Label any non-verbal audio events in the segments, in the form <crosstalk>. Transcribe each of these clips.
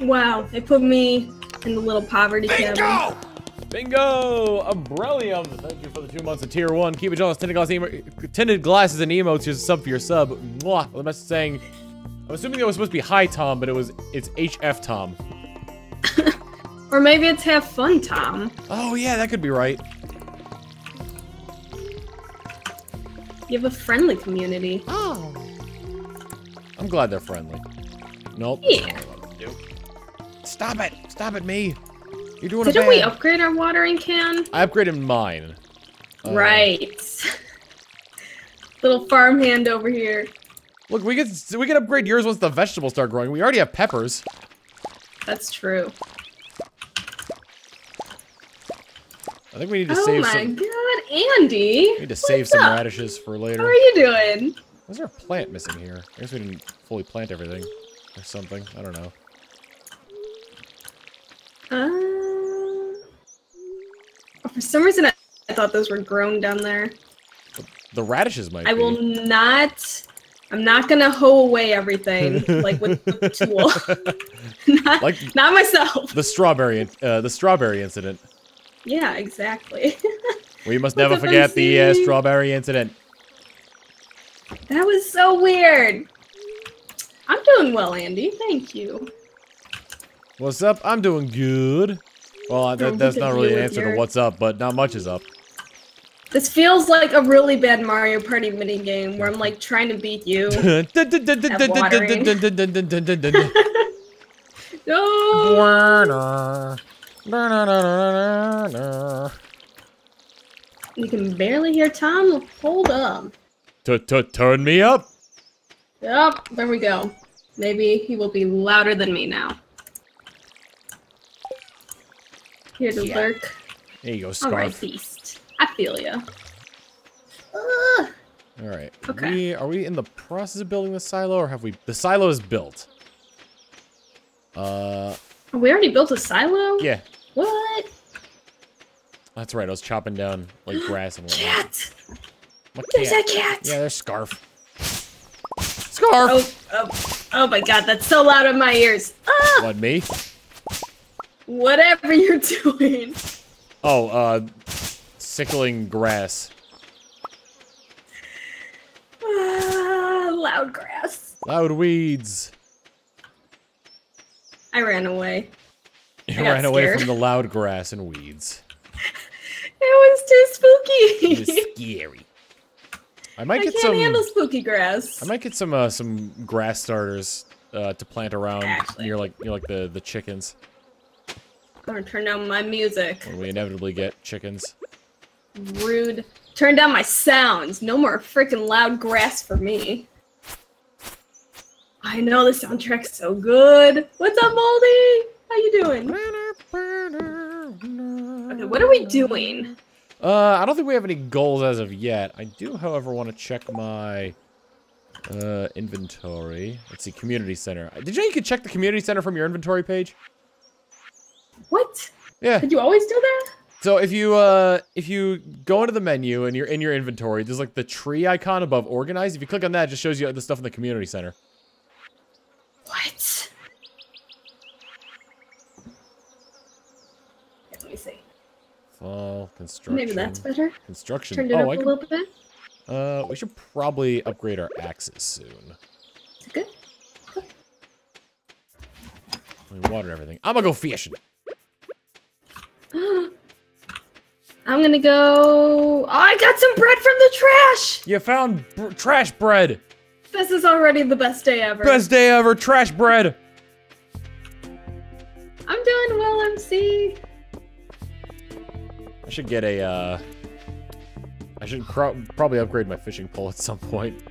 Wow, they put me in the little poverty cabin. Bingo! Bingo! Umbrellium! Thank you for the two months of tier one. Keep it jealous. Tinted, glass emo tinted glasses and emotes. Just a sub for your sub. Mwah. The message saying, I'm assuming it was supposed to be hi Tom, but it was it's HF Tom. <laughs> Or maybe it's have fun, Tom. Oh yeah, that could be right. You have a friendly community. Oh. I'm glad they're friendly. Nope. Yeah. Stop it! Stop it, me! You're doing Didn't we upgrade our watering can? I upgraded mine. Uh, right. <laughs> Little farmhand over here. Look, we can we can upgrade yours once the vegetables start growing. We already have peppers. That's true. I think we need to Oh save some. Oh my god, Andy! We need to save some up? radishes for later. How are you doing? Was there a plant missing here? I guess we didn't fully plant everything. Or something. I don't know. Uh, for some reason, I, I thought those were grown down there. The radishes might I be. will not. I'm not gonna hoe away everything like with the <laughs> tool. <laughs> not, Like- not myself. The strawberry, uh, the strawberry incident. Yeah, exactly. <laughs> We must never forget the uh, strawberry incident. that was so weird. I'm doing well, Andy. Thank you. What's up? I'm doing good. Well, that, that's not really an answer to what's up, but not much is up. This feels like a really bad Mario Party mini game where I'm like trying to beat you. No, <laughs> <laughs> you can barely hear Tom. Hold up. Turn me up. Yep, there we go. Maybe he will be louder than me now. Here to Yeah. lurk. There you go, Scarf. All right, beast. I feel ya. Ugh. All right. Okay. We, are we in the process of building the silo, or have we? The silo is built. Uh, We already built a silo? yeah, What? that's right. I was chopping down like <gasps> grass and whatnot. Cat! My There's cat. a cat! Yeah, there's scarf. Scarf. Oh, oh, oh my god, that's so loud in my ears. Ah! What me? Whatever you're <laughs> doing. Oh, uh, sickling grass. Ah, loud grass. Loud weeds. I ran away. You ran away from the loud grass and weeds. <laughs> It was too It spooky. was scary. I might I get can't some. handle spooky grass. I might get some uh, some grass starters uh, to plant around near like near like the the chickens I'm gonna turn down my music. when we inevitably get chickens. Rude. Turn down my sounds. No more freaking loud grass for me. I know the soundtrack's so good. What's up, Moldy? How you doing? Okay, what are we doing? Uh, I don't think we have any goals as of yet. I do, however, want to check my uh, inventory. Let's see, community center. Did you know you could check the community center from your inventory page? What? Yeah. Did you always do that? So if you uh if you go into the menu and you're in your inventory, there's like the tree icon above organize. If you click on that, it just shows you the stuff in the community center. What? Let me see. Fall construction. Maybe that's better. construction. Turned it oh, up I a can, little bit. uh, we should probably upgrade our axes soon. Is it good? We water everything. I'm gonna go fishing. <gasps> I'm gonna go. Oh, I got some bread from the trash. You found br- trash bread. This is already the best day ever. Best day ever. Trash bread. I'm doing well, MC. I should get a. uh... I should pro- probably upgrade my fishing pole at some point.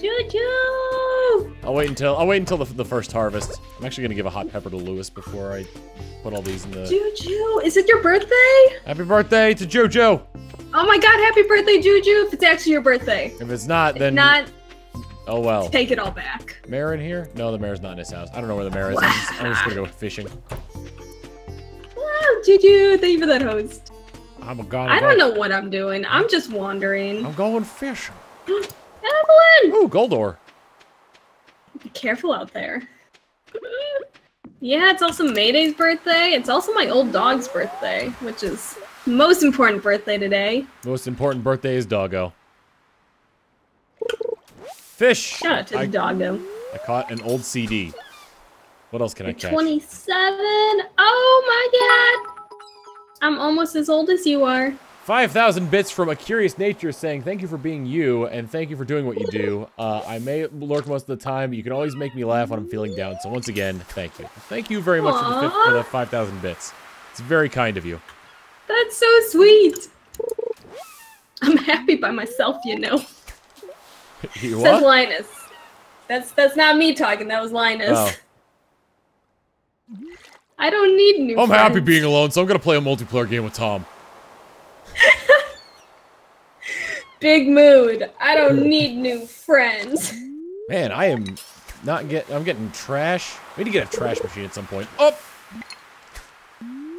Choo-choo! I'll wait until I'll wait until the, the first harvest. I'm actually gonna give a hot pepper to Lewis before I put all these in the. Juju, is it your birthday? Happy birthday to JoJo. Oh my god, happy birthday, Juju, if it's actually your birthday. If it's not, If then not, oh well. take it all back. Mayor in here? No, the mayor's not in his house. I don't know where the mayor is. I'm just, I'm just gonna go fishing. Wow, Juju, thank you for that host. I'm a god. I don't know what I'm doing. I'm just wandering. I'm going fishing. <gasps> <laughs> Evelyn! Ooh, gold ore. Be careful out there. Yeah, it's also Mayday's birthday. It's also my old dog's birthday, which is most important birthday today. Most important birthday is doggo. Fish! Shout out to I, doggo. I caught an old CD. What else can I catch? 27. Oh my god! I'm almost as old as you are. 5,000 bits from A Curious Nature saying, thank you for being you, and thank you for doing what you do. Uh, I may lurk most of the time, but you can always make me laugh when I'm feeling down, so once again, thank you. Thank you very much for the, for the 5,000 bits. It's very kind of you. That's so sweet. I'm happy by myself, you know. <laughs> you Says? Linus. That's that's not me talking. That was Linus. Oh. I don't need new. I'm happy being alone, so I'm gonna play a multiplayer game with Tom. <laughs> big mood. I don't need new friends. Man, I am not getting. I'm getting trash. We need to get a trash machine at some point. Oh,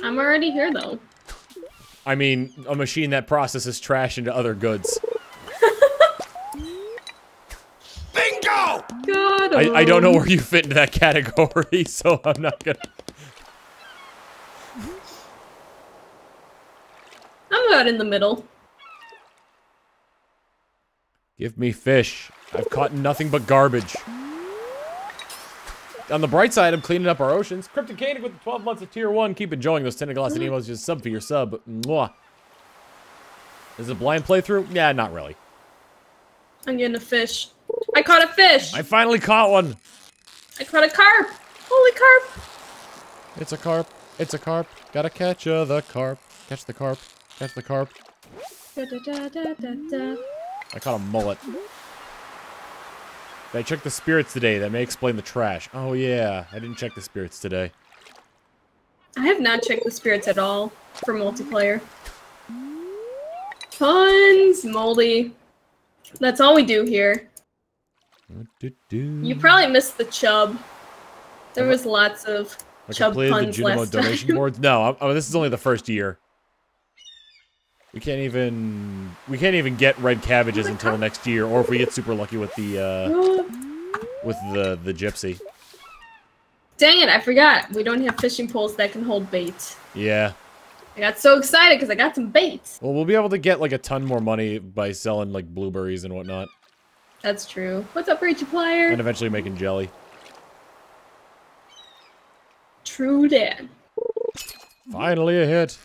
I'm already here though. I mean, a machine that processes trash into other goods. Bingo! God. I, I don't know where you fit into that category, <laughs> so I'm not gonna. About in the middle. Give me fish. I've caught nothing but garbage. On the bright side, I'm cleaning up our oceans. Cryptic Canic with the 12 months of tier 1. Keep enjoying those 10 glass and emos. Just sub for your sub. Mwah. Is it a blind playthrough? Yeah, not really. I'm getting a fish. I caught a fish. I finally caught one. I caught a carp. Holy carp. It's a carp. It's a carp. Gotta catch uh, the carp. Catch the carp. Catch the carp. Da, da, da. I caught a mullet. I check the spirits today? That may explain the trash. Oh, yeah. I didn't check the spirits today. I have not checked the spirits at all for multiplayer. Tons moldy. That's all we do here. You probably missed the chub. There was lots of I chub puns last donation boards. No, I'm, oh, this is only the first year. We can't even we can't even get red cabbages until next year, or if we get super lucky with the uh, with the the gypsy. Dang it, I forgot. We don't have fishing poles that can hold bait. Yeah. I got so excited because I got some bait. Well, we'll be able to get like a ton more money by selling like blueberries and whatnot, That's true. What's up, Rachel Plier? and eventually making jelly. True Dan. Finally a hit.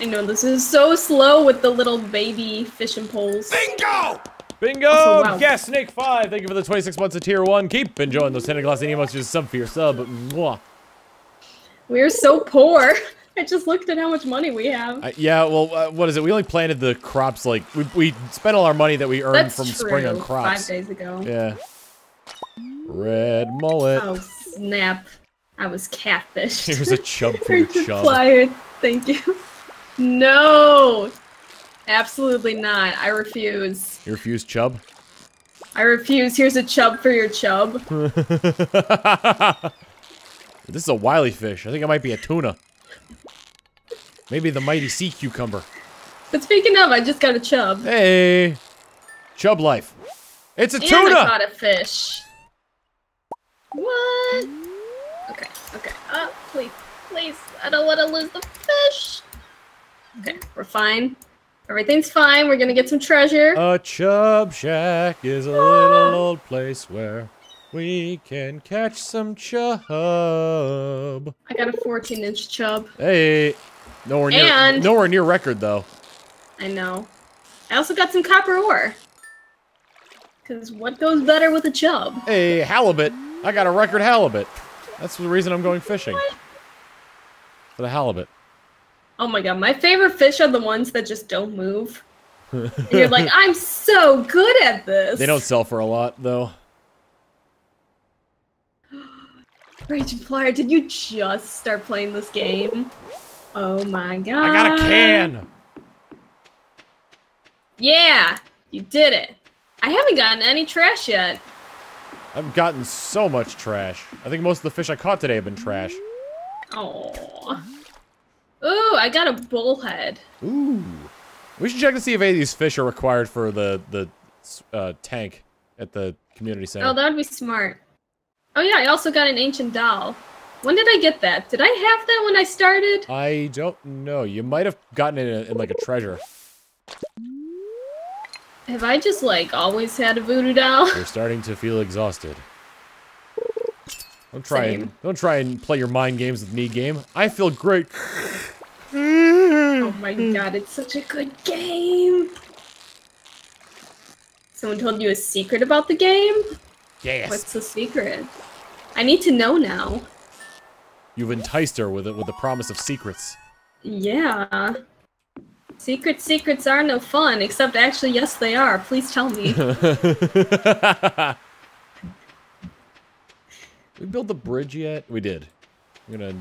I know this is so slow with the little baby fishing poles. Bingo! Also, wow. Gas Snake 5, thank you for the 26 months of tier 1. Keep enjoying those 10 glass emotes. Just sub for your sub. Mwah. We're so poor. <laughs> I just looked at how much money we have. Uh, yeah, well, uh, what is it? We only planted the crops, like, we, we spent all our money that we earned That's from true. spring on Five days ago. Yeah. Red mullet. Oh snap! I was catfished. Here's a chub for your <laughs> Rachel chub. Plier, Thank you. No, absolutely not. I refuse. You refuse chub? I refuse. Here's a chub for your chub. <laughs> this is a wily fish. I think it might be a tuna. Maybe the mighty sea cucumber. But speaking of, I just got a chub. Hey! Chub life. It's a And tuna! I caught a fish. What? Okay, okay. Uh, please, please. I don't want to lose the fish. Okay, we're fine. Everything's fine. We're gonna get some treasure. A chub shack is a little ah. old place where we can catch some chub. I got a 14 inch chub. Hey, nowhere near And- nowhere near record though. I know. I also got some copper ore. Because what goes better with a chub? Hey, halibut! I got a record halibut. That's the reason I'm going fishing. For the halibut. Oh my god, my favorite fish are the ones that just don't move. <laughs> And you're like, I'm so good at this. They don't sell for a lot though. <gasps> Raging Flyer, did you just start playing this game? Oh my god. I got a can. Yeah, you did it. I haven't gotten any trash yet. I've gotten so much trash. I think most of the fish I caught today have been trash. Oh. Ooh, I got a bullhead. Ooh. We should check to see if any of these fish are required for the the uh, tank at the community center. Oh, that would be smart. Oh yeah, I also got an ancient doll. When did I get that? Did I have that when I started? I don't know. You might have gotten it in, in like a treasure. Have I just like always had a voodoo doll? You're starting to feel exhausted. Don't try Same. and don't try and play your mind games with me game. I feel great. Oh my god, it's such a good game. Someone told you a secret about the game? Yes. What's the secret? I need to know now. You've enticed her with it with the promise of secrets. Yeah. Secret secrets are no fun, except actually, yes, they are. Please tell me. <laughs> we built the bridge yet? We did. I'm gonna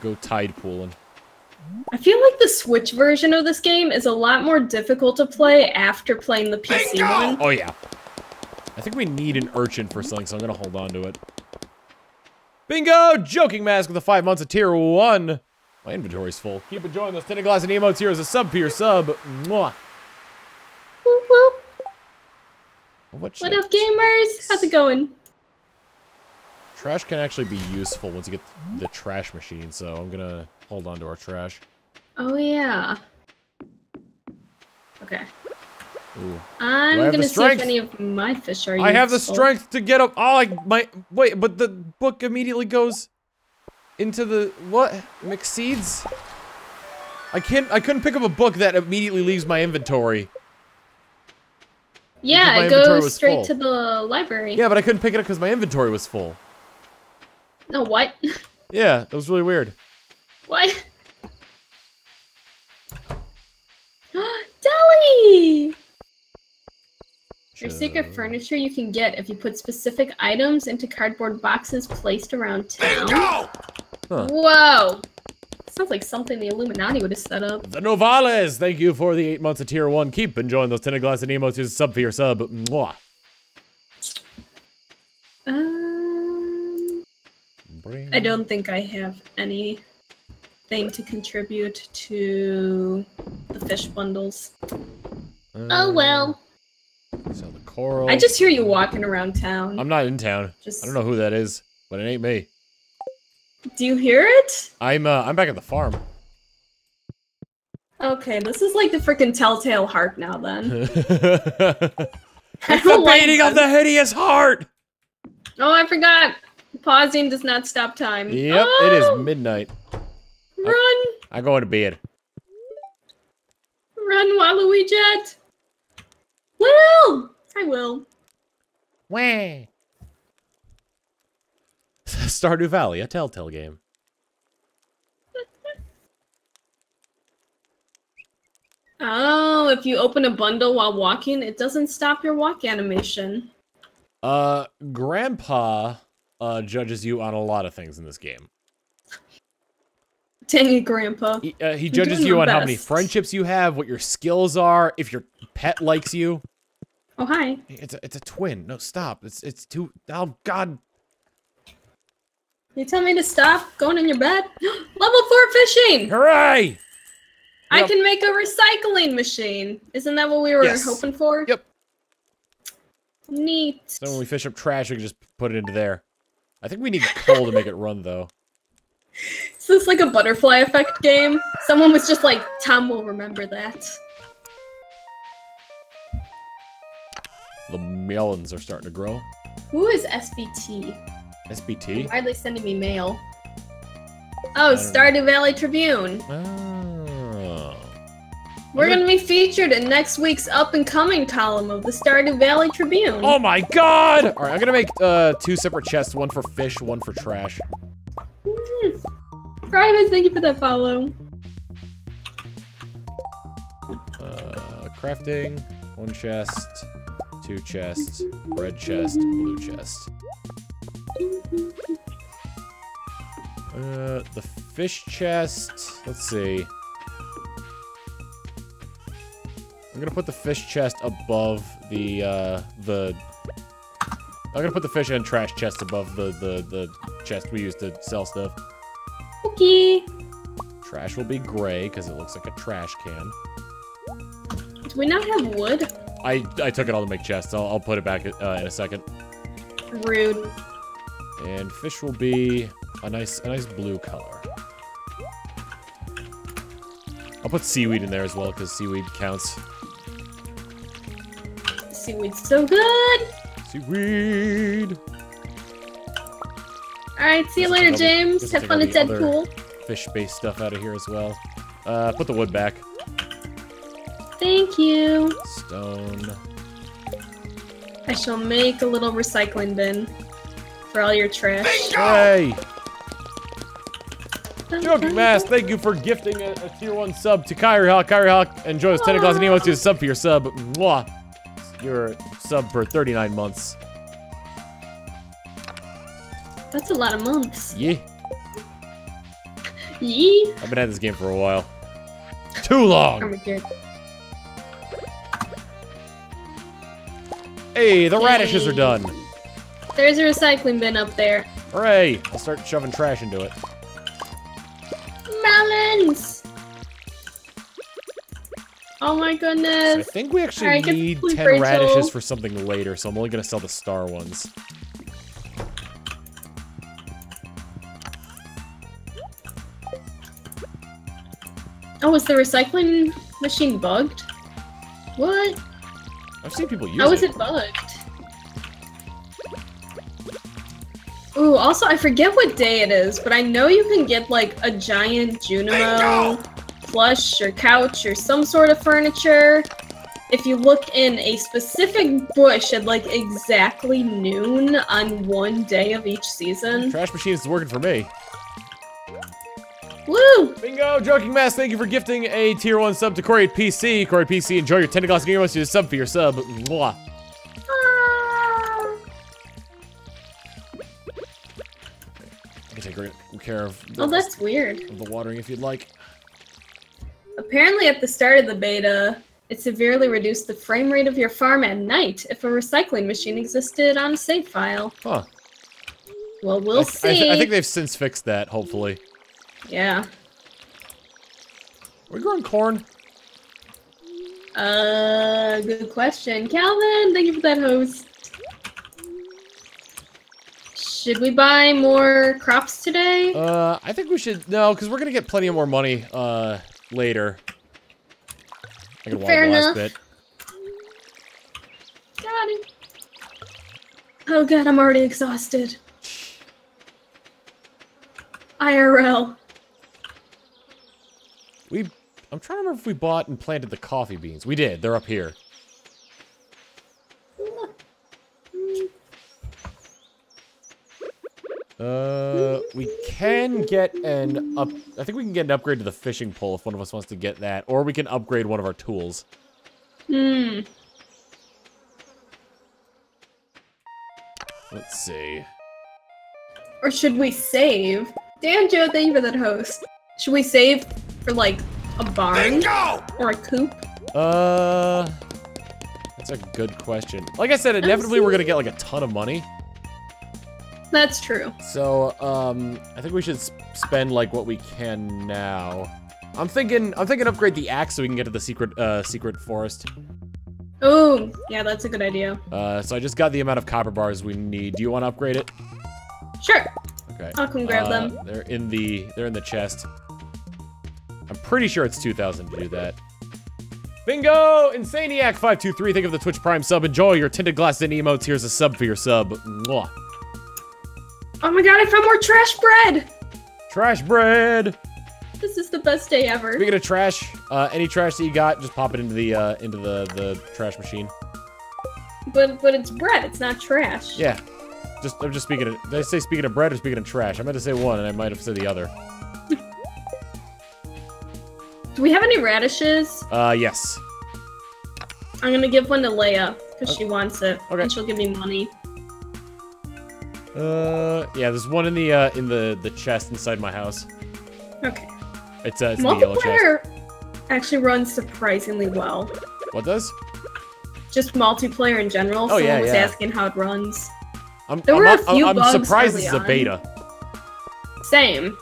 go tide pooling. I feel like the Switch version of this game is a lot more difficult to play after playing the PC one. Oh yeah. I think we need an urchin for something, so I'm gonna hold on to it. Bingo! Joking mask with the five months of tier one. My inventory's full. Keep enjoying those tinted glass and emotes here as a sub for your sub. Mwah. Whoop, whoop. What, What up, gamers? How's it going? Trash can actually be useful once you get the trash machine, so I'm gonna hold on to our trash. Oh, yeah. Okay. Ooh. I'm gonna see if any of my fish are I have the strength to get up. Oh, I, my wait, but the book immediately goes into the what? McSeeds. I can't. I couldn't pick up a book that immediately leaves my inventory. Yeah, it goes straight full. to the library. Yeah, but I couldn't pick it up because my inventory was full. No, what? Yeah, that was really weird. what? <gasps> Deli! Your secret Ch- furniture you can get if you put specific items into cardboard boxes placed around town. Huh. Whoa! Sounds like something the Illuminati would have set up. The Novales, thank you for the eight months of tier one. Keep enjoying those tinted glass and emotes. Here's a sub for your sub. Mwah. I don't think I have anything to contribute to the fish bundles. Oh well. So the coral. I just hear you walking around town. I'm not in town. Just- I don't know who that is, but it ain't me. Do you hear it? I'm uh, I'm back at the farm. Okay, this is like the freaking telltale heart now then. the <laughs> <laughs> I don't like painting of the hideous heart. Oh, I forgot. Pausing does not stop time. Yep, oh, it is midnight. Run! I'm going to bed. Run, Waluigi Jet! Will! I will. Wah. <laughs> Stardew Valley, a Telltale game. <laughs> Oh, if you open a bundle while walking, it doesn't stop your walk animation. Uh, Grandpa uh judges you on a lot of things in this game. Dang it, Grandpa. He, uh, he judges you on how many friendships you have, what your skills are, if your pet likes you. Oh, hi. It's a, it's a twin. No, stop. It's it's too. Oh God. You tell me to stop going in your bed? <gasps> Level 4 fishing! Hooray! I Yep. can make a recycling machine. Isn't that what we were Yes. hoping for? Yep. Neat. So when we fish up trash, we can just put it into there. I think we need coal to make it run, though. Is this like a butterfly effect game? Someone was just like, Tom will remember that. The melons are starting to grow. Who is SBT? SBT. Why are they sending me mail? Oh. Stardew Valley Tribune. Oh. We're gonna be featured in next week's up and coming column of the Stardew Valley Tribune. Oh my God! All right, I'm gonna make uh two separate chests. One for fish, one for trash. Mm. Private, thank you for that follow. Uh, crafting. One chest. Two chests. Red chest. Blue chest. Uh, the fish chest. Let's see. I'm gonna put the fish chest above the uh the. I'm gonna put the fish and trash chest above the the the chest we use to sell stuff. Okay. Trash will be gray because it looks like a trash can. Do we not have wood? I I took it all to make chests. I'll, I'll put it back uh, in a second. Rude. And fish will be a nice, a nice blue color. I'll put seaweed in there as well because seaweed counts. Seaweed's so good. Seaweed. All right, see you later, take James. Have fun at Deadpool. Fish-based stuff out of here as well. Uh, put the wood back. Thank you. Stone. I shall make a little recycling bin for all your trash. Hey! Joking Mask, thank you for gifting a, a tier 1 sub to Kyrie Hawk. Kyrie Hawk, enjoy those 10 class and emotes. You a sub for your sub. Mwah! Your sub for 39 months. That's a lot of months. Yeah. Yee. I've been at this game for a while. Too long! Hey, the radishes are done. There's a recycling bin up there. Hooray! I'll start shoving trash into it. Melons! Oh my goodness. I think we actually Alright, get need 10 Rachel. radishes for something later, so I'm only gonna sell the star ones. Oh, is the recycling machine bugged? What? I've seen people use How is it. it bugged? Ooh, also, I forget what day it is, but I know you can get like a giant Junimo plush or couch or some sort of furniture if you look in a specific bush at like exactly noon on one day of each season. Trash machine is working for me. Woo! Bingo! Joking Mask, thank you for gifting a tier 1 sub to Corey at PC. Corey PC, enjoy your 10 glass game. You a sub for your sub. Mwah. Ah. I can take great care of the, Oh, that's weird. of the watering if you'd like. Apparently, at the start of the beta, it severely reduced the frame rate of your farm at night if a recycling machine existed on a save file. Huh. Well, we'll I, see. I, th- I think they've since fixed that, hopefully. yeah. Are we growing corn? Uh, good question. Calvin, thank you for that host. Should we buy more crops today? Uh, I think we should. No, because we're gonna get plenty of more money uh later. I can Fair water the last enough. bit. Got it. Oh god, I'm already exhausted. IRL. We. I'm trying to remember if we bought and planted the coffee beans. We did. They're up here. Uh, we can get an up. I think we can get an upgrade to the fishing pole if one of us wants to get that, or we can upgrade one of our tools. Hmm. Let's see. Or should we save? Dan Joe, thank you for that host. Should we save for like a barn or a coop? Uh, that's a good question. Like I said, inevitably we're gonna get like a ton of money. That's true. So, um, I think we should spend like what we can now. I'm thinking, I'm thinking upgrade the axe so we can get to the secret, uh, secret forest. Oh, yeah, that's a good idea. Uh, so I just got the amount of copper bars we need. Do you want to upgrade it? Sure. Okay. I'll come grab Uh, them. They're in the, they're in the chest. I'm pretty sure it's 2,000 to do that. Bingo! Insaniac523, think of the Twitch Prime sub. Enjoy your tinted glass and emotes. Here's a sub for your sub. Mwah. Oh my god, I found more trash bread! Trash bread! This is the best day ever. Speaking of trash, uh, any trash that you got, just pop it into the uh, into the the trash machine. But but it's bread, it's not trash. Yeah, just I'm just speaking of. Did I say speaking of bread or speaking of trash? I meant to say one, and I might have said the other. <laughs> Do we have any radishes? Uh, yes. I'm gonna give one to Leah, because she wants it. Okay. And she'll give me money. Uh, yeah. There's one in the uh in the the chest inside my house. Okay. It's uh, it's the yellow chest. Multiplayer actually runs surprisingly well. What does? Just multiplayer in general. Oh, Someone yeah, was yeah. asking how it runs. I'm There I'm, were a not- I'm- few I'm bugs surprised early this is a beta. Same.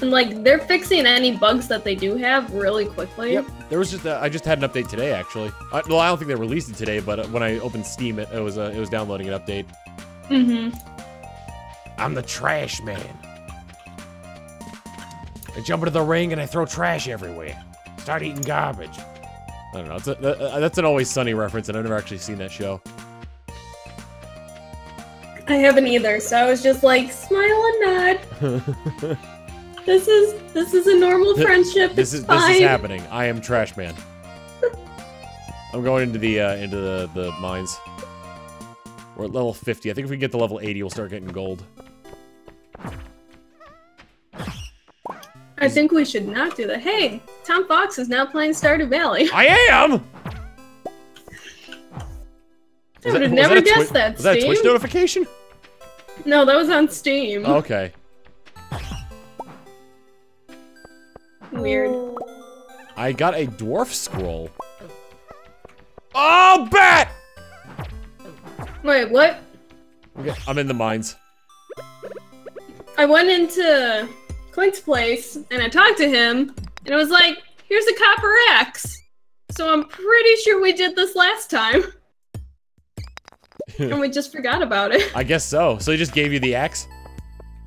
And like they're fixing any bugs that they do have really quickly. Yep. There was just uh, I just had an update today actually. I, well, I don't think they released it today, but when I opened Steam, it, it was uh, it was downloading an update. Mm-hmm. I'm the trash man. I jump into the ring and I throw trash everywhere. Start eating garbage. I don't know. It's a, uh, that's an Always Sunny reference, and I've never actually seen that show. I haven't either, so I was just like, smile and nod. <laughs> this is this is a normal friendship. This it's is fine. this is happening. I am Trash Man. <laughs> I'm going into the uh, into the the mines. We're at level 50. I think if we get to level 80, we'll start getting gold. I think we should not do that. Hey, Tom Fawkes is now playing Stardew Valley. I am. <laughs> I would have never guessed that, Was that a. Twitch notification? No, that was on Steam. Oh, okay. Weird. I got a dwarf scroll. Oh, bat! Wait, what? Okay, I'm in the mines. I went into Clint's place and I talked to him, and it was like, here's a copper axe. So I'm pretty sure we did this last time. <laughs> and we just forgot about it. I guess so. So he just gave you the axe?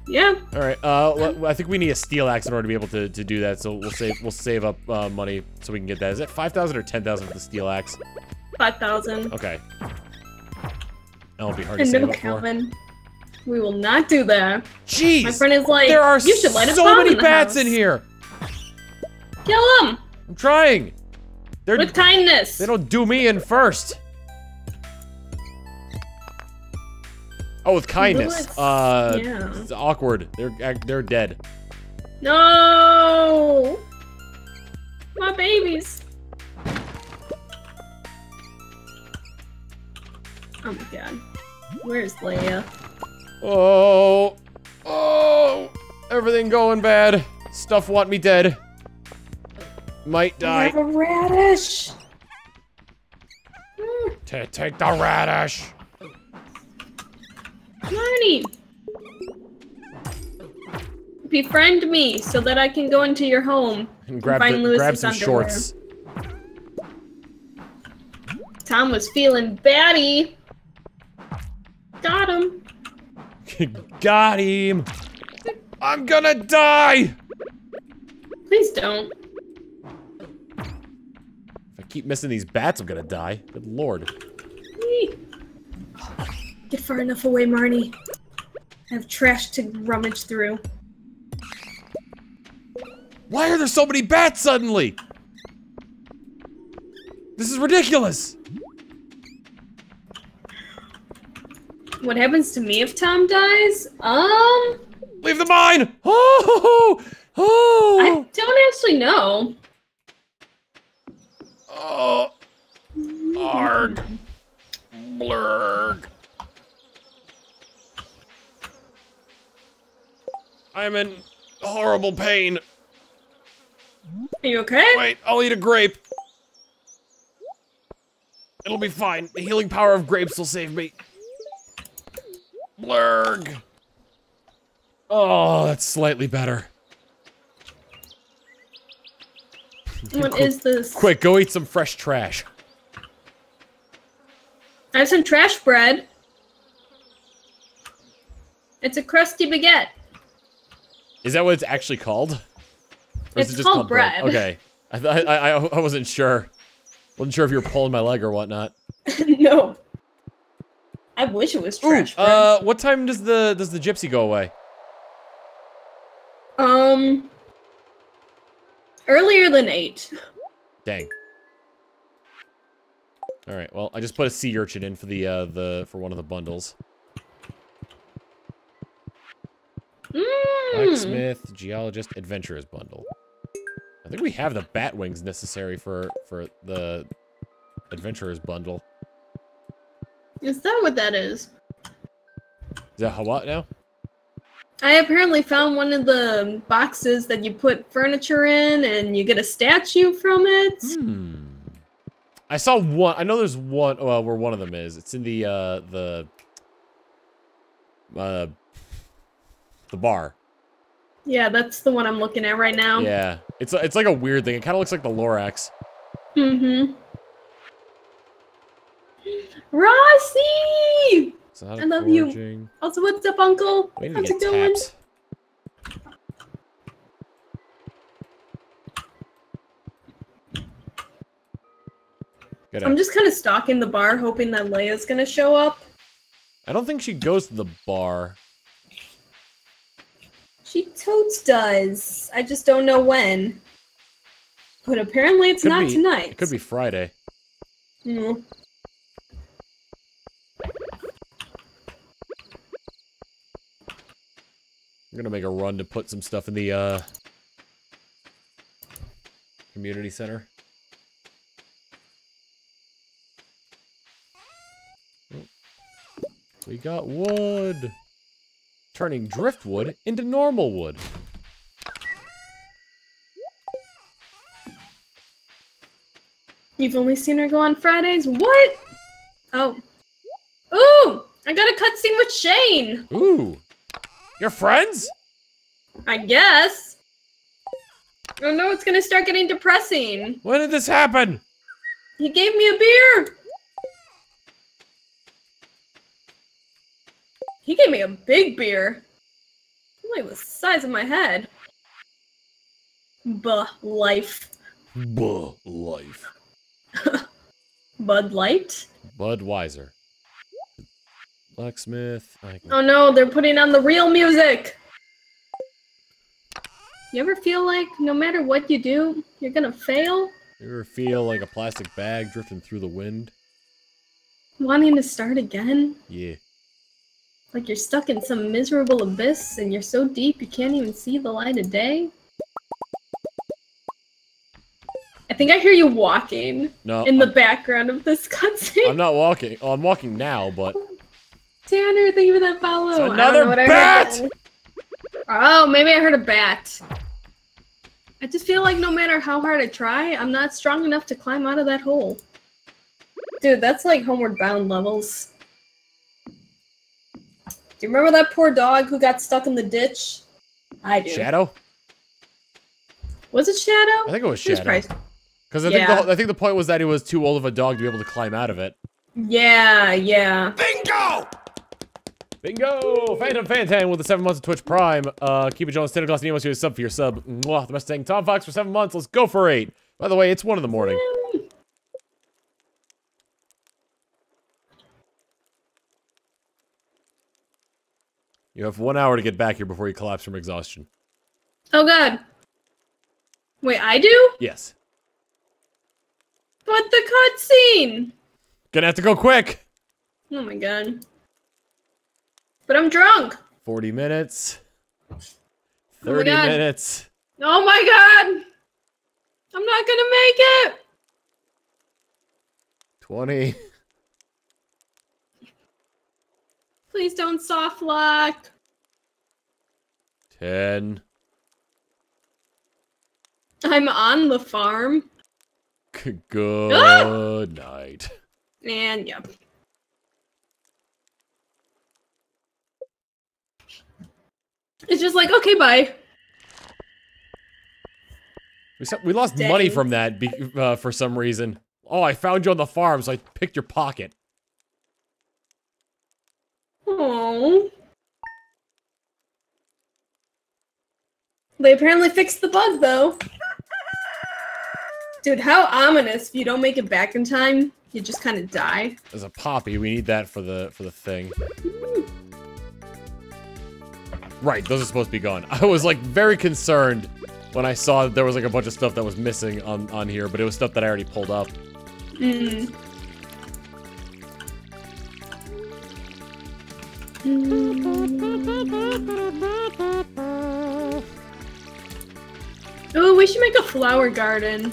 Yeah. All right. Uh, well, I think we need a steel axe in order to be able to, to do that. So we'll save we'll save up uh, money so we can get that. Is it five thousand or ten thousand for the steel axe? 5,000. Okay. That'll be hard to save no. Calvin. We will not do that. Jeez. My friend is like, there are you should light a so bomb many in bats house. in here. Kill them I'm trying. They're with kindness. they don't do me in first. Oh, with kindness. Bullets. Uh, Yeah. it's awkward. They're they're dead. No! My babies. Oh my god. Where's Leah? Oh, oh, everything going bad. Stuff want me dead. Might die. I have a radish! Ta- take the radish. Marnie! Befriend me so that I can go into your home. And grab find the, grab some underwear. shorts. Tom was feeling batty. Got him. <laughs> Got him. I'm gonna die. Please don't. If I keep missing these bats, I'm gonna die. Good lord. Get far enough away, Marnie. I have trash to rummage through. Why are there so many bats suddenly? This is ridiculous. What happens to me if Tom dies? Um, Leave the mine. Oh, I oh, don't actually know. oh. Arg. Blurg. I'm in horrible pain. Are you okay? Wait, I'll eat a grape. It'll be fine. The healing power of grapes will save me. Blurg. Oh, that's slightly better. <laughs> What is this? Quick, go eat some fresh trash. I have some trash bread. It's a crusty baguette. Is that what it's actually called? Or is It's called bread. Okay. I, th- I, I, I wasn't sure. Wasn't sure if you were pulling my leg or whatnot. <laughs> no. I wish it was trash bread. Uh, what time does the does the gypsy go away? um, earlier than eight. Dang. All right. Well, I just put a sea urchin in for the uh the for one of the bundles. Mm. Blacksmith, geologist, adventurers bundle. I think we have the bat wings necessary for for the adventurers bundle. Is that what that is? Is that how what now? I apparently found one of the boxes that you put furniture in and you get a statue from it. Hmm. I saw one. I know there's one. Well, where one of them is. It's in the uh the uh the bar. Yeah, that's the one I'm looking at right now. Yeah. It's it's like a weird thing. It kind of looks like the Lorax. Mm-hmm. Rossi! I love you. Also, what's up, Uncle? We How's it going? taps. I'm just kind of stalking the bar, hoping that Leah's gonna show up. I don't think she goes to the bar. She totes does. I just don't know when. But apparently it's not be- tonight. It could be Friday. Mm. I'm gonna make a run to put some stuff in the uh community center. Oh. We got wood. Turning driftwood into normal wood. You've only seen her go on Fridays? What? Oh. Ooh! I got a cutscene with Shane! Ooh. Your friends? I guess. Oh no, it's gonna start getting depressing. When did this happen? He gave me a beer! He gave me a big beer. Like the size of my head. Buh, life. Buh, life. <laughs> Bud Light? Budweiser. Blacksmith. Can- Oh no, they're putting on the real music! You ever feel like no matter what you do, you're gonna fail? You ever feel like a plastic bag drifting through the wind? Wanting to start again? Yeah. Like you're stuck in some miserable abyss and you're so deep you can't even see the light of day? I think I hear you walking No, in the I'm, background of this <laughs> cutscene. I'm not walking. Oh, I'm walking now, but Tanner, thank you for that follow. It's another I bat! then. Oh, maybe I heard a bat. I just feel like no matter how hard I try, I'm not strong enough to climb out of that hole. Dude, that's like Homeward Bound levels. Do you remember that poor dog who got stuck in the ditch? I do. Shadow? Was it Shadow? I think it was Shadow. Because I think Yeah. the, I think the point was that he was too old of a dog to be able to climb out of it. Yeah, yeah. Bingo! Bingo! Phantom Fantan with the seven months of Twitch Prime. Uh, keep it Jones, Santa Claus, and you a sub for your sub. Mwah, the best thing. Tom Fawkes for seven months. Let's go for eight. By the way, it's one in the morning. You have one hour to get back here before you collapse from exhaustion. Oh god. Wait, I do? Yes. But the cutscene! Gonna have to go quick. Oh my god. But I'm drunk! 40 minutes. 30 God. minutes. Oh my god! I'm not gonna make it! 20. Please don't soft lock. 10. I'm on the farm. Good ah! night. And yep. It's just like, okay, bye. We, we lost money from that be, uh, for some reason. Oh, I found you on the farm, so I picked your pocket. Oh. They apparently fixed the bug though. <laughs> Dude, how ominous if you don't make it back in time, you just kind of die. As a poppy, we need that for the for the thing. Right, those are supposed to be gone. <laughs> I was like very concerned when I saw that there was like a bunch of stuff that was missing on on here, but it was stuff that I already pulled up. Mm. Oh, we should make a flower garden.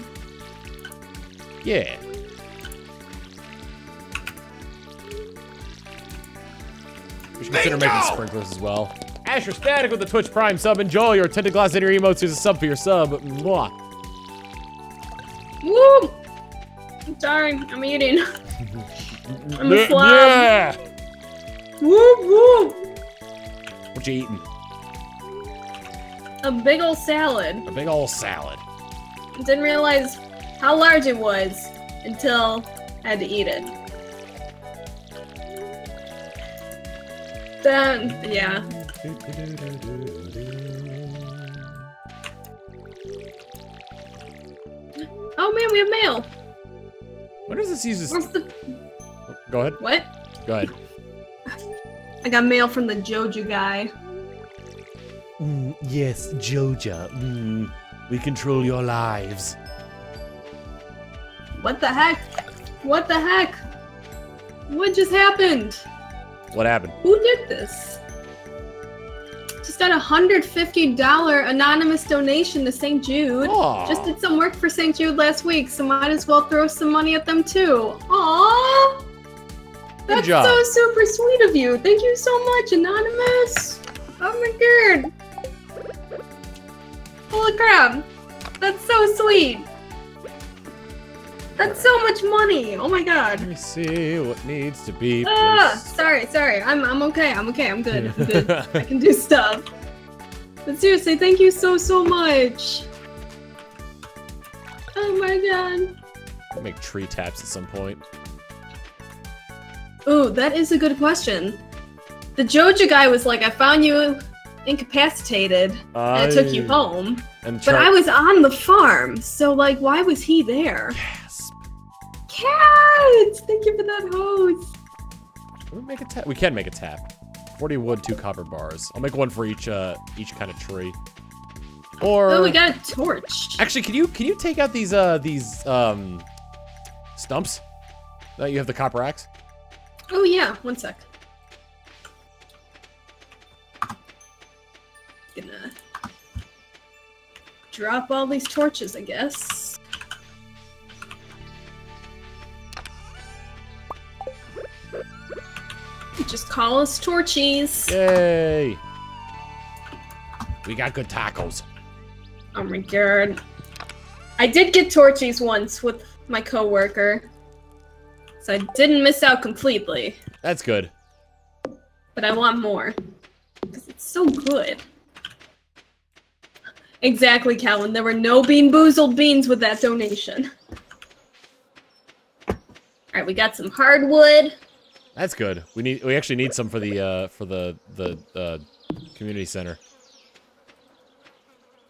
Yeah. We should consider making sprinklers as well. Asher Static with the Twitch Prime sub. Enjoy your tinted glass in your emotes. Here's a sub for your sub. Mwah. Woo! I'm sorry, I'm eating. <laughs> I'm a slob. yeah. Woo woo! What you eating? A big ol' salad. A big old salad. Didn't realize how large it was until I had to eat it. Then, yeah. Oh man, we have mail. When does this use this? What's the Go ahead. what? Go ahead. <laughs> I got mail from the Joja guy. Mm, yes, Joja. Mm, we control your lives. What the heck? What the heck? What just happened? What happened? Who did this? Got a hundred fifty dollar anonymous donation to St. Jude. Aw. Just did some work for St. Jude last week, so might as well throw some money at them too. Aww! That's so super sweet of you. Thank you so much, Anonymous. Oh my god. Holy crap. That's so sweet. That's so much money. Oh my god. Let me see what needs to be. Ah, placed. sorry, sorry. I'm I'm okay. I'm okay. I'm good. I'm <laughs> good. I can do stuff. But seriously, thank you so so much. Oh my god. I'll make tree taps at some point. Ooh, that is a good question. The Joja guy was like, I found you incapacitated and I took you home. But I was on the farm, so like why was he there? Gasp. Cat! Thank you for that hose. Can we make a tap? We can make a tap. 40 wood, two copper bars. I'll make one for each uh each kind of tree. Or Oh, we got a torch. actually, can you can you take out these uh these um stumps? That you have the copper axe. Oh yeah, one sec. Gonna drop all these torches, I guess. Just call us Torchy's. Yay! We got good tacos. Oh my god. I did get Torchy's once with my coworker. So I didn't miss out completely. That's good. but I want more. Because it's so good. Exactly, Calvin. There were no bean boozled beans with that donation. Alright, we got some hardwood. That's good. We need we actually need some for the uh for the the uh community center.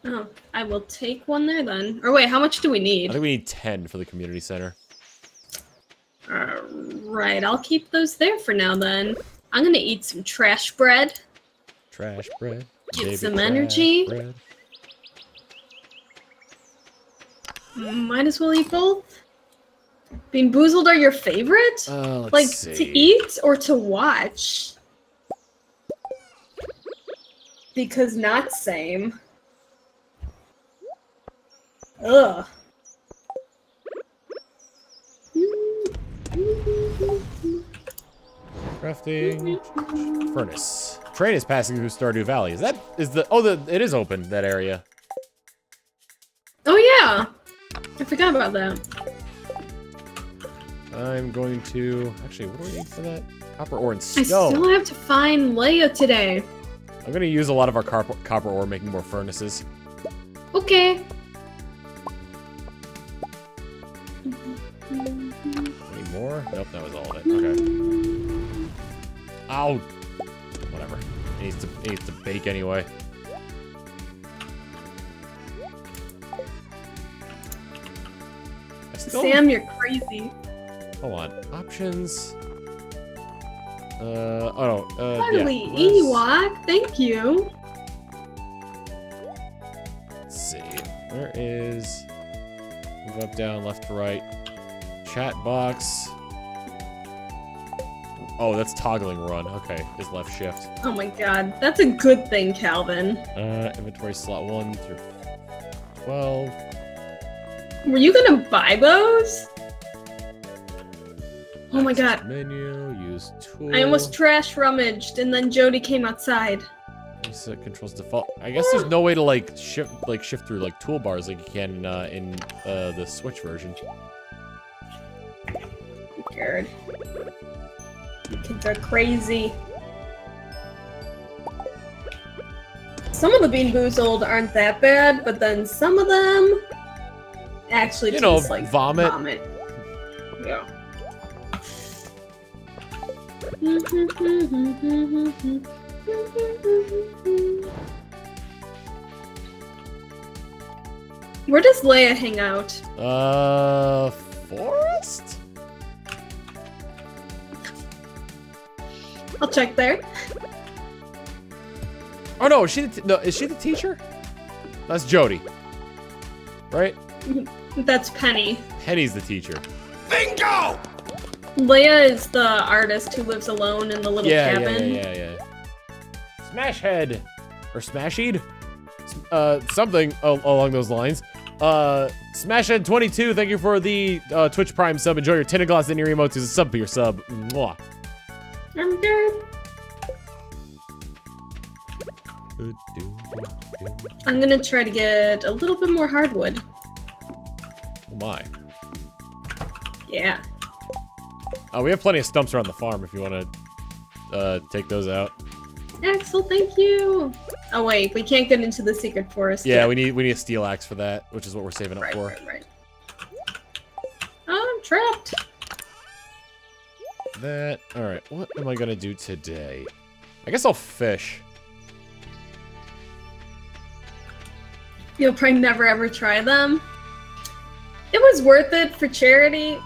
Oh, I will take one there then. Or wait, how much do we need? I think we need 10 for the community center. Alright, I'll keep those there for now then. I'm gonna eat some trash bread. Trash bread. Get some energy. bread. Might as well eat both. Bean boozled are your favorite? Uh, like see. to eat or to watch? Because not same. Ugh. Crafting furnace. Train is passing through Stardew Valley. Is that is the oh the it is open that area. Oh yeah, I forgot about that. I'm going to actually what do we need for that? Copper ore and stone. I still have to find Leah today. I'm gonna use a lot of our copper copper ore making more furnaces. Okay. Any more? Nope, that was all of it. Okay. Ow. Whatever. It needs to it needs to bake anyway. Sam, you're crazy. Hold on. Options. Uh oh no. Uh, Finally, yeah. Ewok, thank you. Let's see. Where is move up, down, left to right. Chat box. Oh, that's toggling run. Okay, is left shift. Oh my god, that's a good thing, Calvin. Uh, inventory slot one through twelve. Were you gonna buy those? Oh my god. Menu. Use tool. I almost trash rummaged and then Jodi came outside. Set controls default. I guess there's no way to like shift like shift through like toolbars like you can uh, in uh, the Switch version. Scared. Kids are crazy. Some of the Bean Boozled aren't that bad, but then some of them. actually You know, like vomit. vomit. Yeah. Where does Leah hang out? Uh, forest? I'll check there. Oh no, is she the t- no, is she the teacher? That's Jodi. Right? That's Penny. Penny's the teacher. Bingo! Leah is the artist who lives alone in the little Yeah, yeah, cabin. yeah, yeah, yeah. Smash head or smashied? Uh, something along those lines. Uh, Smashhead 22, thank you for the uh, Twitch Prime sub. Enjoy your tinted glass in your emotes as a sub for your sub. Mwah. I'm good. I'm gonna try to get a little bit more hardwood. Oh my. Yeah. Oh, we have plenty of stumps around the farm if you want to uh, take those out. Axel, thank you. Oh wait, we can't get into the secret forest. Yeah, yet. we need we need a steel axe for that, which is what we're saving up Right, for. right, right. Oh, I'm trapped. That. All right. What am I gonna do today? I guess I'll fish. You'll probably never ever try them. It was worth it for charity,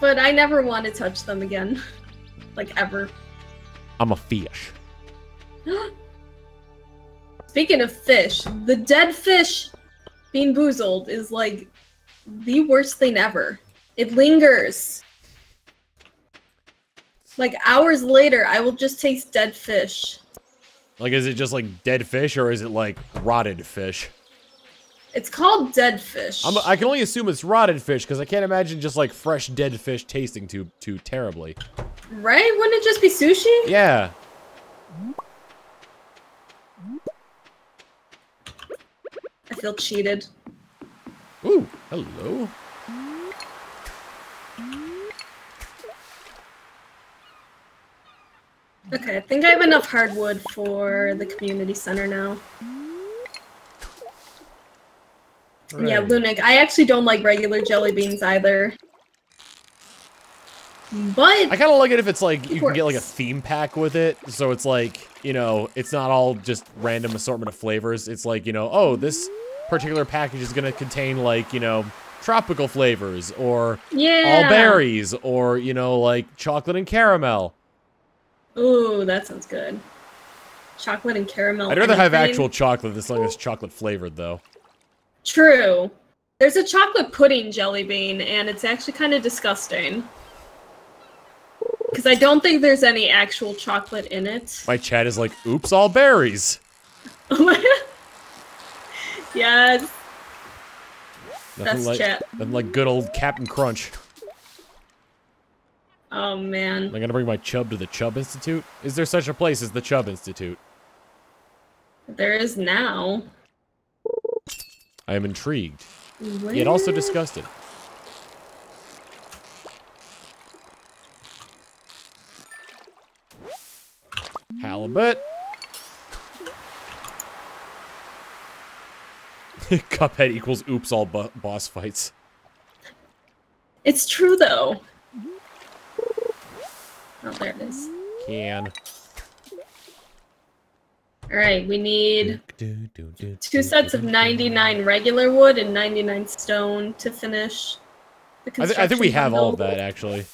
but I never want to touch them again. <laughs> like ever. I'm a fish. <gasps> Speaking of fish, the dead fish Bean Boozled is like the worst thing ever. It lingers. Like hours later, I will just taste dead fish. Like, is it just like dead fish or is it like rotted fish? It's called dead fish. I'm, I can only assume it's rotted fish because I can't imagine just like fresh dead fish tasting too too terribly. right? Wouldn't it just be sushi? Yeah. I feel cheated. Ooh, hello. Okay, I think I have enough hardwood for the community center now. Yeah, Right. Lunik, I actually don't like regular jelly beans either. But I kind of like it if it's like you can get like a theme pack with it, so it's like you know it's not all just random assortment of flavors. It's like you know, oh, this particular package is gonna contain like you know tropical flavors or yeah. all berries or you know like chocolate and caramel. Ooh, that sounds good. Chocolate and caramel. I'd rather have actual chocolate as long as chocolate flavored though. True. There's a chocolate pudding jelly bean, and it's actually kind of disgusting. Because I don't think there's any actual chocolate in it. My chat is like, oops, all berries. <laughs> yes. Nothing That's like, chat. nothing like good old Captain Crunch. Oh man. Am I gonna bring my chub to the Chub Institute? Is there such a place as the Chub Institute? There is now. I am intrigued, yet also disgusted. Halibut. <laughs> Cuphead equals oops all boss fights. It's true though. Oh, there it is. Can. Alright, we need two sets of 99 regular wood and 99 stone to finish the I, th I think we have all of that actually.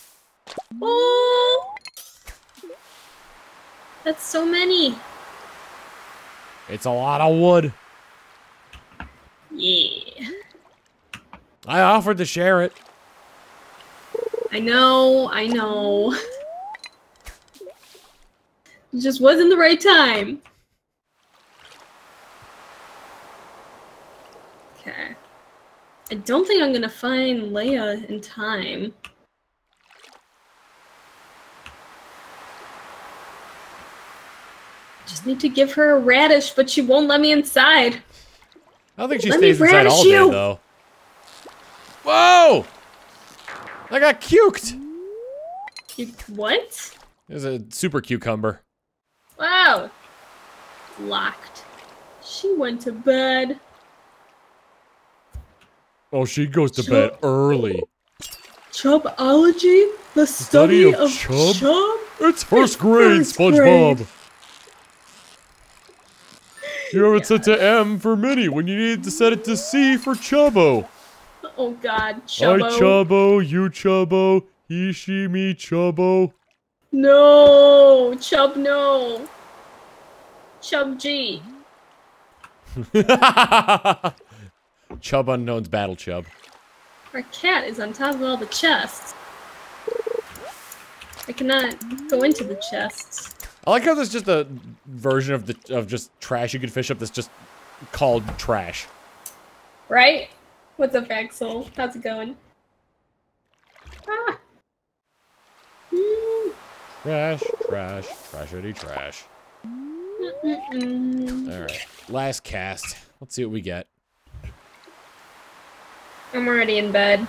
Oh! That's so many. It's a lot of wood. Yeah. I offered to share it. I know, I know. It just wasn't the right time. Okay. I don't think I'm gonna find Leah in time. Just need to give her a radish, but she won't let me inside. I don't think she Let stays inside all day you. though. Whoa! I got cuked. You, what? There's a super cucumber. Wow. Locked. She went to bed. Oh, she goes to bed early. Chubology? The study, study of of, chub? chub? It's first It's grade, first SpongeBob. grade. You have it set to M for Minnie when you need to set it to C for Chubbo. Oh god, Chubbo. I Chubbo. Chubbo, you Chubbo, he, she, me Chubbo. No, Chub no. Chub G. <laughs> Chub Unknown's Battle Chub. Our cat is on top of all the chests. I cannot go into the chests. I like how there's just a version of the of just trash you can fish up that's just called trash. Right? What's up, Axel? How's it going? Ah. Mm, Trash, trash, trashity trash. mm, mm. Alright, last cast. Let's see what we get. I'm already in bed.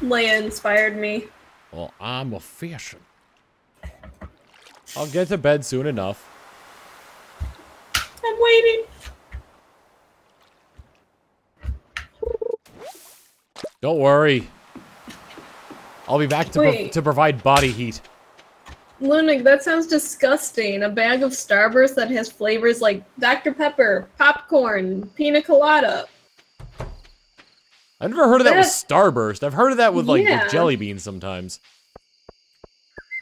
Leah inspired me. Well, I'm a fishing. I'll get to bed soon enough. I'm waiting. Don't worry. I'll be back to, pro- to provide body heat. Lunig, that sounds disgusting. A bag of Starburst that has flavors like Dr. Pepper, popcorn, pina colada. I've never heard of that with Starburst. I've heard of that with like Yeah. with jelly beans sometimes.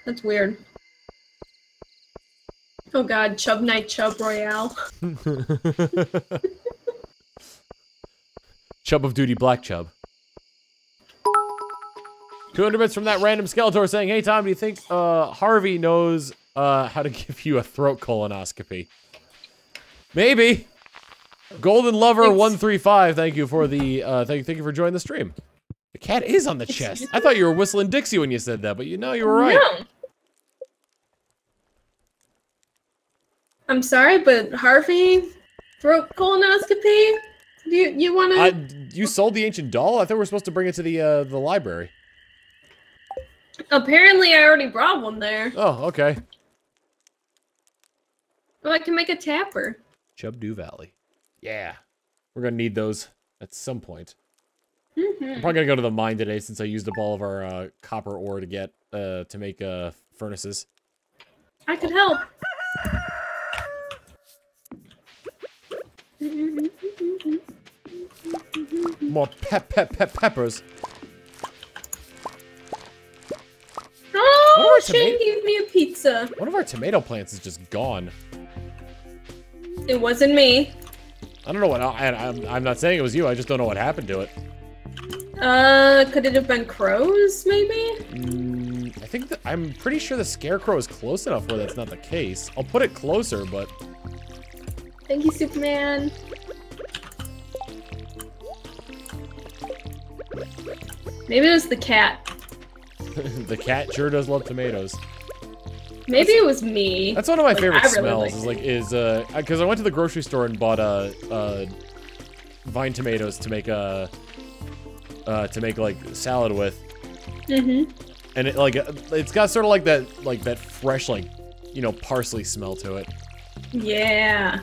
That's weird. Oh god, Chub Night Chub Royale. <laughs> Chub of Duty Black Chub. 200 bits from that random Skeletor saying, Hey Tom, do you think uh, Harvey knows uh, how to <laughs> give you a throat colonoscopy? Maybe. Golden Lover Thanks. 135, thank you for the uh, thank, thank you for joining the stream. The cat is on the chest. I thought you were whistling Dixie when you said that, but you know you were right. No. I'm sorry, but Harvey, throat colonoscopy? Do you, you want to? You sold the ancient doll? I thought we were supposed to bring it to the uh, the library. Apparently, I already brought one there. Oh, okay. Well, I can make a tapper. Chubdew Valley. Yeah. We're gonna need those at some point. Mhm. I'm probably gonna go to the mine today since I used up all of our uh, copper ore to get uh, to make uh, furnaces. I could help. More pep pep pep peppers. Oh, our Shane tomato- gave me a pizza. One of our tomato plants is just gone. It wasn't me. I don't know what. I, I'm, I'm not saying it was you. I just don't know what happened to it. Uh, could it have been crows, maybe? Mm, I think that, I'm pretty sure the scarecrow is close enough where that's not the case. I'll put it closer, but Thank you, Superman. Maybe it was the cat. <laughs> the cat sure does love tomatoes. Maybe it was me. That's one of my Like, favorite really smells. is like is uh because I went to the grocery store and bought uh uh vine tomatoes to make a uh to make like salad with, Mm-hmm. and it like uh, it's got sort of like that like that fresh like you know parsley smell to it. Yeah.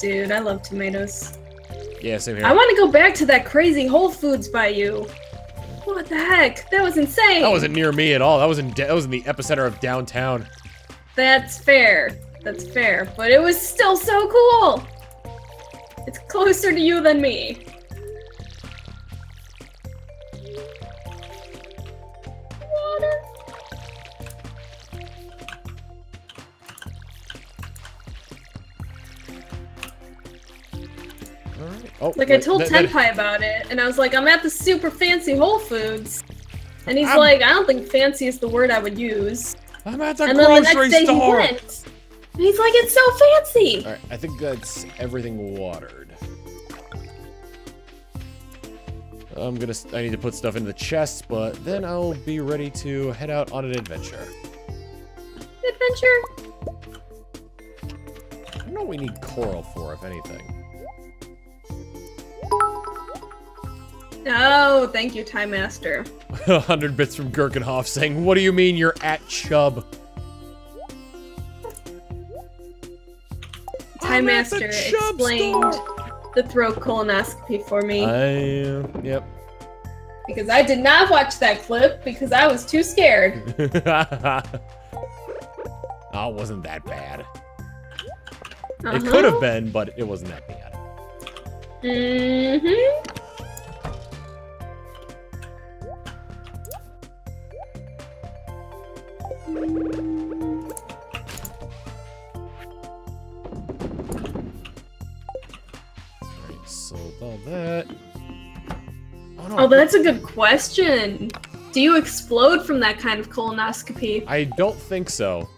Dude, I love tomatoes. Yeah, same here. I want to go back to that crazy Whole Foods by you. What the heck? That was insane. that wasn't near me at all. That was in that was in the epicenter of downtown. That's fair. That's fair. But it was still so cool. It's closer to you than me. Oh, Like I told that- that- Tenpai about it, and I was like, I'm at the super fancy Whole Foods. And he's I'm- like, I don't think fancy is the word I would use. I'm at the and then the grocery next day he went. And he's like, it's so fancy. All right, I think that's everything watered. I'm gonna. I need to put stuff in the chest, but then I'll be ready to head out on an adventure. Adventure. I don't know what we need coral for, if anything. Oh, thank you, Time Master. <laughs> 100 bits from Gherkenhoff saying, What do you mean you're at Chubb? Time the Master explained store. the throat colonoscopy for me. I, uh, yep. because I did not watch that clip because I was too scared. <laughs> oh, it wasn't that bad. Uh-huh. It could have been, but it wasn't that bad. Mm-hmm. Alright, sold all that. Oh, no, Oh, that's a good question. Do you explode from that kind of colonoscopy? I don't think so.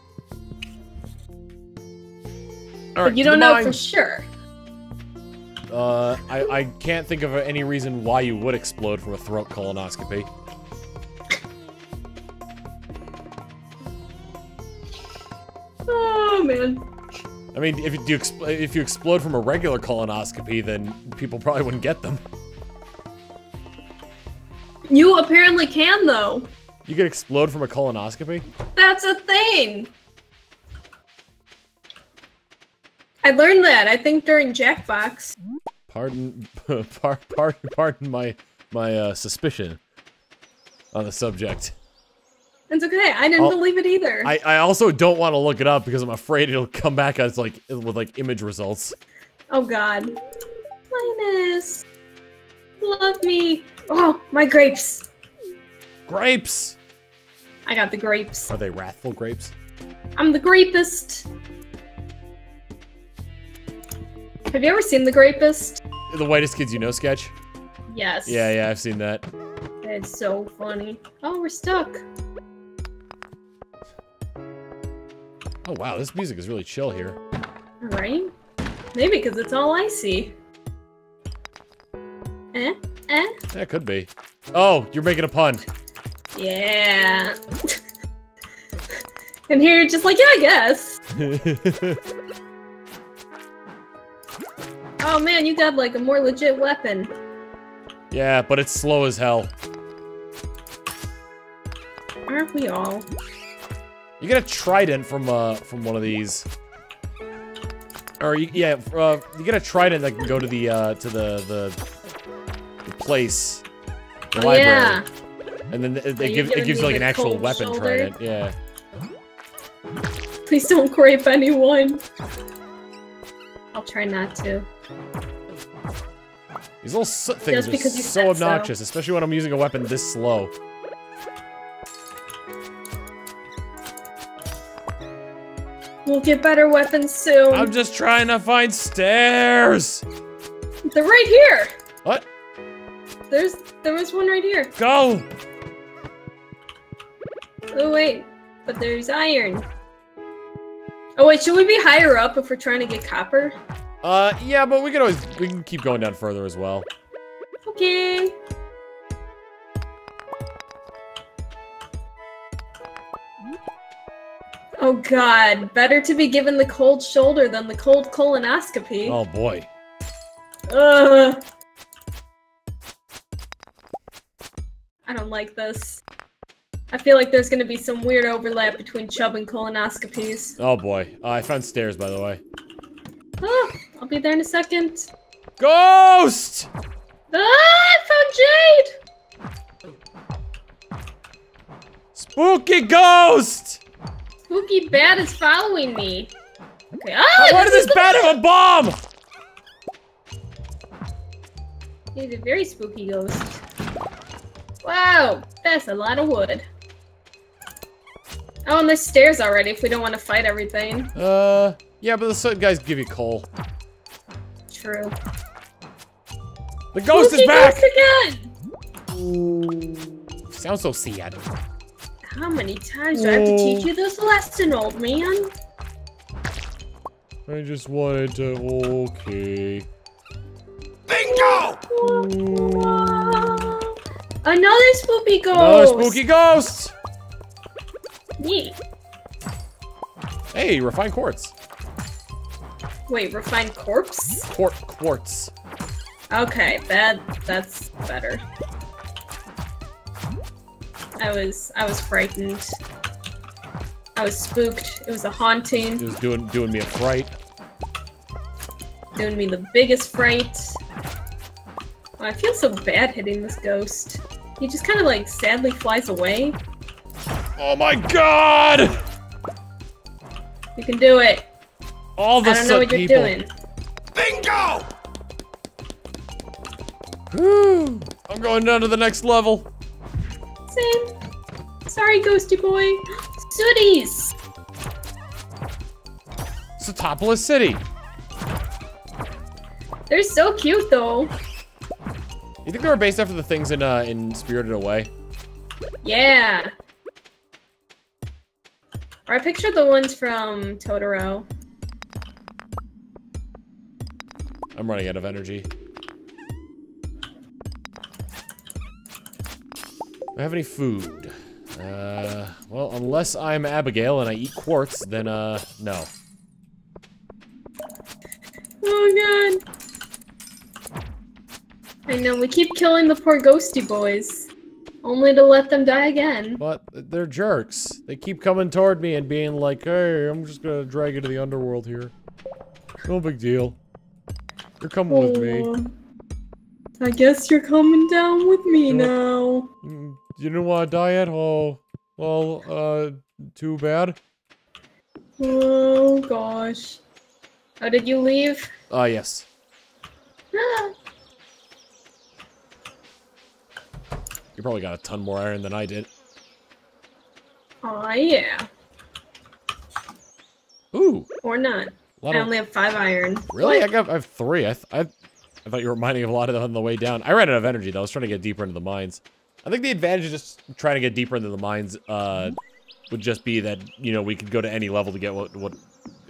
But Alright, you don't know for sure. Uh, I, I can't think of any reason why you would explode from a throat colonoscopy. Oh man. I mean, if you, do expl- if you explode from a regular colonoscopy, then people probably wouldn't get them. You apparently can though. You could explode from a colonoscopy? That's a thing. I learned that, I think during Jackbox. Pardon, <laughs> par, pardon, pardon my my uh, suspicion on the subject. It's okay, I didn't I'll- believe it either. I, I also don't want to look it up because I'm afraid it'll come back as like with like image results. Oh god. Linus. Love me. Oh, my grapes. Grapes! I got the grapes. Are they wrathful grapes? I'm the grapist. Have you ever seen the grapist? The whitest kids you know sketch? Yes. Yeah, yeah, I've seen that. It's so funny. Oh, we're stuck. Oh wow, this music is really chill here. Alright. Maybe because it's all I see. Eh? Eh? That could be. Oh, you're making a pun. Yeah. <laughs> and here you're just like, yeah, I guess. <laughs> Oh man, you got like a more legit weapon. yeah, but it's slow as hell. Aren't we all? You get a trident from uh from one of these. Or you, yeah, uh, you get a trident that can go to the uh to the the, the place, the Oh, library, yeah. and then it, it, gives it gives you like an actual weapon shoulder? trident. Yeah. Please don't grape anyone. I'll try not to. These little things are so said so. obnoxious, especially when I'm using a weapon this slow. We'll get better weapons soon. I'm just trying to find stairs. They're right here. What? There's there was one right here. Go. Oh wait, but there's iron. Oh wait, should we be higher up if we're trying to get copper? Uh, yeah, but we can always we can keep going down further as well. Okay. Oh god, better to be given the cold shoulder than the cold colonoscopy. Oh boy. Ugh. I don't like this. I feel like there's gonna be some weird overlap between chub and colonoscopies. Oh boy. Uh, I found stairs by the way. Oh, I'll be there in a second. Ghost! Ah, I found Jade! Spooky ghost! Spooky Bat is following me. Okay, ah! Why did this bat have a bomb? He's a very spooky ghost. Wow, that's a lot of wood. Oh, and there's stairs already if we don't want to fight everything. Uh, yeah, but the guys give you coal. True. The ghost spooky is back! Ghost again! Sounds so sad. How many times do I have to teach you this lesson, old man? I just wanted to. Okay. Bingo! Another spooky ghost! Another spooky ghost! Neat. Hey, refined quartz. Wait, refined corpse? Quart quartz. Okay, that that's better. I was I was frightened. I was spooked. It was a haunting. It was doing doing me a fright. doing me the biggest fright. Oh, I feel so bad hitting this ghost. He just kind of like sadly flies away. Oh my god! You can do it. All the I don't know what people. you're doing. Bingo! Whew. I'm going down to the next level. Same. Sorry, ghosty boy. Sooties! It's a topless city. They're so cute though. You think they were based after the things in uh in Spirited Away? Yeah. Or I pictured the ones from Totoro. I'm running out of energy. Do I have any food? Uh, well, unless I'm Abigail and I eat quartz, then uh, no. Oh god. I know, we keep killing the poor ghosty boys. Only to let them die again. But they're jerks. They keep coming toward me and being like, hey, I'm just gonna drag you to the underworld here. No big deal. You're coming with me. Oh. I guess you're coming down with me now. You didn't want to die at all. Well, uh, too bad. Oh gosh. Oh, did you leave? Ah, yes. <gasps> You probably got a ton more iron than I did. Aw, yeah. Ooh, Or not. I only have five iron. really. I, got, I have three. I th I, I thought you were mining a lot of them on the way down. I ran out of energy though. I was trying to get deeper into the mines. I think the advantage of just trying to get deeper into the mines uh would just be that you know we could go to any level to get what what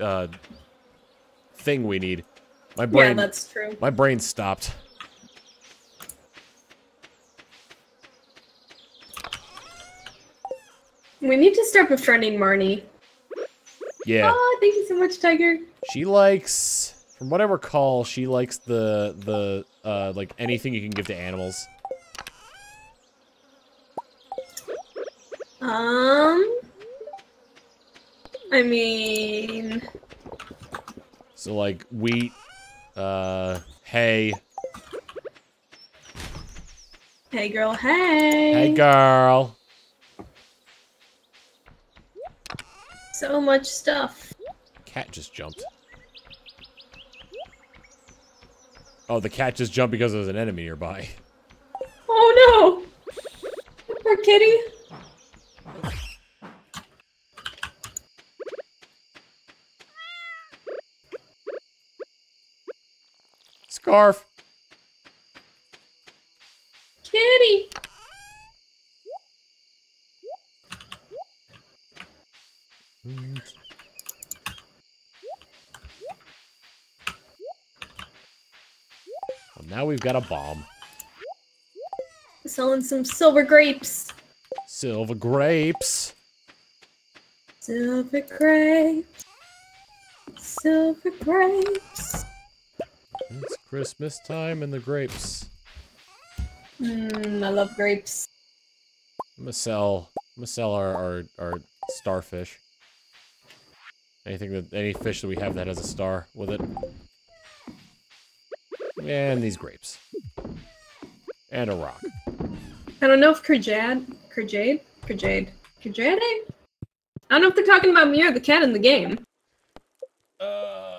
uh thing we need. My brain, Yeah, that's true. my brain stopped. We need to start befriending Marnie. Yeah. Oh, thank you so much, Tiger. She likes, from what I recall, she likes the the uh like anything you can give to animals. Um, I mean, So like wheat, uh, hay. hey girl, hey. Hey girl. So much stuff. Cat just jumped. Oh, the cat just jumped because there's an enemy nearby. Oh no! Poor kitty. Scarf. Kitty. Well, now we've got a bomb. Selling some silver grapes. Silver grapes. Silver grapes. Silver grapes. It's Christmas time and the grapes. Mmm, I love grapes. I'm gonna sell. I'm gonna sell our, our our starfish. Anything that any fish that we have that has a star with it. And these grapes. And a rock. I don't know if Kerjad, Kerjade, Kerjade, Kerjade. I don't know if they're talking about me or the cat in the game. Uh,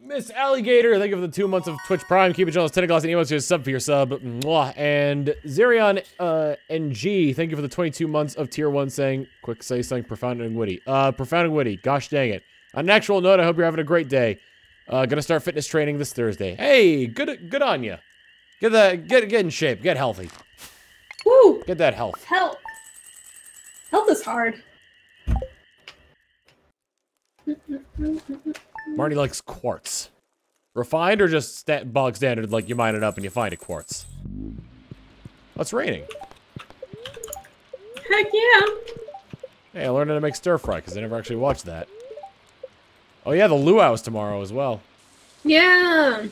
Miss Alligator, thank you for the two months of Twitch Prime. Keep it channel 10 glass and emotes. Just sub for your sub. Mwah. And Zerion uh, NG, thank you for the 22 months of tier one saying, quick say something profound and witty. Uh, profound and witty. Gosh dang it. On an actual note, I hope you're having a great day. Uh, gonna start fitness training this Thursday. Hey, good good on you. Get the get get in shape, get healthy, Woo! get that health. Health. Health is hard. Marty likes quartz. Refined or just sta bog standard, like you mine it up and you find a quartz? What's raining? Heck yeah. Hey, I learned how to make stir fry because I never actually watched that. Oh yeah, the luau is tomorrow as well. Yeah.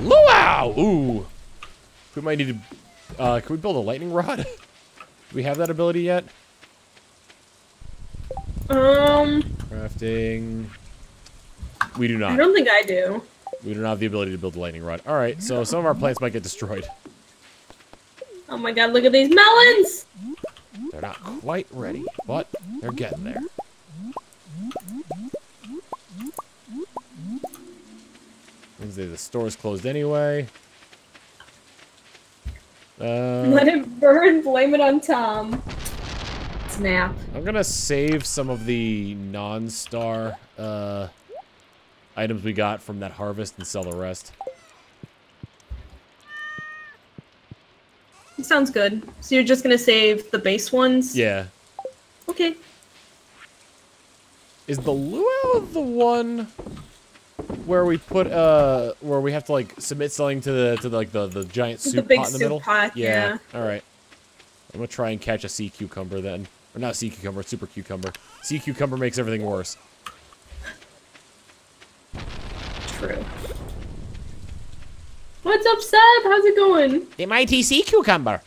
Luau! Ooh. We might need to. Uh, can we build a lightning rod? <laughs> Do we have that ability yet? Um, Crafting. We do not. I don't think I do. We do not have the ability to build a lightning rod. All right, so some of our plants might get destroyed. Oh my god, look at these melons! They're not quite ready, but they're getting there. Wednesday, the store's closed anyway. Uh, Let it burn, blame it on Tom. Snap. I'm gonna save some of the non-star uh, items we got from that harvest and sell the rest. Sounds good. So you're just gonna save the base ones? Yeah. Okay. Is the luau the one where we put uh where we have to like submit something to the to the, like the the giant The soup big pot in the soup middle? pot, yeah. All right. I'm gonna try and catch a sea cucumber then, or not sea cucumber, super cucumber. Sea cucumber makes everything worse. True. What's up, Seb? How's it going? The mighty sea cucumber.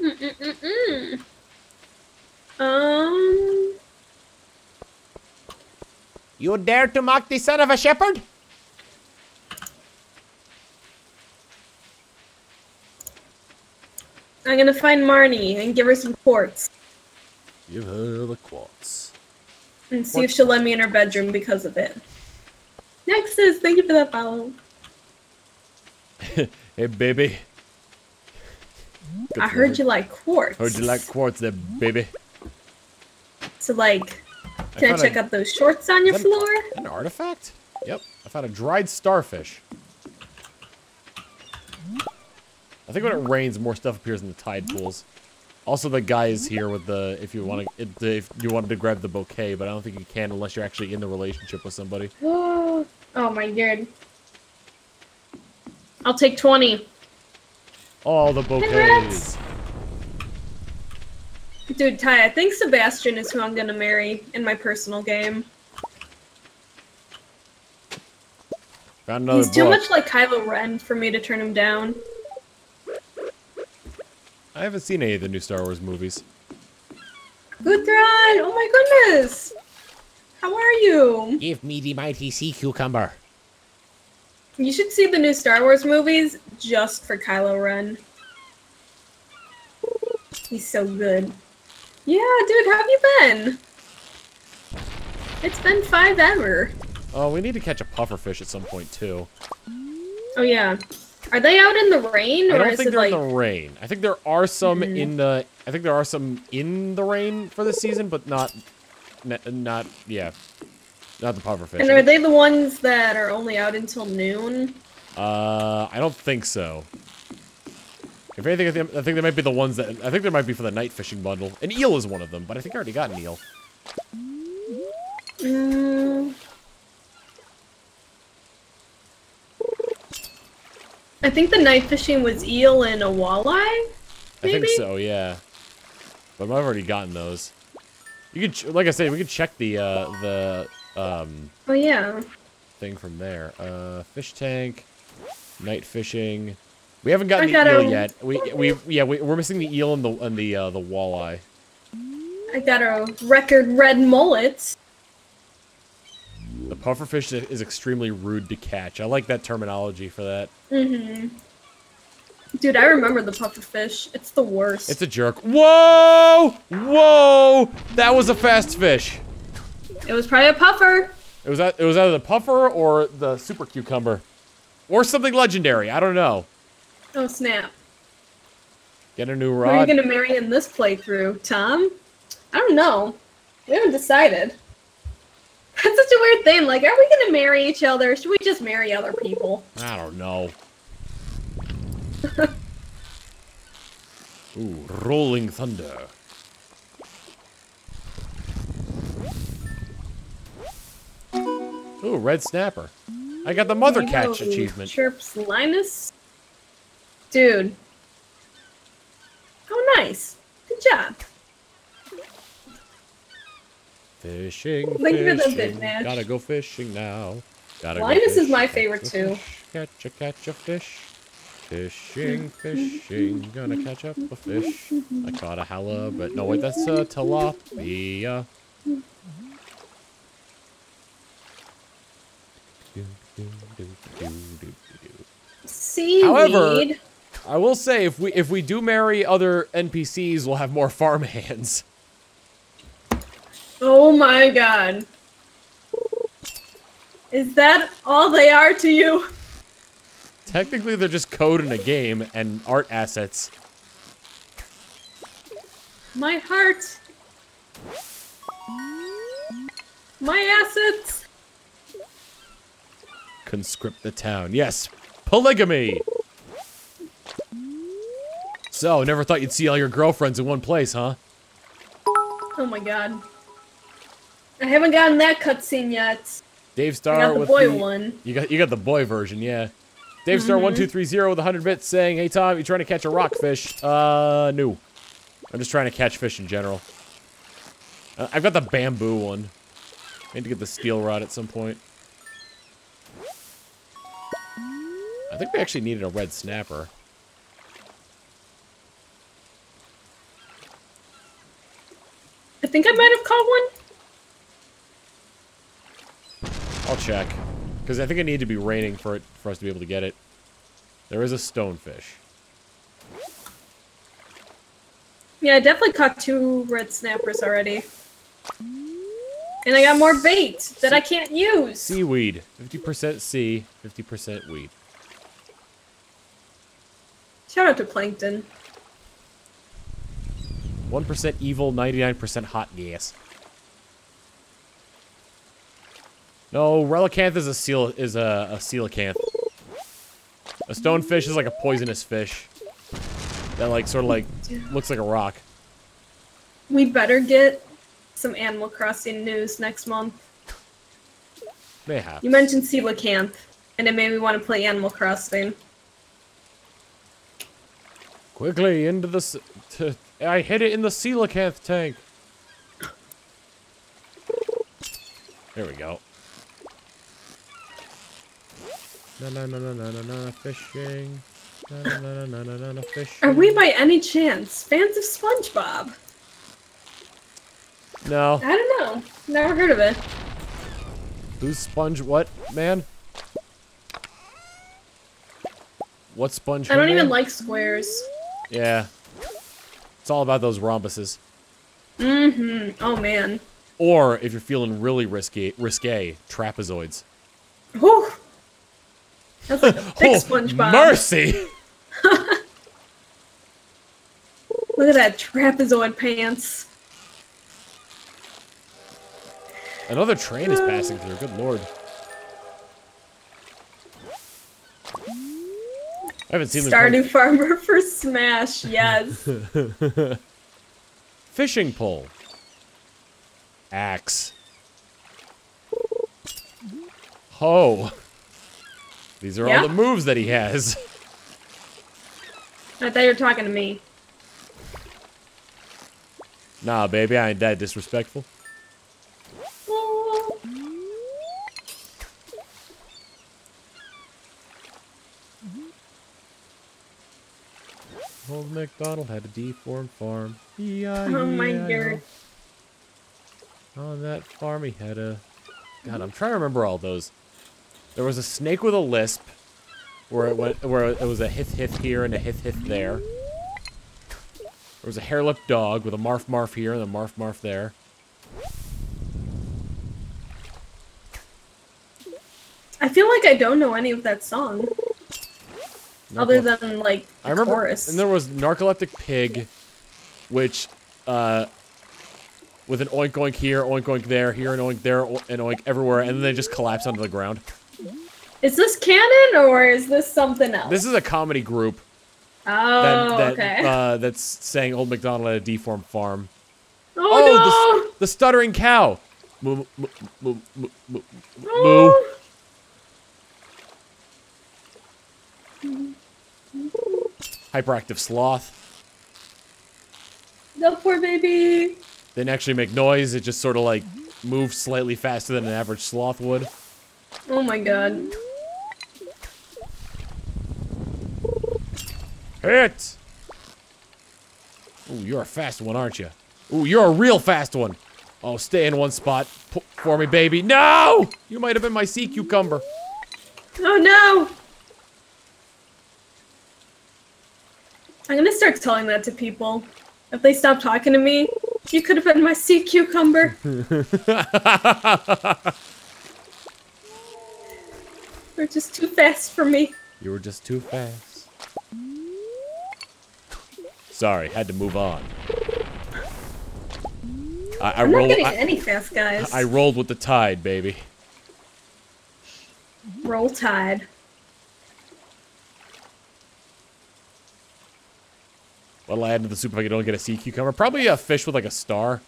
Mm-mm-mm-mm. Um, You dare to mock the son of a shepherd? I'm gonna find Marnie and give her some quartz Give her the quartz. and see if she'll let me in her bedroom because of it. Nexus, thank you for that follow. <laughs> Hey baby. Good I heard her. you like quartz. Heard you like quartz there, baby. So like, can I, found check a- out those shorts on your floor? An artifact? Yep. I found a dried starfish. I think when it rains, more stuff appears in the tide pools. Also, the guy is here with the if you want to if you wanted to grab the bouquet, but I don't think you can unless you're actually in the relationship with somebody. <gasps> oh my god. I'll take 20. All the bouquets. Congrats. Dude, Ty, I think Sebastian is who I'm gonna marry in my personal game. Found another He's too much like Kylo Ren for me to turn him down. I haven't seen any of the new Star Wars movies. Good run! Oh my goodness! How are you? Give me the mighty sea cucumber. You should see the new Star Wars movies just for Kylo Ren. He's so good. Yeah, dude, how have you been? It's been five ever. Oh, we need to catch a pufferfish at some point too. Oh yeah. Are they out in the rain I don't is think it they're like in the rain. I think there are some Mhm. in the. I think there are some in the rain for this season, but not, not yeah, not the pufferfish. And are they the ones that are only out until noon? Uh, I don't think so. If anything, I think, I think they might be the ones that I think there might be for the night fishing bundle. An eel is one of them, but I think I already got an eel. Mm. I think the night fishing was eel and a walleye. I think so, yeah. But I've already gotten those. You could, ch- like I said, we could check the uh, the um, Oh yeah. thing from there. Uh, fish tank, night fishing. We haven't gotten I the got eel yet. We we yeah we, we're missing the eel and the and the uh, the walleye. I got a record red mullet. The pufferfish is- is extremely rude to catch. I like that terminology for that. Mm-hmm. Dude, I remember the pufferfish. It's the worst. It's a jerk. Whoa! Whoa! That was a fast fish. it was probably a puffer. It was that. It was either the puffer or the super cucumber, or something legendary. I don't know. Oh snap. Get a new Who are you gonna marry in this playthrough? Tom? I don't know. We haven't decided. <laughs> That's such a weird thing. Like, are we gonna marry each other? Or should we just marry other people? I don't know. <laughs> Ooh, rolling thunder. Ooh, red snapper. I got the mother catch achievement. Chirps Linus. Dude. Oh, nice. Good job. Fishing, Thank you for the bit match. Gotta go fishing now. Gotta go Linus is my favorite a too. fish, Catch a catch a fish. Fishing, fishing, gonna catch up a fish. I caught a halibut. No, wait, that's a tilapia. Seaweed. However- I will say, if we if we do marry other NPCs, we'll have more farm <laughs> hands. Oh my god. Is that all they are to you? Technically, they're just code in a game and art assets. My heart. My assets. Conscript the town. Yes, polygamy. So, never thought you'd see all your girlfriends in one place, huh? Oh my god. I haven't gotten that cutscene yet. Dave I Star got the with boy the, one. You got you got the boy version, yeah. Dave Star one two three zero with hundred bits saying, "Hey Tom, you trying to catch a rockfish?" Uh, no. I'm just trying to catch fish in general. Uh, I've got the bamboo one. I need to get the steel rod at some point. I think we actually needed a red snapper. I think I might have caught one. I'll check. Because I think it needed to be raining for it for us to be able to get it. There is a stonefish. Yeah, I definitely caught two red snappers already. And I got more bait that I can't use. Seaweed. 50% sea, 50% weed. Shout out to Plankton. 1% evil, 99% hot gas. No, relicanth is a seal is a, a coelacanth. A stonefish is like a poisonous fish. That like sort of like looks like a rock. We better get some Animal Crossing news next month. Mayhap. You mentioned coelacanth, and it made me want to play Animal Crossing. Quickly into the s- t- I hit it in the coelacanth tank. There we go. Na na na na na na na fishing. Na na na na na na na fishing. Are we by any chance fans of SpongeBob? No. I don't know. Never heard of it. Who's sponge what, man? What sponge? I don't even man? like squares. Yeah. It's all about those rhombuses. Mm-hmm. Oh man. Or if you're feeling really risky, risque, trapezoids. Whew. That's like a <laughs> big Oh, SpongeBob. Mercy! <laughs> Look at that trapezoid pants. Another train is passing through. Good lord. I haven't seen Stardew Farmer <laughs> for Smash. Yes. <laughs> Fishing pole. Axe. Ho. These are Yeah? all the moves that he has. <laughs> I thought you were talking to me. Nah, baby, I ain't that disrespectful. Old MacDonald had a deformed farm. <laughs> Oh my god. On that farm, he had a. God, I'm trying to remember all those. There was a snake with a lisp, where it went, where it was a hith hith here and a hith hith there. There was a hare lip dog with a marf marf here and a marf marf there. I feel like I don't know any of that song. Other than like the I remember, chorus. and there was narcoleptic pig, which, uh, with an oink oink here, oink oink there, here an oink there, an oink everywhere, and then they just collapse onto the ground. Is this canon or is this something else? This is a comedy group oh, that, that okay. uh, that's saying Old McDonald had a deformed farm. oh, the, s- the stuttering cow. Moo, moo, moo, moo, moo, no! moo. Hyperactive sloth. The poor baby. Didn't actually make noise. It just sort of like moved slightly faster than an average sloth would. Oh my god. Hit! Ooh, you're a fast one, aren't you? Ooh, you're a real fast one. Oh, stay in one spot for me, baby. No! You might have been my sea cucumber. Oh no! I'm gonna start telling that to people. If they stop talking to me, you could have been my sea cucumber. <laughs> You're just too fast for me. you were just too fast. Sorry, had to move on. I, I I'm not getting I, any fast guys. I rolled with the tide, baby. Roll Tide. What'll I add to the soup if I could only get a sea cucumber? Probably a fish with like a star.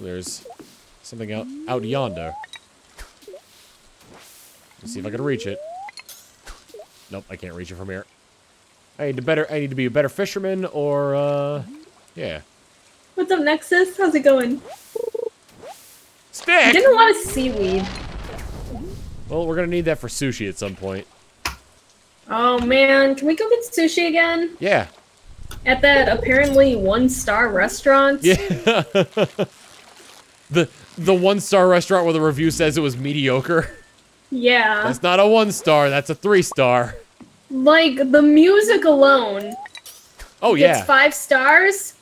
There's something out out yonder. Let's see if I can reach it. Nope, I can't reach it from here. I need to better. I need to be a better fisherman, or uh, yeah. What's up, Nexus? How's it going? I didn't want a seaweed. Well, we're gonna need that for sushi at some point. Oh man, can we go get sushi again? Yeah. At that apparently one star restaurant? Yeah. <laughs> the the one star restaurant where the review says it was mediocre. Yeah. That's not a one star. That's a three star. Like the music alone Oh yeah. five stars.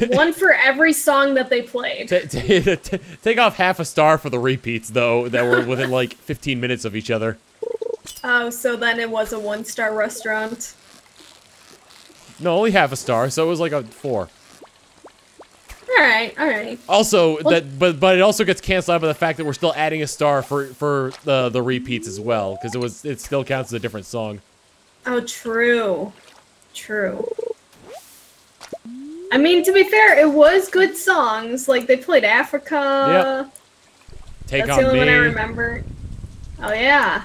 <laughs> one for every song that they played. Ta- <laughs> take off half a star for the repeats, though, that were within like 15 minutes of each other. Oh, so then it was a one star restaurant. No, only half a star, so it was like a four. Alright, alright. Also, Well- that but but it also gets canceled out by the fact that we're still adding a star for for the the repeats as well, because it was it still counts as a different song. Oh, true. True. I mean, to be fair, it was good songs. Like, they played Africa. Take That's the only me. one I remember. Oh, yeah.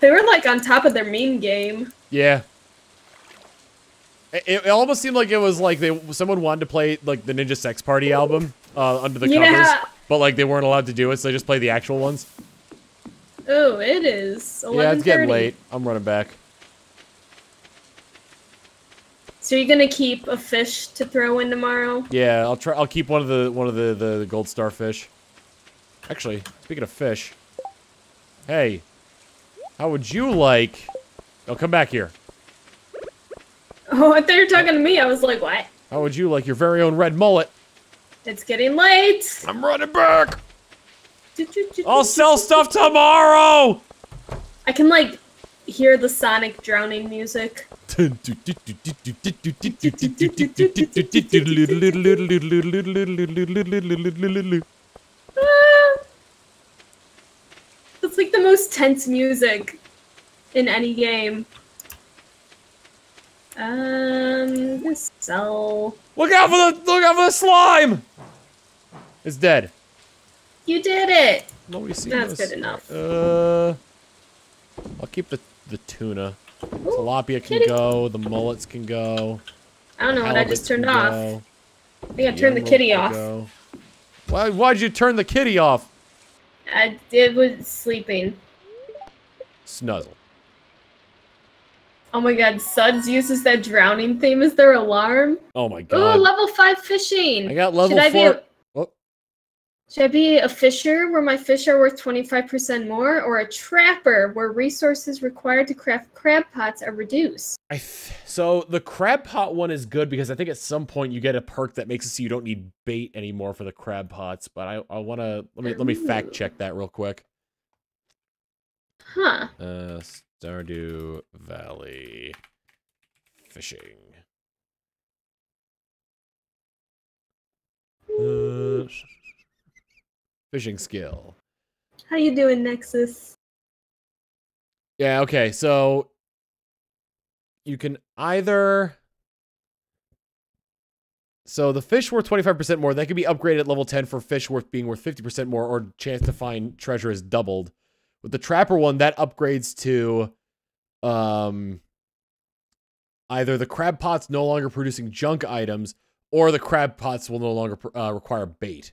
They were, like, on top of their meme game. Yeah. It, it almost seemed like it was like they someone wanted to play like the Ninja Sex Party album uh, under the Yeah. covers, but like they weren't allowed to do it, so they just played the actual ones. Oh, it is. Yeah, it's getting late. I'm running back. So you're gonna keep a fish to throw in tomorrow? Yeah, I'll try. I'll keep one of the one of the the, gold star fish. Actually, speaking of fish, hey, how would you like? Oh, come back here. Oh, I thought you were talking to me. I was like, what? How would you like your very own red mullet? It's getting late. I'm running back. I'll sell stuff tomorrow. I can like hear the Sonic drowning music. <laughs> <laughs> <laughs> It's like the most tense music in any game. Um, this sell. Look out for the look out for the slime. It's dead. You did it. Nobody That's this. good enough. Uh, I'll keep the the tuna. Tilapia can kitty. go. The mullets can go. I don't know what I just turned off. go, I think I turned the kitty off. go. Why why'd you turn the kitty off? I it was sleeping. Snuzzle. Oh my god, Suds uses that drowning theme as their alarm. Oh my Ooh, god. level five fishing. I got level Should I be should I be a fisher where my fish are worth 25% more, or a trapper where resources required to craft crab pots are reduced? I th- so the crab pot one is good because I think at some point you get a perk that makes it so you don't need bait anymore for the crab pots. But I, I want to let me let me fact check that real quick. Huh. Uh, Stardew Valley fishing. Uh, fishing skill. How you doing, Nexus? Yeah, okay, so you can either so the fish worth 25% more, that can be upgraded at level 10 for fish worth being worth 50% more or chance to find treasure is doubled. With the trapper one, that upgrades to um either the crab pots no longer producing junk items or the crab pots will no longer uh, require bait.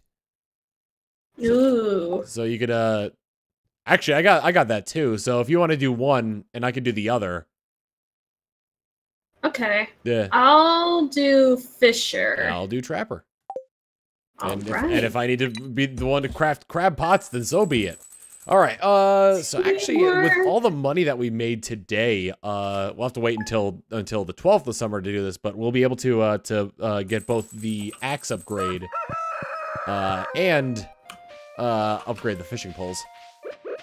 Ooh. So you could uh actually I got I got that too. So if you want to do one and I could do the other. Okay. Yeah. I'll do fisher. I'll do trapper. And if, Alright. and if I need to be the one to craft crab pots, then so be it. All right. Uh, so actually, with all the money that we made today, uh, we'll have to wait until until the 12th of summer to do this, but we'll be able to uh to uh get both the axe upgrade, uh, and uh upgrade the fishing poles.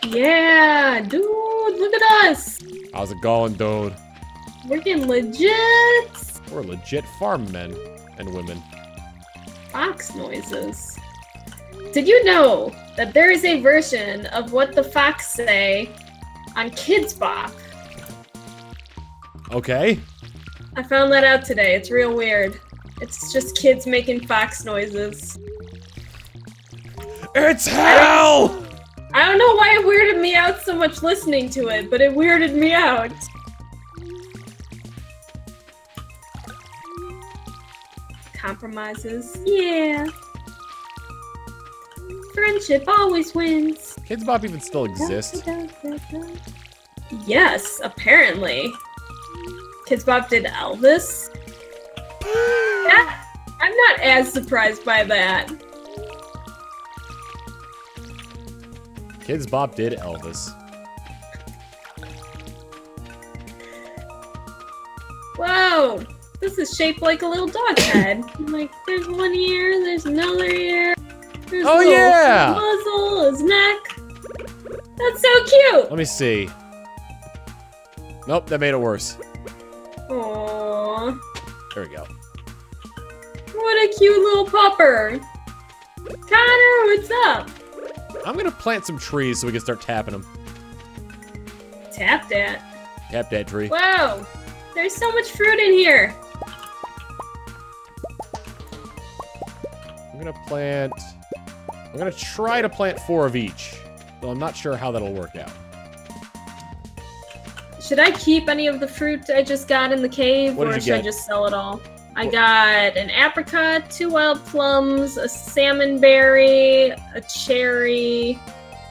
Yeah, dude, look at us. How's it going, dude? We're legit We're legit farm men and women. fox noises. Did you know that there is a version of what the fox say on Kidz Bop? Okay. I found that out today. It's real weird. It's just kids making fox noises. It's hell. I don't know why it weirded me out so much listening to it, but it weirded me out. Compromises. Yeah. Friendship always wins. Kidz Bop even still exists. Yes, apparently. Kidz Bop did Elvis. Yeah, <gasps> I'm not as surprised by that. Kids Bob did Elvis. Whoa! This is shaped like a little dog head. like, there's one ear, there's another ear. There's Oh, yeah! muzzle, his neck. That's so cute! Let me see. Nope, that made it worse. Aww. There we go. What a cute little pupper. Connor, what's up? I'm gonna plant some trees so we can start tapping them. Tap that. Tap that tree. Whoa! There's so much fruit in here. I'm gonna plant. I'm gonna try to plant four of each. Though I'm not sure how that'll work out. Should I keep any of the fruit I just got in the cave, What or should I just sell it all? I got an apricot, two wild plums, a salmon berry, a cherry,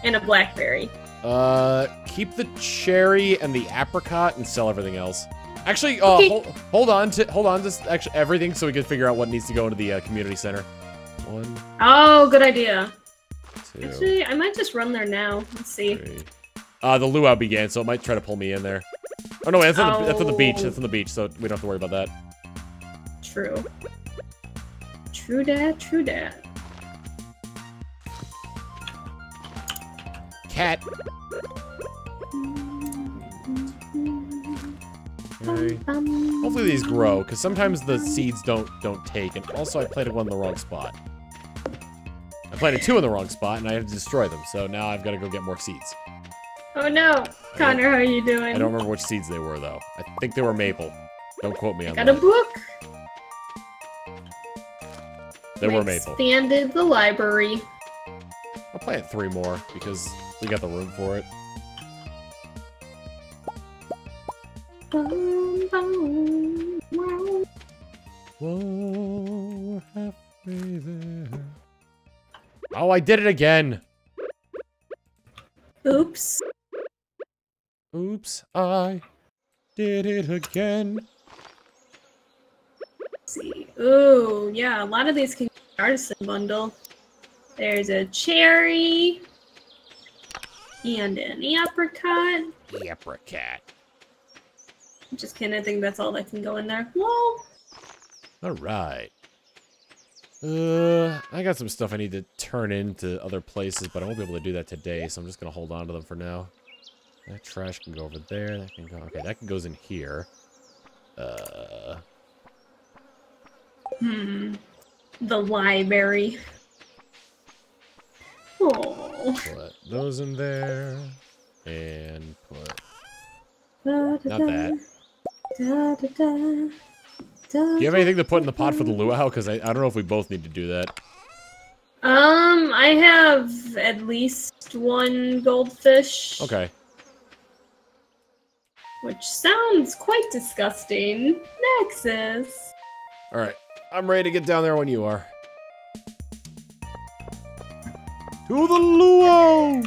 and a blackberry. Uh, keep the cherry and the apricot and sell everything else. Actually, uh, Okay. hold, hold on to hold on to actually everything so we can figure out what needs to go into the uh, community center. One, Oh, good idea. two, Actually, I might just run there now. Let's see. three. Uh, the luau began, so it might try to pull me in there. Oh no, wait, that's on the, that's on the beach. Oh. That's on the beach, so we don't have to worry about that. True. True dat, true dat. Cat. Okay. Hopefully these grow, because sometimes the seeds don't don't take, and also I planted one in the wrong spot. I planted two in the wrong spot, and I had to destroy them, so now I've got to go get more seeds. Oh no, Connor, how are you doing? I don't remember which seeds they were, though. I think they were maple. Don't quote me on Got a that. book. They We were maple. Expanded the library. I'll plant three more, because we got the room for it. Bum, bum, wow. Whoa, halfway there. Oh, I did it again! Oops. Oops, I did it again. See. Ooh, yeah, a lot of these can get artisan bundle. There's a cherry and an apricot. Apricot. I Just kidding, I think that's all that can go in there. Whoa. All right. Uh, I got some stuff I need to turn into other places, but I won't be able to do that today, so I'm just gonna hold on to them for now. That trash can go over there. That can go. Okay, that can goes in here. Uh, Hmm. The library. Oh. put those in there, and put. Da, da, Not that. Da, da, da. Da, Do you have anything to put in the pot for the luau? Because I, I don't know if we both need to do that. Um, I have at least one goldfish. Okay. Which sounds quite disgusting. Nexus. All right. I'm ready to get down there when you are. To the luau.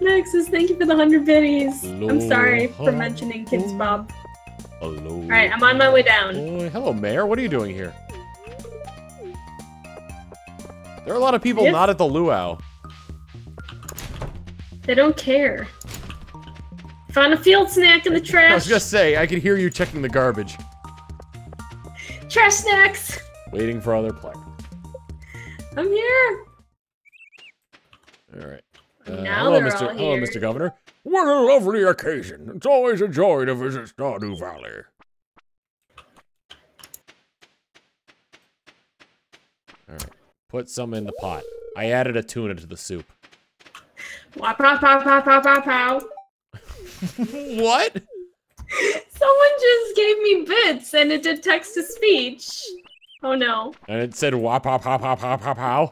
Nexus, thank you for the hundred biddies. I'm sorry for mentioning Kids Bob. Hello. Alright, I'm on my way down. Boy, hello, Mayor. What are you doing here? There are a lot of people Yes. not at the luau. They don't care. Found a field snack in the trash. <laughs> I was trash. gonna say, I could hear you checking the garbage, Trash snacks. waiting for other players. I'm here. All right. Uh, Now hello, Mr. Hello. Mr. Governor. What a lovely occasion. It's always a joy to visit Stardew Valley. All right. Put some in the pot. I added a tuna to the soup. Wow, pow, pow, pow, pow, pow, pow. <laughs> what? Someone just gave me bits and it did text to speech. Oh no. And it said wah pow pow pow pow pow pow.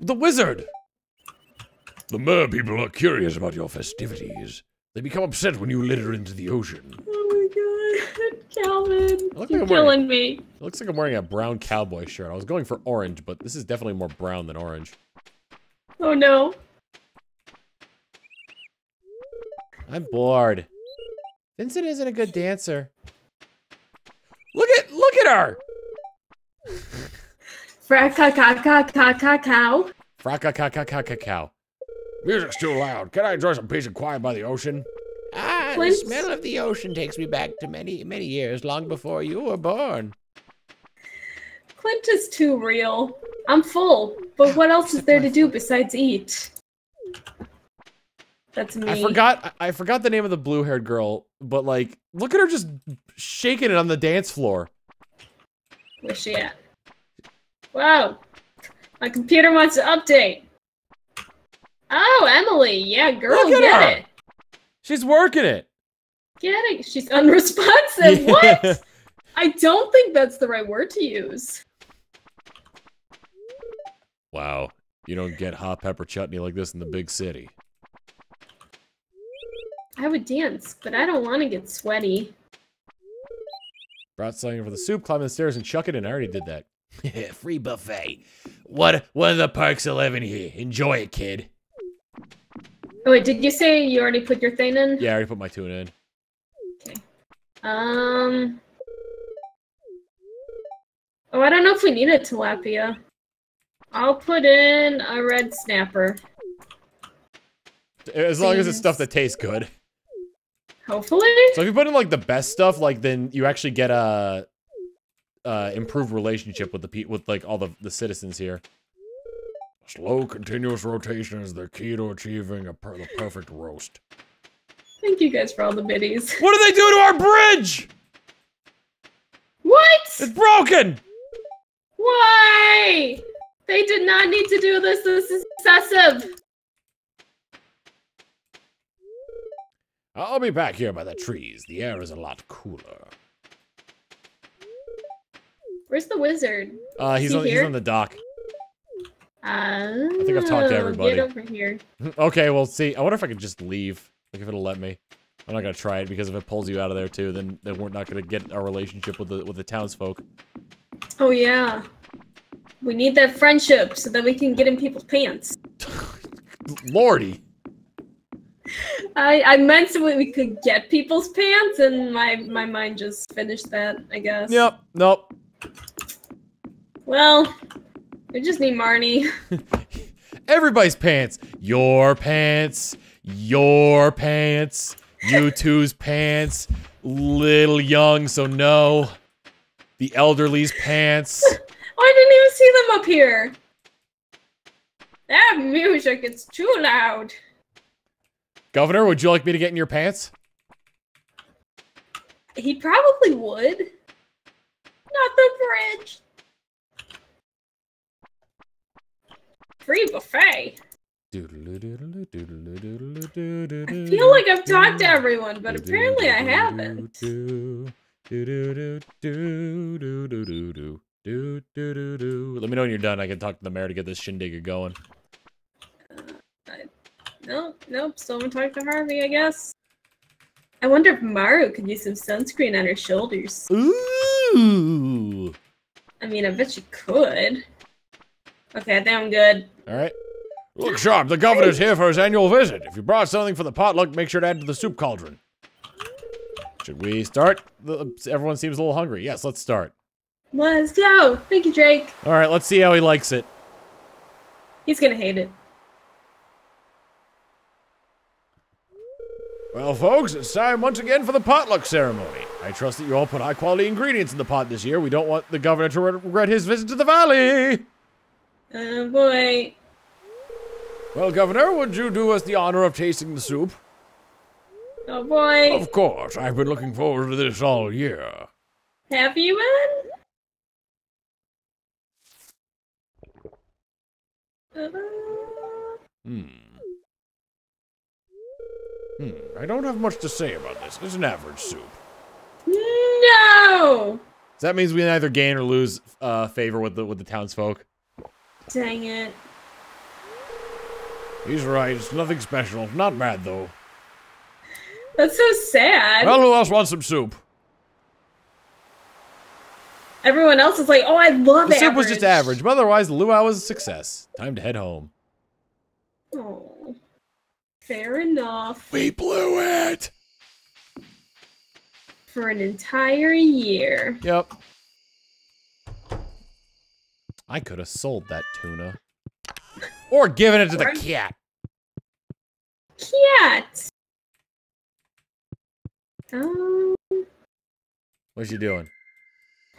The wizard! The mer people are curious about your festivities. They become upset when you litter into the ocean. Oh my god. <laughs> Calvin. look You're like I'm wearing- killing me. It looks like I'm wearing a brown cowboy shirt. I was going for orange, but this is definitely more brown than orange. Oh no. I'm bored. Vincent isn't a good dancer. Look at look at her! Fracka ka ka ka ka cow. Fraka ka ka ka ka cow. Music's too loud. Can I enjoy some peace and quiet by the ocean? Ah, Clint? the smell of the ocean takes me back to many, many years, long before you were born. Clint is too real. I'm full, but what else is there to do besides eat? That's me. I forgot. I forgot the name of the blue-haired girl, but like, look at her just shaking it on the dance floor. Where's she at? Wow. My computer wants to update. Oh, Emily. Yeah, girl, get her. it. She's working it. Get it. She's unresponsive. <laughs> Yeah. What? I don't think that's the right word to use. Wow, you don't get hot pepper chutney like this in the big city. I would dance, but I don't want to get sweaty. Brought something for the soup, climb the stairs and chuck it in. I already did that. <laughs> Free buffet. What what are the perks of living here? Enjoy it, kid. Oh, wait, did you say you already put your thing in? Yeah, I already put my tuna in. Okay. Um. Oh, I don't know if we need a tilapia. I'll put in a red snapper. As long as it's stuff that tastes good. Hopefully. So if you put in like the best stuff, like then you actually get a uh improved relationship with the pe with like all the the citizens here. Slow, continuous rotation is the key to achieving a per the perfect roast. Thank you guys for all the biddies. What do they do to our bridge? What? It's broken. Why? They did not need to do this. This is excessive. I'll be back here by the trees. The air is a lot cooler. Where's the wizard? Uh, he's he on, he's on the dock. Uh, think I've talked to everybody. Get over here. <laughs> okay, well, see, I wonder if I could just leave. Like, if it'll let me. I'm not gonna try it because if it pulls you out of there too, then then we're not gonna get our relationship with the with the townsfolk. Oh yeah. We need that friendship so that we can get in people's pants. Lordy. I I meant so we could get people's pants, and my my mind just finished that. I guess. Yep. Nope. Well, we just need Marnie. <laughs> Everybody's pants. Your pants. Your pants. You two's pants. Little young, so no. The elderly's pants. <laughs> Oh, I didn't even see them up here. That music, it's too loud. Governor, would you like me to get in your pants? He probably would. Not the bridge. Free buffet. I feel like I've talked to everyone, but apparently I haven't. Let me know when you're done. I can talk to the mayor to get this shindig going. Nope, nope, still haven't talked to Harvey, I guess. I wonder if Maru could use some sunscreen on her shoulders. Ooh. I mean, I bet she could. Okay, I think I'm good. All right. Look sharp. The governor's here for his annual visit. If you brought something for the potluck, make sure to add to the soup cauldron. Should we start? The- Everyone seems a little hungry. Yes, let's start. Let's go. Thank you, Drake. All right, let's see how he likes it. He's gonna hate it. Well, folks, it's time once again for the potluck ceremony. I trust that you all put high quality ingredients in the pot this year. We don't want the governor to re- regret his visit to the valley. Oh boy. Well, Governor, would you do us the honor of tasting the soup? Oh boy. Of course, I've been looking forward to this all year. Have you been? Hmm. Hmm. I don't have much to say about this. It's an average soup. no! So that means we either gain or lose uh, favor with the with the townsfolk. Dang it. He's right. It's nothing special. Not bad though. That's so sad. Well, who else wants some soup? Everyone else is like, oh, I love it. The soup was just average, but otherwise the luau was a success. Time to head home. Oh. Fair enough. We blew it. For an entire year. Yep. I could have sold that tuna. Or given it to the cat. Cat! Um, What's she doing?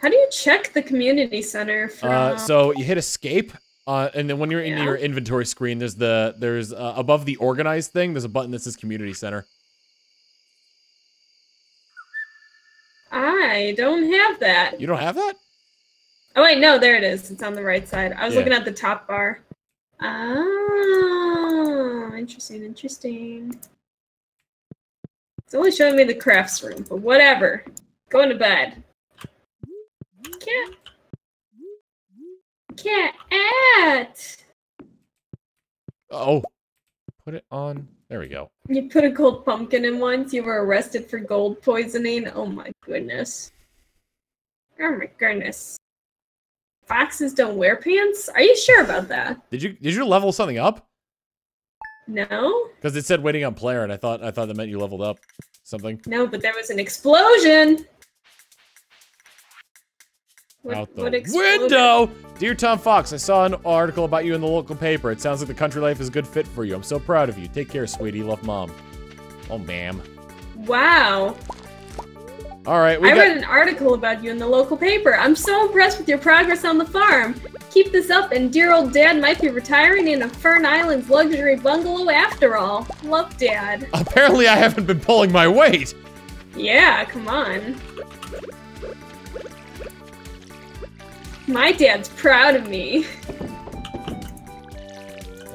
How do you check the community center from... Uh, so you hit escape, uh, and then when you're in Yeah. your inventory screen, there's the there's uh, above the organized thing. There's a button that says community center. I don't have that. You don't have that? Oh wait, no, there it is. It's on the right side. I was Yeah. looking at the top bar. Oh, interesting, interesting. It's only showing me the crafts room, but whatever. Going to bed. Cat. Cat. Oh, put it on. There we go. You put a gold pumpkin in once. You were arrested for gold poisoning. Oh my goodness. Oh my goodness. Foxes don't wear pants? Are you sure about that? Did you did you level something up? No? Because it said waiting on player, and I thought I thought that meant you leveled up something. No, but there was an explosion. What, out the window. Dear Tom Fawkes, I saw an article about you in the local paper. It sounds like the country life is a good fit for you. I'm so proud of you. Take care, sweetie. Love, mom. Oh, ma'am. Wow. All right, we I read an article about you in the local paper. I'm so impressed with your progress on the farm. Keep this up, and dear old dad might be retiring in a Fern Islands luxury bungalow after all. Love, Dad. Apparently, I haven't been pulling my weight. Yeah, come on. My dad's proud of me.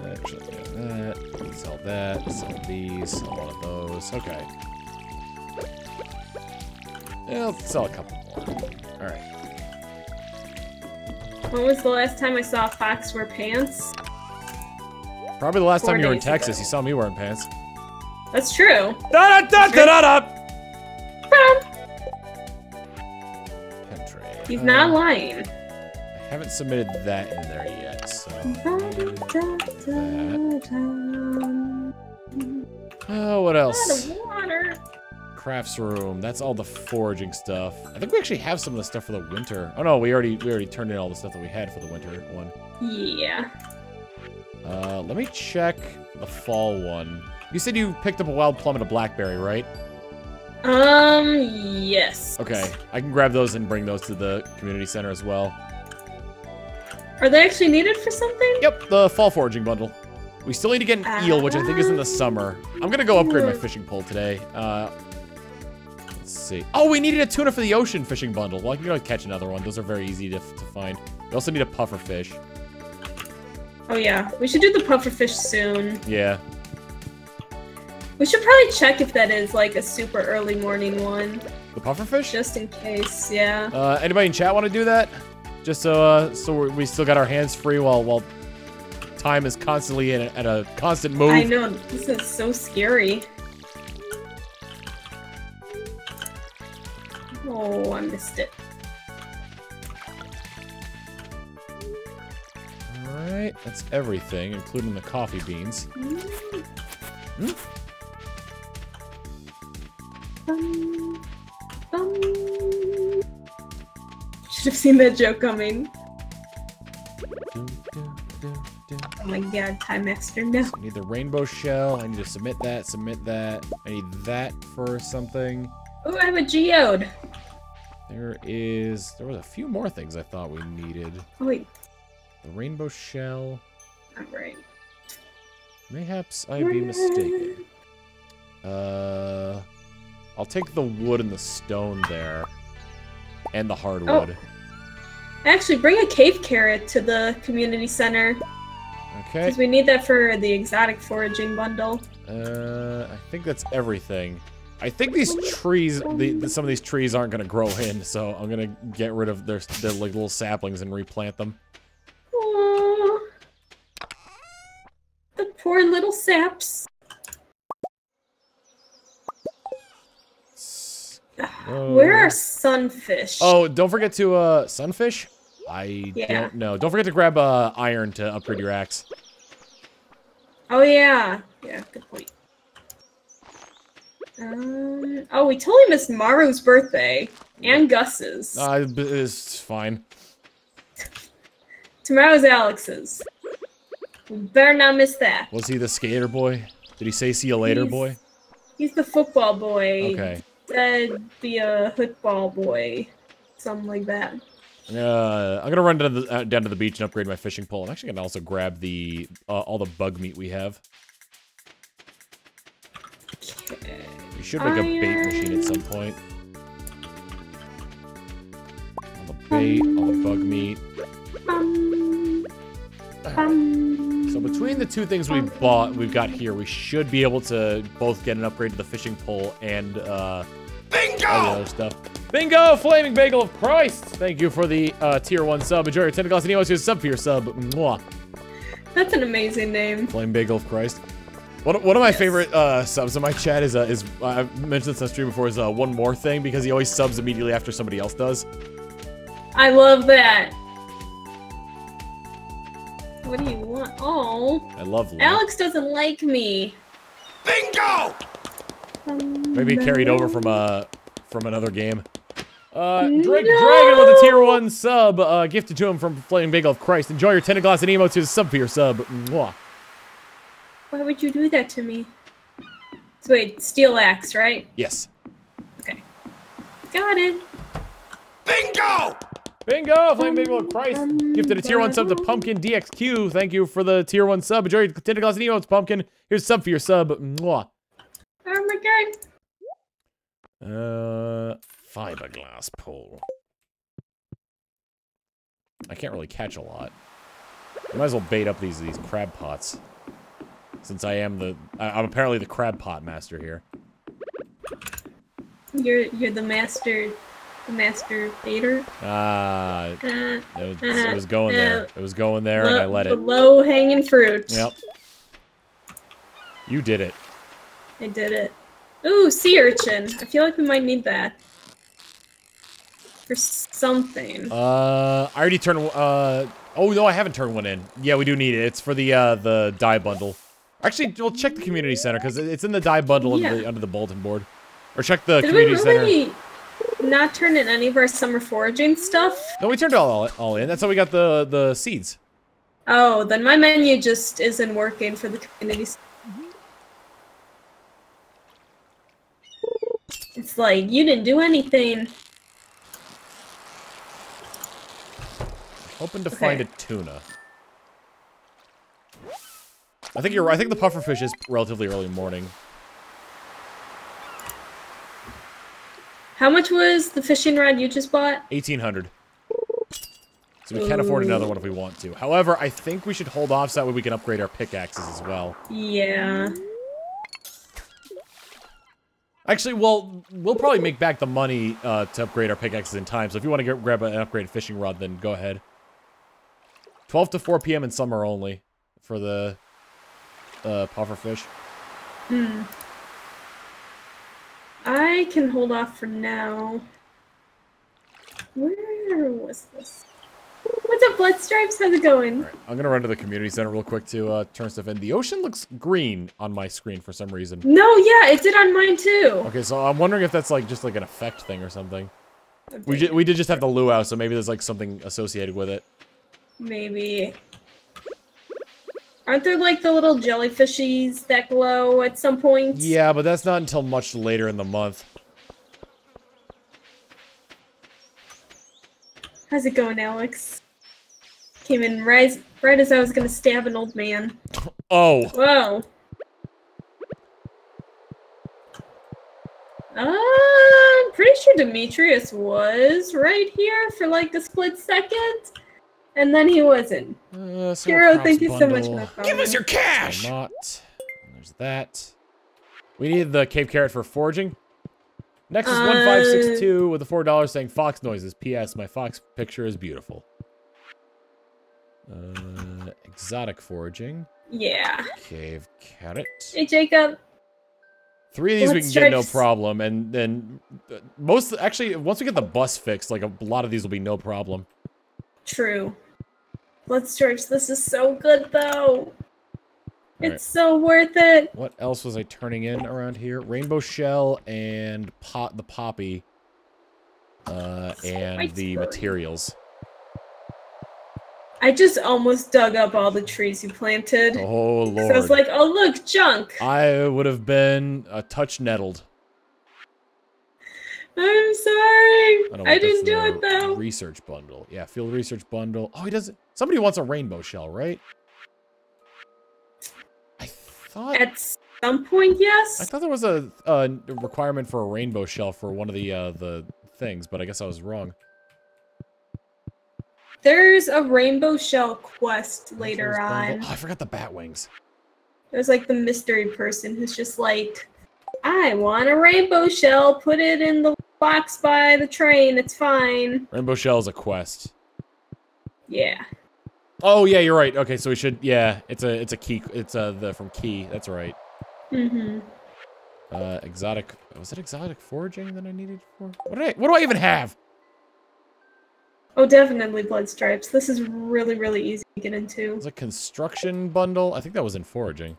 Actually, that. Sell that. Sell these. Sell one of those. Okay. Yeah, let's sell a couple more. All right. When was the last time I saw a fox wear pants? Probably the last Four time you were in Texas, ago. you saw me wearing pants. That's true. Da da da da da da. He's Uh, not lying. Haven't submitted that in there yet, so. Oh, what else? water. Crafts room. That's all the foraging stuff. I think we actually have some of the stuff for the winter. Oh no, we already we already turned in all the stuff that we had for the winter one. Yeah. Uh, let me check the fall one. You said you picked up a wild plum and a blackberry, right? Um, yes. Okay, I can grab those and bring those to the community center as well. Are they actually needed for something? Yep, the fall foraging bundle. We still need to get an eel, which I think is in the summer. I'm gonna go upgrade my fishing pole today. Uh, let's see. Oh, we needed a tuna for the ocean fishing bundle. Well, I can go catch another one. Those are very easy to, to find. We also need a puffer fish. Oh yeah, we should do the pufferfish soon. Yeah. We should probably check if that is like a super early morning one, The puffer fish? just in case. Yeah. Uh, anybody in chat want to do that? Just so uh, so we're, still got our hands free while while time is constantly in a, at a constant move. I know this is so scary. Oh, I missed it. All right, that's everything, including the coffee beans. Um, Um, should have seen that joke coming. Oh my god, Time Master, no. I need the rainbow shell. I need to submit that, submit that. I need that for something. Oh, I have a geode. There is... There was a few more things I thought we needed. Oh wait, The rainbow shell. alright. Mayhaps I be mistaken. Uh... I'll take the wood and the stone there. And the hardwood. Actually, bring a cave carrot to the community center. Okay. Because we need that for the exotic foraging bundle. Uh, I think that's everything. I think these trees, the, some of these trees aren't gonna grow in, so I'm gonna get rid of their, their like little saplings and replant them. Aww. The poor little saps. Oh. Where are sunfish? Oh, don't forget to uh sunfish. I Yeah. don't know. Don't forget to grab uh iron to upgrade your axe. Oh yeah. Yeah, good point. Um, oh, we totally missed Maru's birthday. And Gus's. Uh, it's fine. <laughs> Tomorrow's Alex's. We better not miss that. Was he the skater boy? Did he say see you later, He's- boy? He's the football boy. Okay. Said be a football boy. Something like that. Uh, I'm gonna run down to the uh, down to the beach and upgrade my fishing pole. I'm actually gonna also grab the uh, all the bug meat we have. Okay. We should make a bait machine at some point. All the bait, all the bug meat. Bum, bum. So between the two things we bought, we've got here, we should be able to both get an upgrade to the fishing pole and uh, Bingo! all the other stuff. Bingo! Flaming Bagel of Christ! Thank you for the uh, tier 1 sub. Enjoy your tentacles and Eos, sub for your sub. Mwah. That's an amazing name. Flaming Bagel of Christ. One, one of my favorite uh, subs in my chat is, uh, is I've mentioned this on stream before, is uh, One More Thing, because he always subs immediately after somebody else does. I love that. What do you want? Oh, I love love. Alex doesn't like me. Bingo! Maybe carried over from uh from another game. Uh, Drake No! Dragon with a tier one sub, uh, gifted to him from Flaming Bagel of Christ. Enjoy your ten glass and emotes to sub for your sub. Mwah. Why would you do that to me? So wait, steel axe, right? Yes. Okay. Got it. Bingo! Bingo! Flaming Bagel of Christ gifted a tier one sub to Pumpkin DXQ. Thank you for the tier one sub. Enjoy your glass and emotes, Pumpkin. Here's a sub for your sub. Mwah. Oh my god. Uh, fiberglass pole. I can't really catch a lot. I might as well bait up these these crab pots, since I am the I, I'm apparently the crab pot master here. You're you're the master, the master baiter. Ah, Uh, it was, it was going there. It was going there, and I let The it. low hanging fruit. Yep. You did it. I did it. Ooh, sea urchin. I feel like we might need that. For something. Uh, I already turned. Uh, oh no, I haven't turned one in. Yeah, we do need it. It's for the uh the dye bundle. Actually, we'll check the community center because it's in the dye bundle under, the, under the bulletin board. Or check the Did we community center. Not turn in any of our summer foraging stuff? No, we turned all all in. That's how we got the the seeds. Oh, then my menu just isn't working for the community. It's like, you didn't do anything. Hoping to Okay. find a tuna. I think you're. right. I think the pufferfish is relatively early morning. How much was the fishing rod you just bought? Eighteen hundred. So we can't afford another one if we want to. However, I think we should hold off so that way we can upgrade our pickaxes as well. Yeah. Actually, well, we'll probably make back the money uh, to upgrade our pickaxes in time. So if you want to get, grab an upgraded fishing rod, then go ahead. 12 to 4 p.m. in summer only for the uh, pufferfish. Hmm. I can hold off for now. Where was this? What's up, Blood Stripes? How's it going? I'm gonna run to the community center real quick to uh, turn stuff in. The ocean looks green on my screen for some reason. No, yeah, it did on mine too. Okay, so I'm wondering if that's like just like an effect thing or something. We we did just have the luau, so maybe there's like something associated with it. Maybe. Aren't there like the little jellyfishies that glow at some point? Yeah, but that's not until much later in the month. How's it going, Alex? Came in right, right as I was gonna stab an old man. <laughs> Oh, Whoa. Uh, I'm pretty sure Demetrius was right here for like a split second, and then he wasn't. uh, Hero, thank you so much bundle. for Give us your Why cash! not? There's that. We need the Cave Carrot for foraging. Next is Uh, 1562 with the $4 saying fox noises. P.S. My fox picture is beautiful. Uh, exotic foraging. Yeah. Cave carrot. Hey, Jacob. Three of these we Let's can get no problem, and then uh, most actually once we get the bus fixed, like a lot of these will be no problem. True. Let's search. This is so good, though. Alright. It's so worth it. What else was I turning in around here? Rainbow shell and pot the poppy, uh, and the Spice materials. I just almost dug up all the trees you planted. Oh lord! I was like, oh, look, junk. I would have been a touch nettled. I'm sorry. I, I didn't do it, though. Research bundle. Yeah, field research bundle. Oh, he doesn't. Somebody wants a rainbow shell, right? I thought. At some point, yes. I thought there was a, a requirement for a rainbow shell for one of the uh, the things, but I guess I was wrong. There's a rainbow shell quest later on. Oh, I forgot the bat wings. There's like the mystery person who's just like, I want a rainbow shell. Put it in the box by the train. It's fine. Rainbow shell is a quest. Yeah. Oh yeah, you're right. Okay, so we should. Yeah, it's a it's a key. It's uh the from key. That's right. Mm-hmm. Uh, exotic. Was it exotic foraging that I needed for? What did I? What do I even have? Oh, definitely blood stripes. This is really, really easy to get into. was a construction bundle. I think that was in foraging.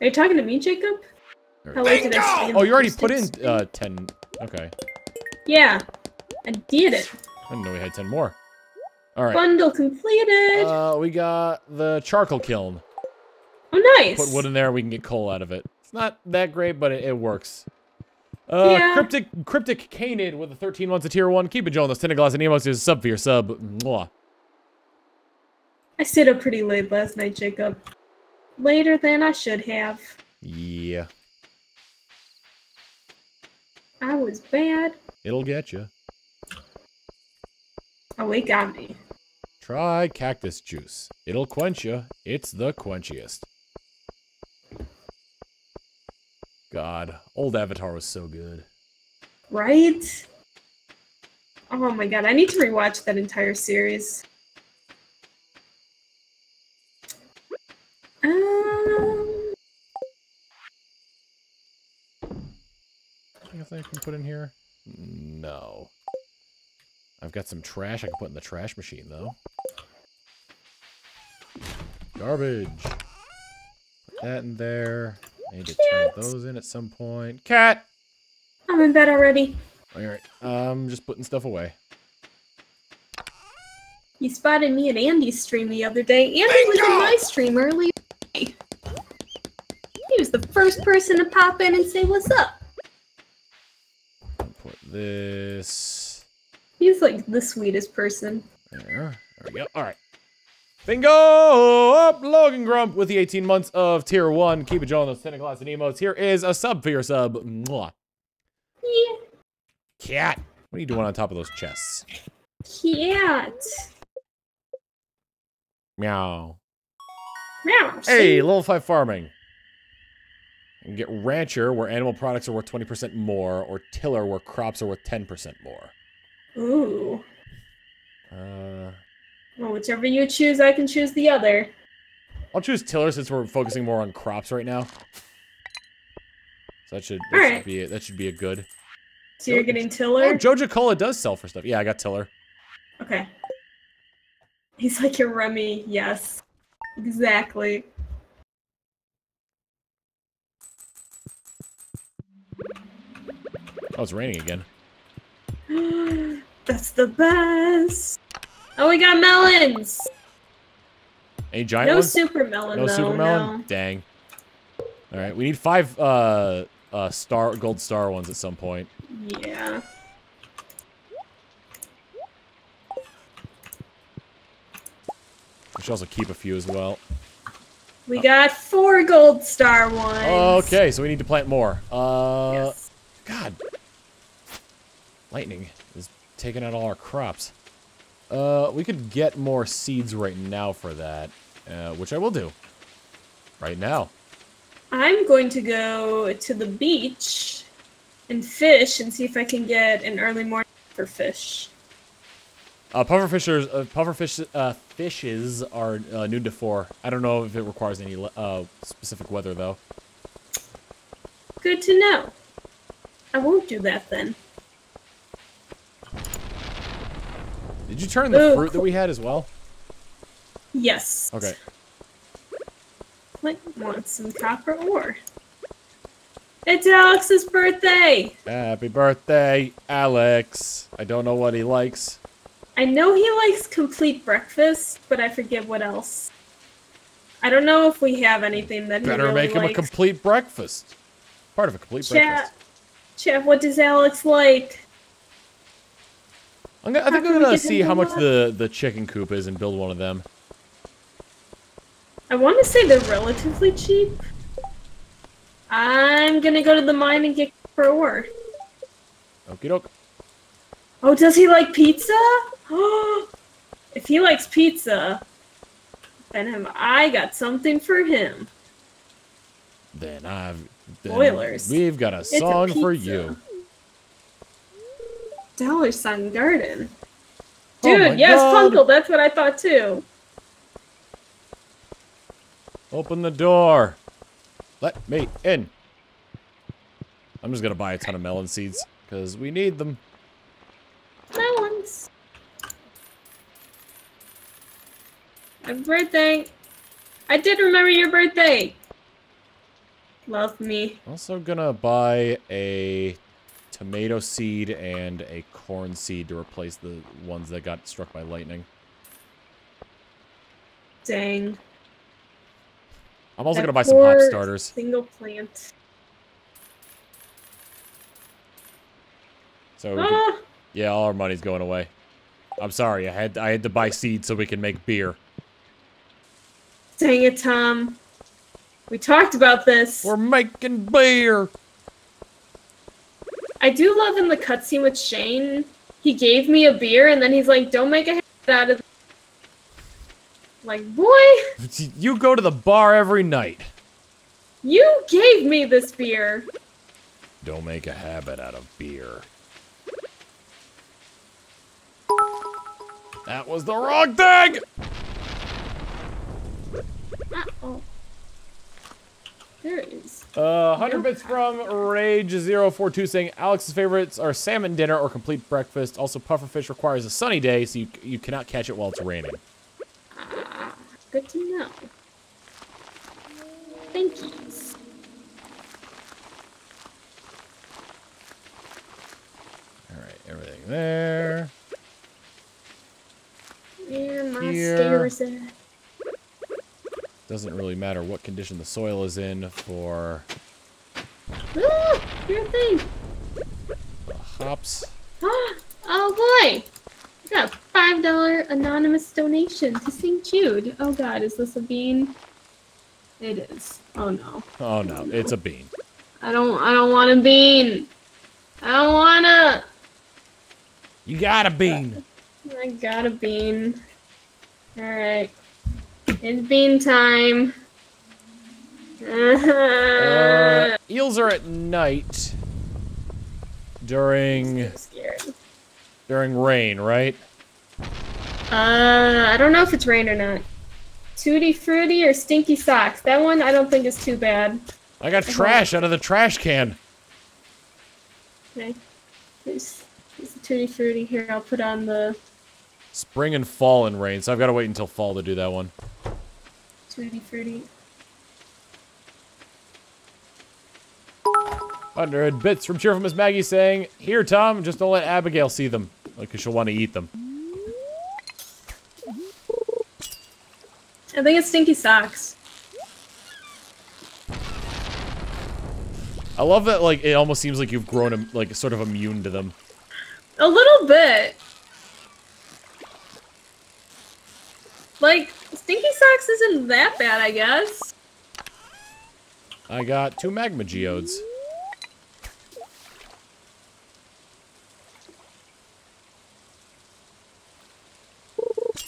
Are you talking to me, Jacob? How late did I! Oh, you already put in uh ten. Okay, Yeah, I did it. I didn't know we had ten more. All right. Bundle completed. Uh, we got the charcoal kiln. oh, nice. Put wood in there, we can get coal out of it. It's not that great, but it, it works. Uh, Yeah. cryptic cryptic canid with a 13 months a tier one. Keep it, Joe. Those 10 glass and emos is a sub for your sub. Mwah. I stayed up pretty late last night, Jacob. Later than I should have. Yeah, I was bad. it'll get you. Oh, it got me. Try cactus juice. It'll quench you. It's the quenchiest. God, old Avatar was so good. Right? Oh my god, I need to rewatch that entire series. Um, Anything I can put in here? No. I've got some trash I can put in the trash machine, though. Garbage. Put that in there. I need to turn those in at some point. Cat! I'm in bed already. Alright, I'm just putting stuff away. You spotted me at Andy's stream the other day. Andy was in my stream earlier. today. He was the first person to pop in and say what's up. Put this He's like the sweetest person. there. There we go. Alright. Bingo! Up Logan Grump with the 18 months of tier 1. Keep it on those 10 glass and emotes. Here is a sub for your sub. Mwah. Yeah. Cat! What are you doing on top of those chests? Cat. Meow. Meow. Hey, level 5 farming. You get Rancher, where animal products are worth 20% more, or Tiller, where crops are worth 10% more. Ooh. Uh, Well, whichever you choose, I can choose the other. I'll choose Tiller since we're focusing more on crops right now. So that should, that should be it. That should be a good. So you're getting tiller. Oh? Joja Cola does sell for stuff. Yeah, I got Tiller. Okay. He's like your Remy, yes. Exactly. Oh, it's raining again. <gasps> That's the best. Oh, we got melons. Any giant No ones? super melon no though. super melon? No. Dang. All right, we need five uh, uh, star gold star ones at some point. Yeah. We should also keep a few as well. We got four gold star ones. Okay, so we need to plant more. Uh, Yes. God. Lightning is taking out all our crops. Uh, we could get more seeds right now for that, uh, which I will do. Right now. I'm going to go to the beach and fish and see if I can get an early morning for fish. Uh, pufferfishers, uh, pufferfish, uh, fishes are uh, noon to four. I don't know if it requires any uh, specific weather though. Good to know. I won't do that then. Did you turn the Ooh, fruit that we had as well? Yes. Okay. Clint wants some copper ore. It's Alex's birthday! Happy birthday, Alex. I don't know what he likes. I know he likes complete breakfast, but I forget what else. I don't know if we have anything that he Better really make him a complete breakfast. Part of a complete Chat, breakfast. chat, what does Alex like? I'm gonna, I think How I'm gonna see how much the the chicken coop is and build one of them. I want to say they're relatively cheap. I'm gonna go to the mine and get ore. Okie doke. Oh, does he like pizza? <gasps> if he likes pizza, then have I got something for him. Then I've then Spoilers. We've got a a song for pizza. you. Dollar Sign Garden. Oh Dude, my yes, God. Punkle, that's what I thought too. Open the door. Let me in. I'm just gonna buy a ton of melon seeds because we need them. Melons. Happy birthday. I did remember your birthday. Love me. Also gonna buy a tomato seed and a corn seed to replace the ones that got struck by lightning. Dang. I'm also That gonna buy some hop starters. Single plant. So Ah, yeah, all our money's going away. I'm sorry, I had I had to buy seed so we can make beer. dang it, Tom. We talked about this. We're making beer. I do love in the cutscene with Shane. He gave me a beer and then he's like, "Don't make a habit out of." Like, boy, You go to the bar every night. you gave me this beer. Don't make a habit out of beer. That was the wrong thing! Oh, there it is. Uh, 100 bits from Rage042 saying Alex's favorites are salmon dinner or complete breakfast. Also, pufferfish requires a sunny day, so you, you cannot catch it while it's raining. Ah, Good to know. Thank yous. Alright, everything there. And my Here. stairs. Doesn't really matter what condition the soil is in for Ah, your thing. hops. <gasps> oh boy. I got a five dollar anonymous donation to St. Jude. Oh god, is this a bean? It is. Oh no. Oh no, it's a bean. I don't I don't want a bean. I don't wanna You got a bean. I got a bean. Alright. It's bean time. Uh, <laughs> eels are at night during during rain, right? Uh, I don't know if it's rain or not. Tutti Frutti or Stinky Socks. That one I don't think is too bad. I got trash out of the trash can. Okay. There's, there's the Tutti Frutti here. I'll put on the Spring and fall and rain, so I've got to wait until fall to do that one. Tutti Frutti. 100 bits from Cheerful Miss Maggie saying, Here, Tom, just don't let Abigail see them. Like, she'll want to eat them. I think it's Stinky Socks. I love that, like, it almost seems like you've grown, like, sort of immune to them. A little bit. Like, Stinky Socks isn't that bad, I guess. I got two Magma Geodes.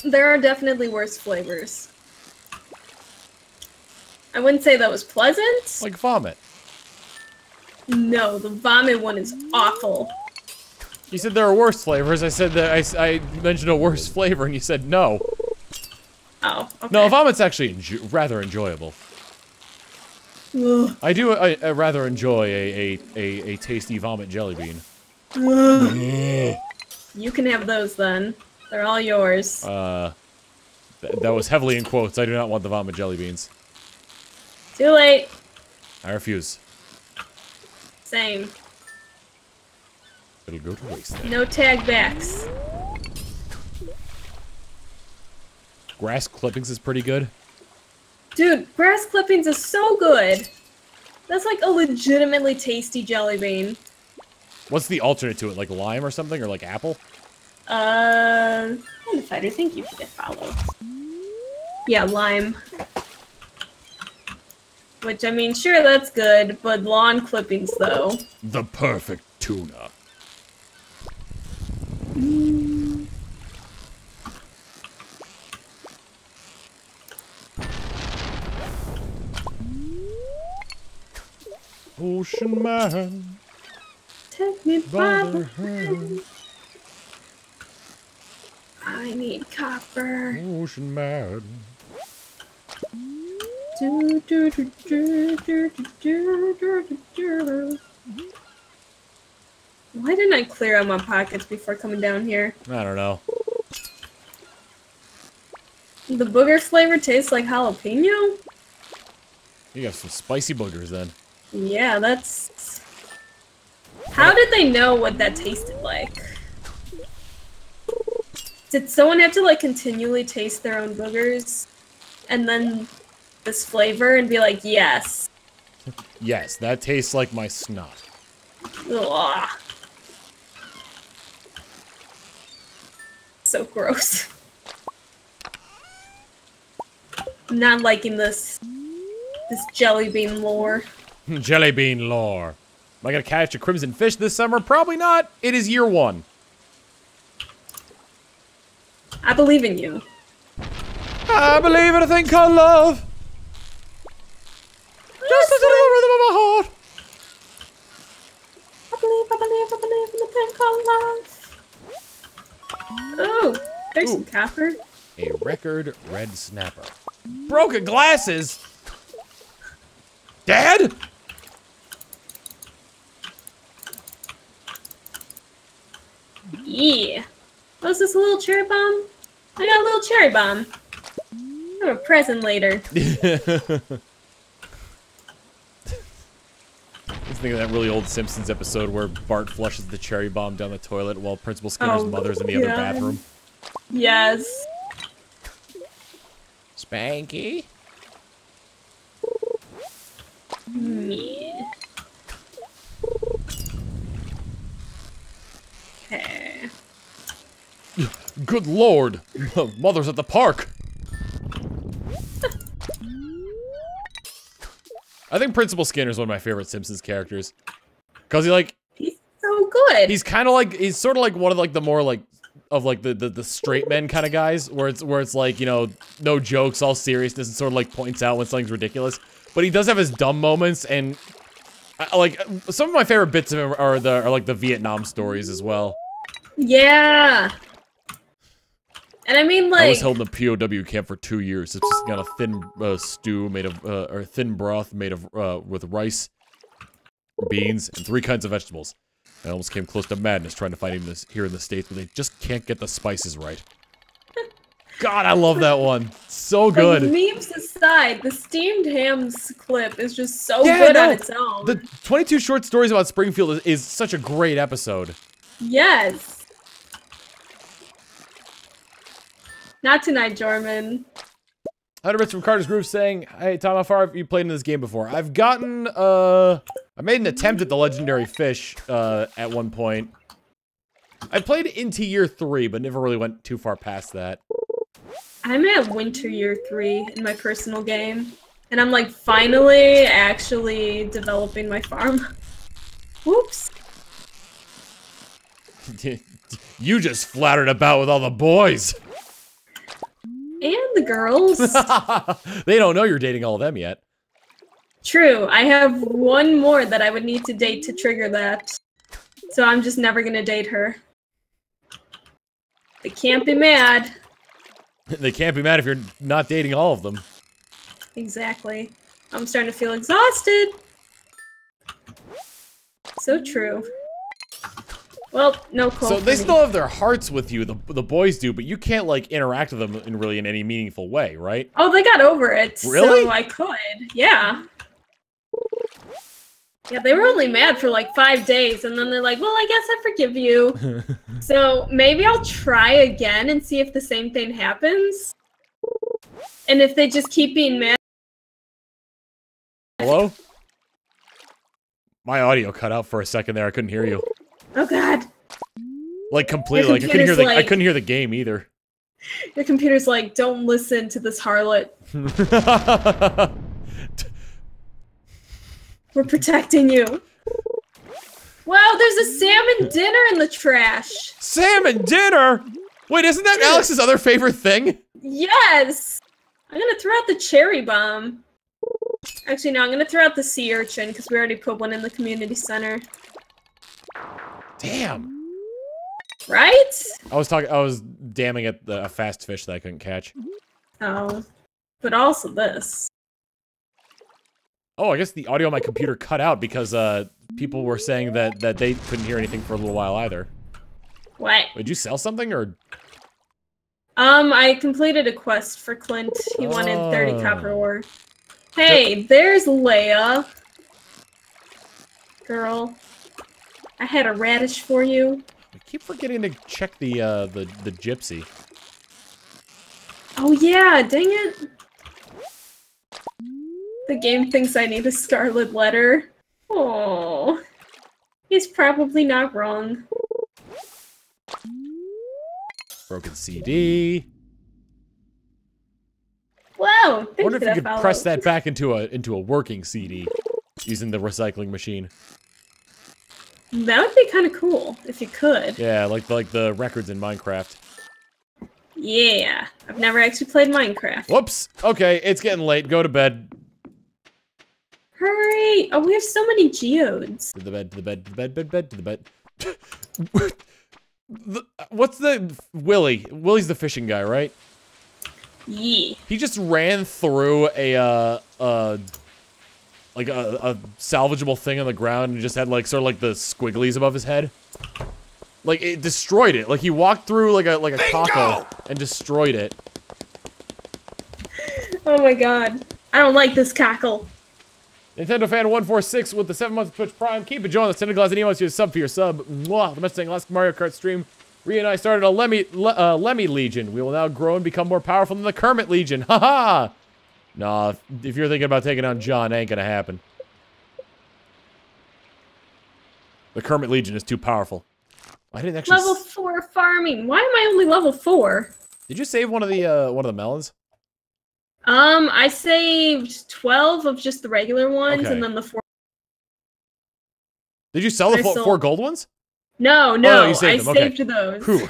There are definitely worse flavors. I wouldn't say that was pleasant. Like vomit. No, the vomit one is awful. You said there are worse flavors. I said that I, I mentioned a worse flavor, and you said no. Oh, okay. No, vomit's actually enjo- rather enjoyable. Ugh. I do I, I rather enjoy a, a, a, a tasty vomit jelly bean. You can have those then. They're all yours. Uh, th- that was heavily in quotes. I do not want the vomit jelly beans. Too late. I refuse. Same. It'll go to waste then. No tag backs. Grass clippings is pretty good. Dude, grass clippings is so good. That's like a legitimately tasty jelly bean. What's the alternate to it? Like lime or something? Or like apple? Uh, Panda Fighter, thank you for the follow. Yeah, lime. Which, I mean, sure, that's good, but lawn clippings, though. The perfect tuna. ocean man. Take me by, the hand. I need copper. Ocean man. Why didn't I clear out my pockets before coming down here? I don't know. The booger flavor tastes like jalapeno? You got some spicy boogers then. Yeah, that's. How did they know what that tasted like? Did someone have to like continually taste their own boogers and then this flavor and be like, yes? Yes, that tastes like my snot. Ugh. So gross. I'm not liking this this jelly bean lore. <laughs> Jelly bean lore. Am I gonna catch a crimson fish this summer? Probably not. It is year one. I believe in you. I believe in a thing called love. Just as in the rhythm of my heart. I believe, I believe, I believe in the thing called love. Oh, there's some Ooh. copper. A record red snapper. Broken glasses. Dad? Yeah. What's this, a little cherry bomb? I got a little cherry bomb. I have a present later. <laughs> I was thinking of that really old Simpsons episode where Bart flushes the cherry bomb down the toilet while Principal Skinner's Oh, mother's in the other bathroom. Yes. Spanky? Yeah. Okay. Good lord! Mother's at the park! I think Principal Skinner's one of my favorite Simpsons characters. Cause he like He's so good. he's kinda like he's sort of like one of like the more like of like the, the, the straight men kind of guys where it's where it's like, you know, no jokes, all seriousness and sort of like points out when something's ridiculous. But he does have his dumb moments and I- like some of my favorite bits of him are the are like the Vietnam stories as well. yeah. And I mean, like I was held in a POW camp for two years. It's just got a thin uh, stew made of, uh, or thin broth made of, uh, with rice, beans, and three kinds of vegetables. I almost came close to madness trying to find him this here in the States, but they just can't get the spices right. <laughs> God, I love that one. So good. Like, memes aside, the steamed hams clip is just so Yeah, good no, on its own. The 22 short stories about Springfield is, is such a great episode. Yes. Not tonight, Jorman. 100 bits from Carter's Groove saying, Hey, Tom, how far have you played in this game before? I've gotten, uh, I made an attempt at the Legendary Fish, uh, at one point. I played into year three, but never really went too far past that. I'm at winter year three in my personal game. And I'm like finally actually developing my farm. <laughs> Whoops. <laughs> you just flattered about with all the boys. And the girls. <laughs> they don't know you're dating all of them yet. True. I have one more that I would need to date to trigger that. So I'm just never gonna date her. They can't be mad. <laughs> they can't be mad if you're not dating all of them. Exactly. I'm starting to feel exhausted. So true. Well, no quote. So they me. still have their hearts with you, the, the boys do, but you can't, like, interact with them in really in any meaningful way, right? Oh, they got over it. Really? So I could. Yeah. Yeah, they were only mad for like five days, and then they're like, well, I guess I forgive you. <laughs> so maybe I'll try again and see if the same thing happens. And if they just keep being mad. Hello? My audio cut out for a second there. I couldn't hear you. Oh, God. Like, completely. Like, I couldn't hear the I couldn't hear the game either. Your computer's like, don't listen to this harlot. <laughs> We're protecting you. Wow, there's a salmon dinner in the trash. Salmon dinner? Wait, isn't that Alex's other favorite thing? Yes! I'm gonna throw out the cherry bomb. Actually, no, I'm gonna throw out the sea urchin because we already put one in the community center. Damn. Right? I was talking. I was damning at the a fast fish that I couldn't catch. Oh. But also this. Oh, I guess the audio on my computer cut out because uh, people were saying that that they couldn't hear anything for a little while either. What? Did you sell something or? Um, I completed a quest for Clint. He wanted 30 Oh. copper ore. Hey, there's Leah. Girl. I had a radish for you. I keep forgetting to check the uh, the the gypsy. Oh yeah, dang it. The game thinks I need a scarlet letter. Oh, he's probably not wrong. Broken CD. Wow, I wonder if you could that press that back into a into a working CD using the recycling machine. That would be kind of cool if you could. Yeah, like like the records in Minecraft. Yeah, I've never actually played Minecraft. Whoops. Okay, it's getting late. Go to bed. Hurry! Oh, we have so many geodes. To the bed. To the bed. To the bed. Bed. Bed. To the bed. <laughs> the, what's the Willy? Willy's the fishing guy, right? Yeah. He just ran through a uh uh like a, a salvageable thing on the ground and just had like sort of like the squigglies above his head. Like it destroyed it. Like he walked through like a like a Bingo! cockle and destroyed it. Oh my god. I don't like this cockle. Nintendo fan 146 with the 7 month Twitch Prime. Keep it joining the Santa Claus and emails you a sub for your sub. Mwah. The best thing last Mario Kart stream. Rhea and I started a Lemmy Le, uh, Lemmy Legion. We will now grow and become more powerful than the Kermit Legion. Haha. Nah, if, if you're thinking about taking on John, ain't gonna happen. The Kermit Legion is too powerful. I didn't actually. Level 4 farming. Why am I only level 4? Did you save one of the uh, one of the melons? Um, I saved 12 of just the regular ones Okay. and then the 4. Did you sell the I fo- sold- four gold ones? No, no, Oh, I saved okay. saved those. Whew.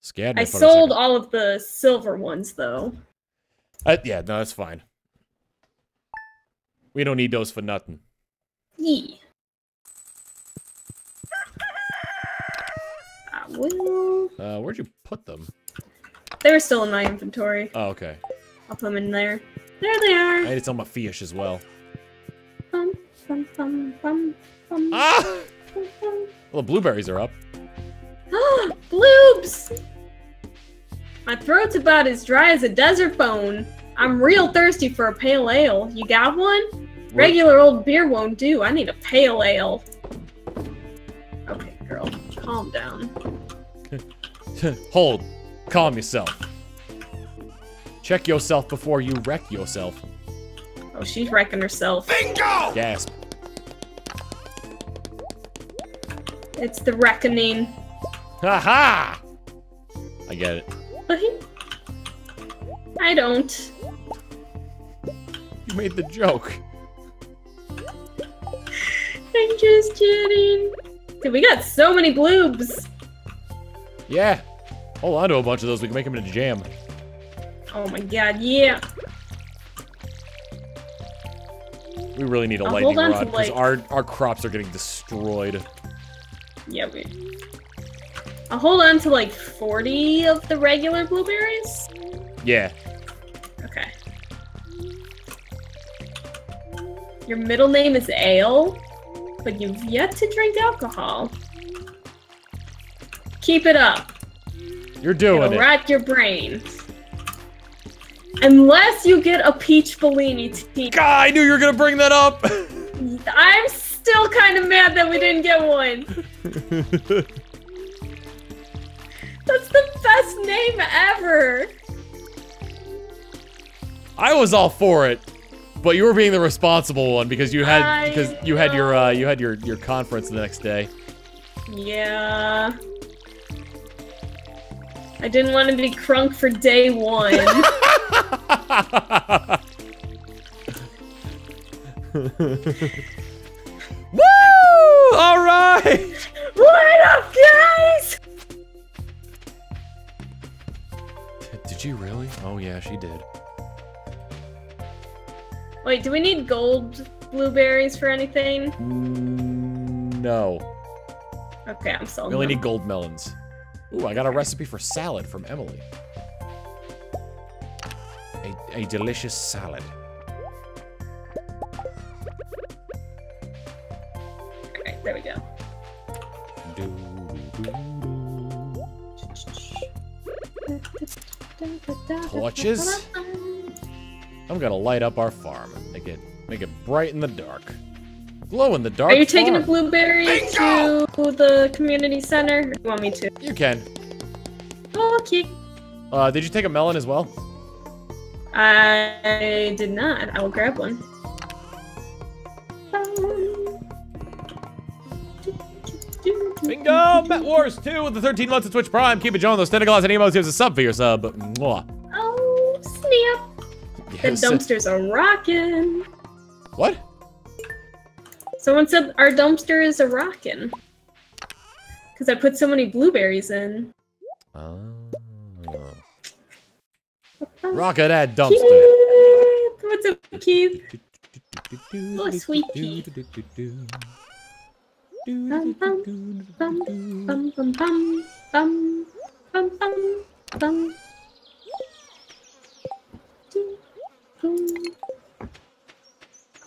Scared me I sold all of the silver ones though. Uh, yeah, no, that's fine. We don't need those for nothing. Yeah. <laughs> I will. Uh, where'd you put them? They were still in my inventory. Oh, okay. I'll put them in there. There they I are. had to my fish as well. Um, Bum, bum, bum, bum, Ah! bum, <laughs> bum. Well, the blueberries are up. <gasps> Bloobs! My throat's about as dry as a desert bone. I'm real thirsty for a pale ale. You got one? Regular old beer won't do. I need a pale ale. Okay, girl, calm down. <laughs> Hold. Calm yourself. Check yourself before you wreck yourself. Oh, she's wrecking herself. Bingo! Gasp. It's the reckoning. Ha ha! I get it. <laughs> I don't. You made the joke. <laughs> I'm just kidding. Dude, we got so many bloobs. Yeah. Hold on to a bunch of those. We can make them into jam. Oh my god, yeah. We really need a I'll lightning hold on to, rod because like- our our crops are getting destroyed. Yeah, we. I'll hold on to like 40 of the regular blueberries. Yeah. Okay. Your middle name is Ale, but you've yet to drink alcohol. Keep it up. You're doing It'll it. rot your brain. Unless you get a peach Bellini tea. God, I knew you were gonna bring that up. <laughs> I'm still kind of mad that we didn't get one. <laughs> That's the best name ever. I was all for it, but you were being the responsible one because you had I because you had your uh, you had your your conference the next day. Yeah. I didn't want to be crunk for day one. <laughs> <laughs> Woo! All right. what up, guys? Did you really? Oh yeah, she did. Wait, do we need gold blueberries for anything? Mm, No, Okay, I'm sold. we only them. need gold melons. Ooh, I got a recipe for salad from Emily. A, a delicious salad. Okay, there we go. Torches? I'm gonna light up our farm. Make it make it bright in the dark. Glow in the dark. Are you taking a blueberry Bingo! to the community center? Or do you want me to? You can. Okay. Uh, did you take a melon as well? I did not. I will grab one. Bingo! Met Wars 2 with the 13 months of Twitch Prime. Keep it John. Those tentacles and emotes. Here's a sub for your sub. Mwah. Oh, snap. The Yes. dumpsters are rocking. What? Someone said our dumpster is a rockin'. Because I put so many blueberries in. Oh. Rocket that dumpster. Keith! What's up, Keith? <laughs> Oh, sweet pea.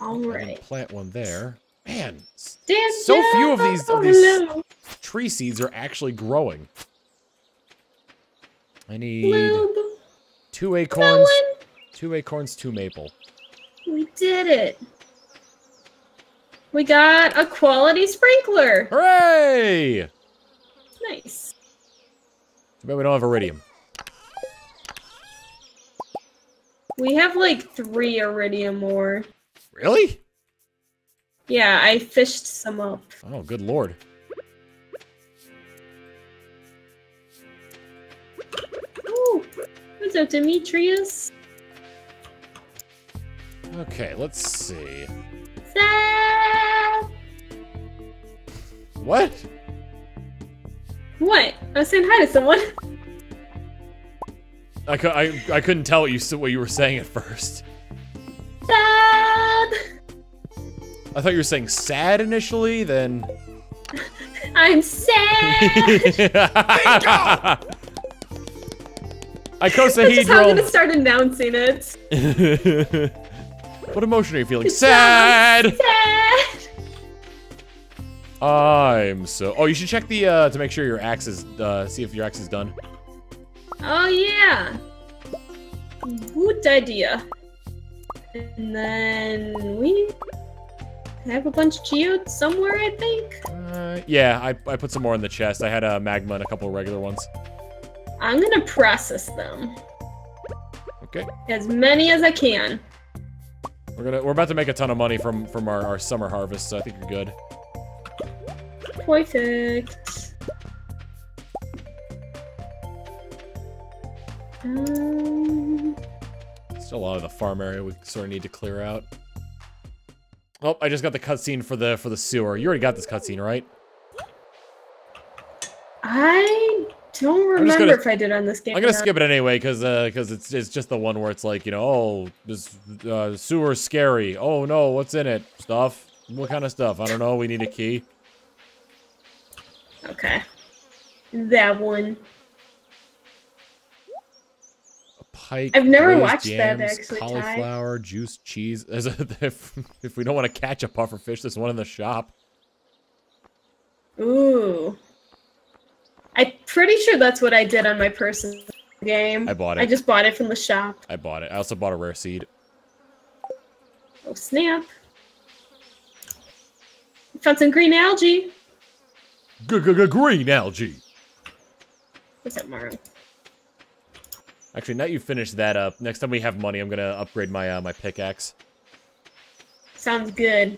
All right. plant one there. Man, s- Dan So few of these- of these- tree seeds are actually growing. I need two acorns, two acorns, two maple. We did it. We got a quality sprinkler. Hooray! Nice. Too bad we don't have iridium. We have like three iridium ore. Really? Yeah, I fished some up. Oh, good lord. Ooh, what's up, Demetrius? Okay, let's see. What? What? I was saying hi to someone. I, cou- I, I couldn't tell what you what you were saying at first. Sad! I thought you were saying sad initially, then. <laughs> I'm sad! <laughs> Icosahedral. That's just how I'm gonna start announcing it. <laughs> What emotion are you feeling? Sad. Sad. I'm so. Oh, you should check the uh to make sure your axe is uh see if your axe is done. Oh yeah. Good idea. And then we have a bunch of geodes somewhere, I think. Uh, yeah, I I put some more in the chest. I had a magma and a couple of regular ones. I'm gonna process them. Okay. As many as I can. We're gonna we're about to make a ton of money from from our, our summer harvest, so I think you're good. Perfect. Um, Still a lot of the farm area we sort of need to clear out. Oh, I just got the cutscene for the for the sewer. You already got this cutscene, right? I don't remember gonna- if I did on this game. I'm gonna skip it anyway, cause uh, cause it's it's just the one where it's like, you know, oh, this uh, sewer's scary. Oh no, what's in it? Stuff. What kind of stuff? I don't know. We need a key. Okay. That one. A pike. I've never watched that, jams, actually, Ty. Cauliflower, juice, cheese. <laughs> As a, if if we don't want to catch a puffer fish, there's one in the shop. Ooh. I'm pretty sure that's what I did on my personal game. I bought it. I just bought it from the shop. I bought it. I also bought a rare seed. Oh snap. Found some green algae. G -g -g Green algae. What's that, Mario? Actually, now you finish that up. Next time we have money, I'm gonna upgrade my uh, my pickaxe. Sounds good.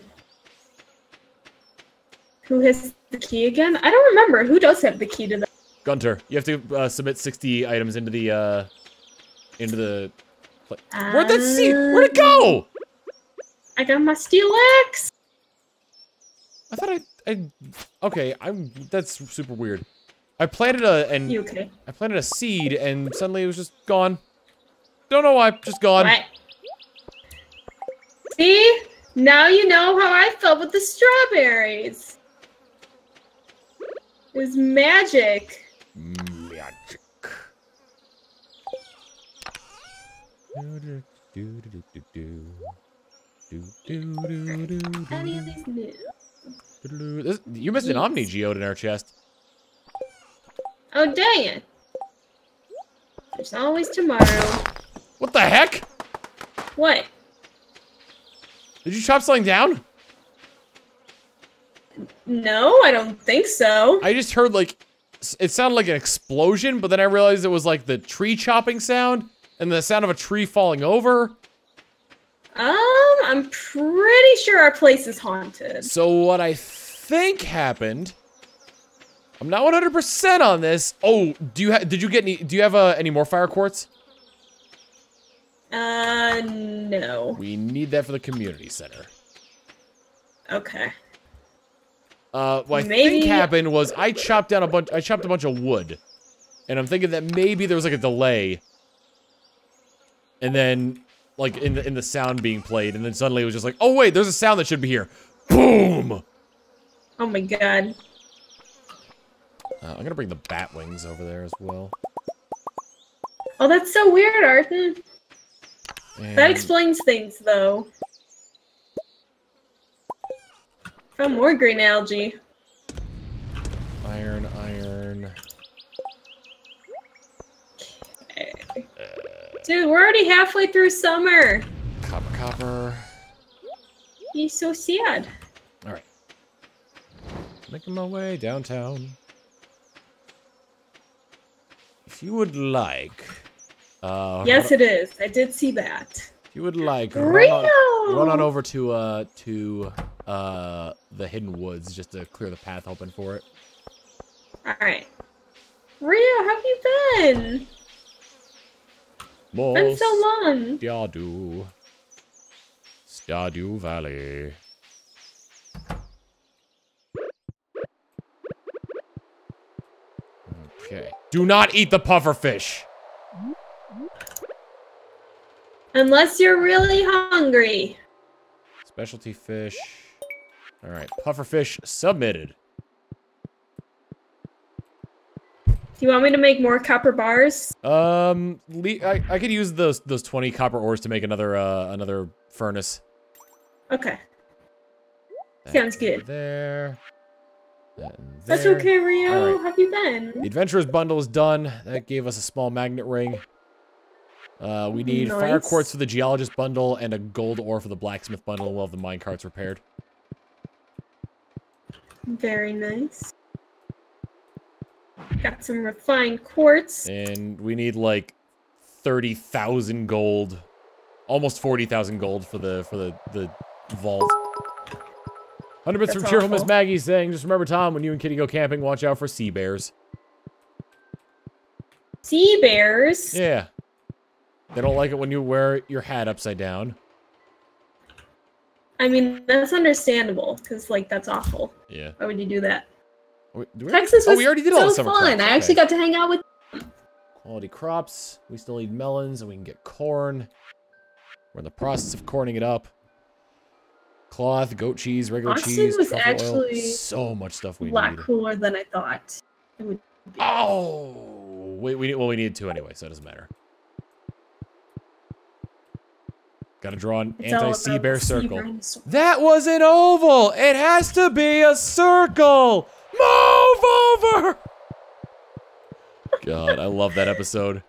Who has the key again? I don't remember. Who does have the key to that? Gunter, you have to uh, submit 60 items into the uh into the. pla- Where'd that seed? Where'd it go? I got my steel axe. I thought I, I. Okay, I'm. That's super weird. I planted a and You okay? I planted a seed and suddenly it was just gone. Don't know why, just gone. What? See? Now you know how I felt with the strawberries. It was magic. Magic. Any of these new? This- You missed an Omni Geode in our chest. Oh, dang it. There's always tomorrow. What the heck? What? Did you chop something down? No, I don't think so. I just heard like, it sounded like an explosion, but then I realized it was like the tree chopping sound and the sound of a tree falling over. Um, I'm pretty sure our place is haunted. So what I think happened, I'm not 100% on this. Oh, do you ha did you get any, do you have uh, any more fire quartz? Uh, no. We need that for the community center. Okay. Uh, what I think happened was I chopped down a bunch, I chopped a bunch of wood. And I'm thinking that maybe there was like a delay. And then, like, in the, in the sound being played, and then suddenly it was just like, oh wait, there's a sound that should be here. Boom! Oh my god. Uh, I'm gonna bring the bat wings over there as well. Oh, that's so weird, Arden. That explains things, though. Found more green algae. Iron, iron. Dude, we're already halfway through summer. Copper, copper. He's so sad. Alright. Making my way downtown. If you would like, uh, Yes, it is. I did see that. if you would like, run Rio! on, run on over to, uh, to, uh, the Hidden Woods just to clear the path open for it. Alright. Rio, how have you been? More Been so long. Stardew. Stardew Valley. Okay. Do not eat the puffer fish. Unless you're really hungry. Specialty fish. All right, puffer fish submitted. Do you want me to make more copper bars? Um, I, I could use those those 20 copper ores to make another uh another furnace. Okay. That Sounds good. There. that That's there. okay, Rio. Alright. How have you been? The adventurer's bundle is done. That gave us a small magnet ring. Uh, we need fire quartz for the geologist bundle and a gold ore for the blacksmith bundle. We'll have the mine carts repaired. Very nice. Got some refined quartz. And we need like 30,000 gold. Almost 40,000 gold for the for the the vault. 100 bits from cheerful Miss. Maggie saying, just remember, Tom, when you and Kitty go camping, watch out for sea bears. Sea bears. Yeah. They don't like it when you wear your hat upside down. I mean, that's understandable because, like, that's awful. Yeah. Why would you do that? We- do we- Texas oh, was oh, we already did so all the summer fun. crops. I actually Okay. got to hang out with. Quality crops. We still need melons, and we can get corn. We're in the process of corning it up. Cloth, goat cheese, regular Austin cheese, was truffle oil. actually So much stuff we need. a lot need. cooler than I thought. It would be. Oh, we, we well we needed two anyway, so it doesn't matter. Got to draw an It's anti-sea bear the sea circle. That was an oval. It has to be a circle. Move over. God, I love that episode.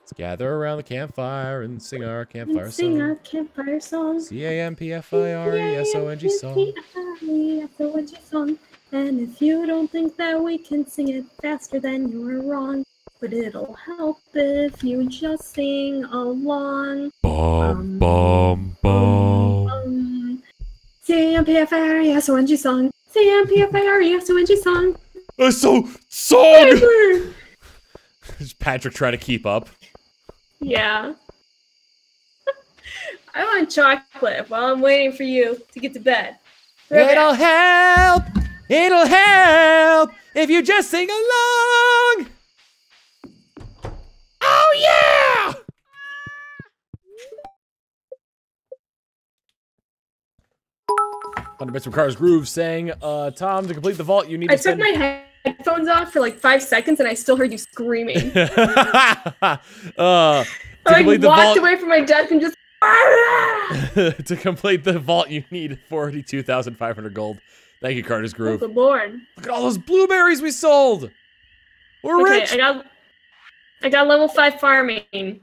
Let's gather around the campfire and sing our campfire And sing our song. campfire song. C A M P F I R E S O N G song. C-A-M-P-F-I-R-E-S-O-N-G song. And if you don't think that we can sing it faster, then you're wrong. But it'll help if you just sing along. Bum bum, Um, C-A-M-P-F-I-R-E-S-O-N-G song. C-A-M-P-F-I-R-E-S-O-N-G song. That's so song. Just <laughs> Patrick trying to keep up. yeah. <laughs> I want chocolate while I'm waiting for you to get to bed. Right It'll help. It'll help if you just sing along. Oh yeah! Hundred bits from Cars Groove saying, uh, "Tom, to complete the vault, you need I to took send." my headphones off for like five seconds and I still heard you screaming. <laughs> uh, to I like complete the walked vault, away from my desk and just. <laughs> to complete the vault, you need forty-two thousand five hundred gold. Thank you, Carter's Groove. Good lord. Look at all those blueberries we sold. We're Okay, rich. I got, I got level five farming.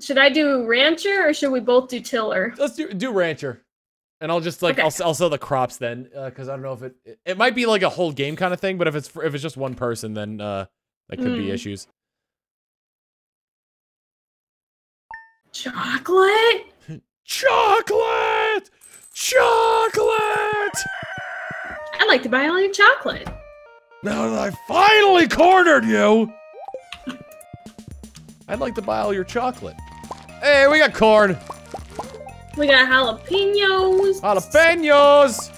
Should I do rancher or should we both do tiller? Let's do do rancher, and I'll just like Okay. I'll I'll sell the crops then, because I don't know if it, it it might be like a whole game kind of thing, but if it's for, if it's just one person, then uh that could be Mm. issues. Chocolate? <laughs> Chocolate, chocolate. I'd like to buy all your chocolate. Now that I finally cornered you, I'd like to buy all your chocolate. Hey, we got corn, We got jalapenos. jalapenos.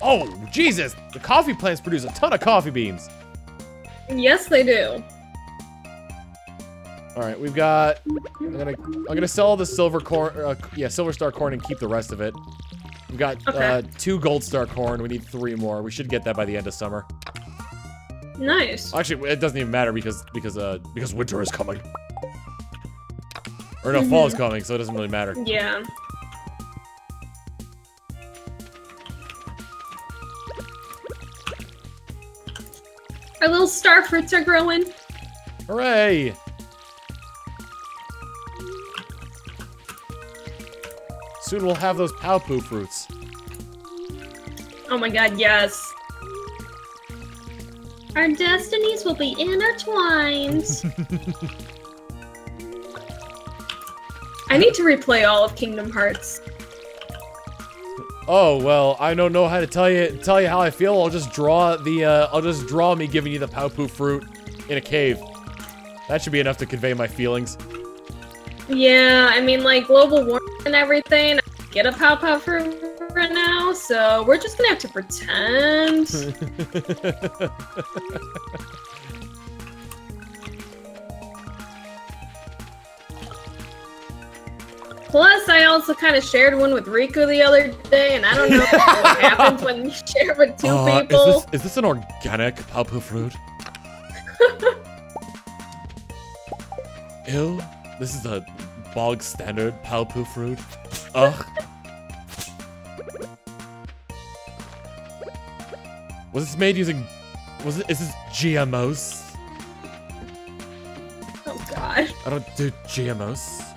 Oh Jesus! The coffee plants produce a ton of coffee beans. Yes, they do. All right, we've got. I'm gonna. I'm gonna sell the silver corn. Uh, yeah, silver star corn and keep the rest of it. We've got Okay. uh, two gold star corn. We need three more. We should get that by the end of summer. Nice. Actually, it doesn't even matter because because uh because winter is coming. Or no, fall is coming, so it doesn't really matter. Yeah. Our little star fruits are growing. Hooray! Soon we'll have those Paopu fruits. Oh my god, yes. Our destinies will be intertwined. <laughs> I need to replay all of Kingdom Hearts. Oh well, I don't know how to tell you tell you how I feel. I'll just draw the uh, I'll just draw me giving you the Paopu fruit in a cave. That should be enough to convey my feelings. Yeah, I mean, like, global warming and everything. Get a Paopu fruit right now, so we're just gonna have to pretend. <laughs> Plus, I also kind of shared one with Rico the other day, and I don't know what <laughs> happens when you share with two uh, people. Is this, is this an organic paopu fruit? <laughs> Ew, this is a bog standard paopu fruit. Ugh. was this made using? Was it? Is this GMOs? Oh God. I don't do GMOs.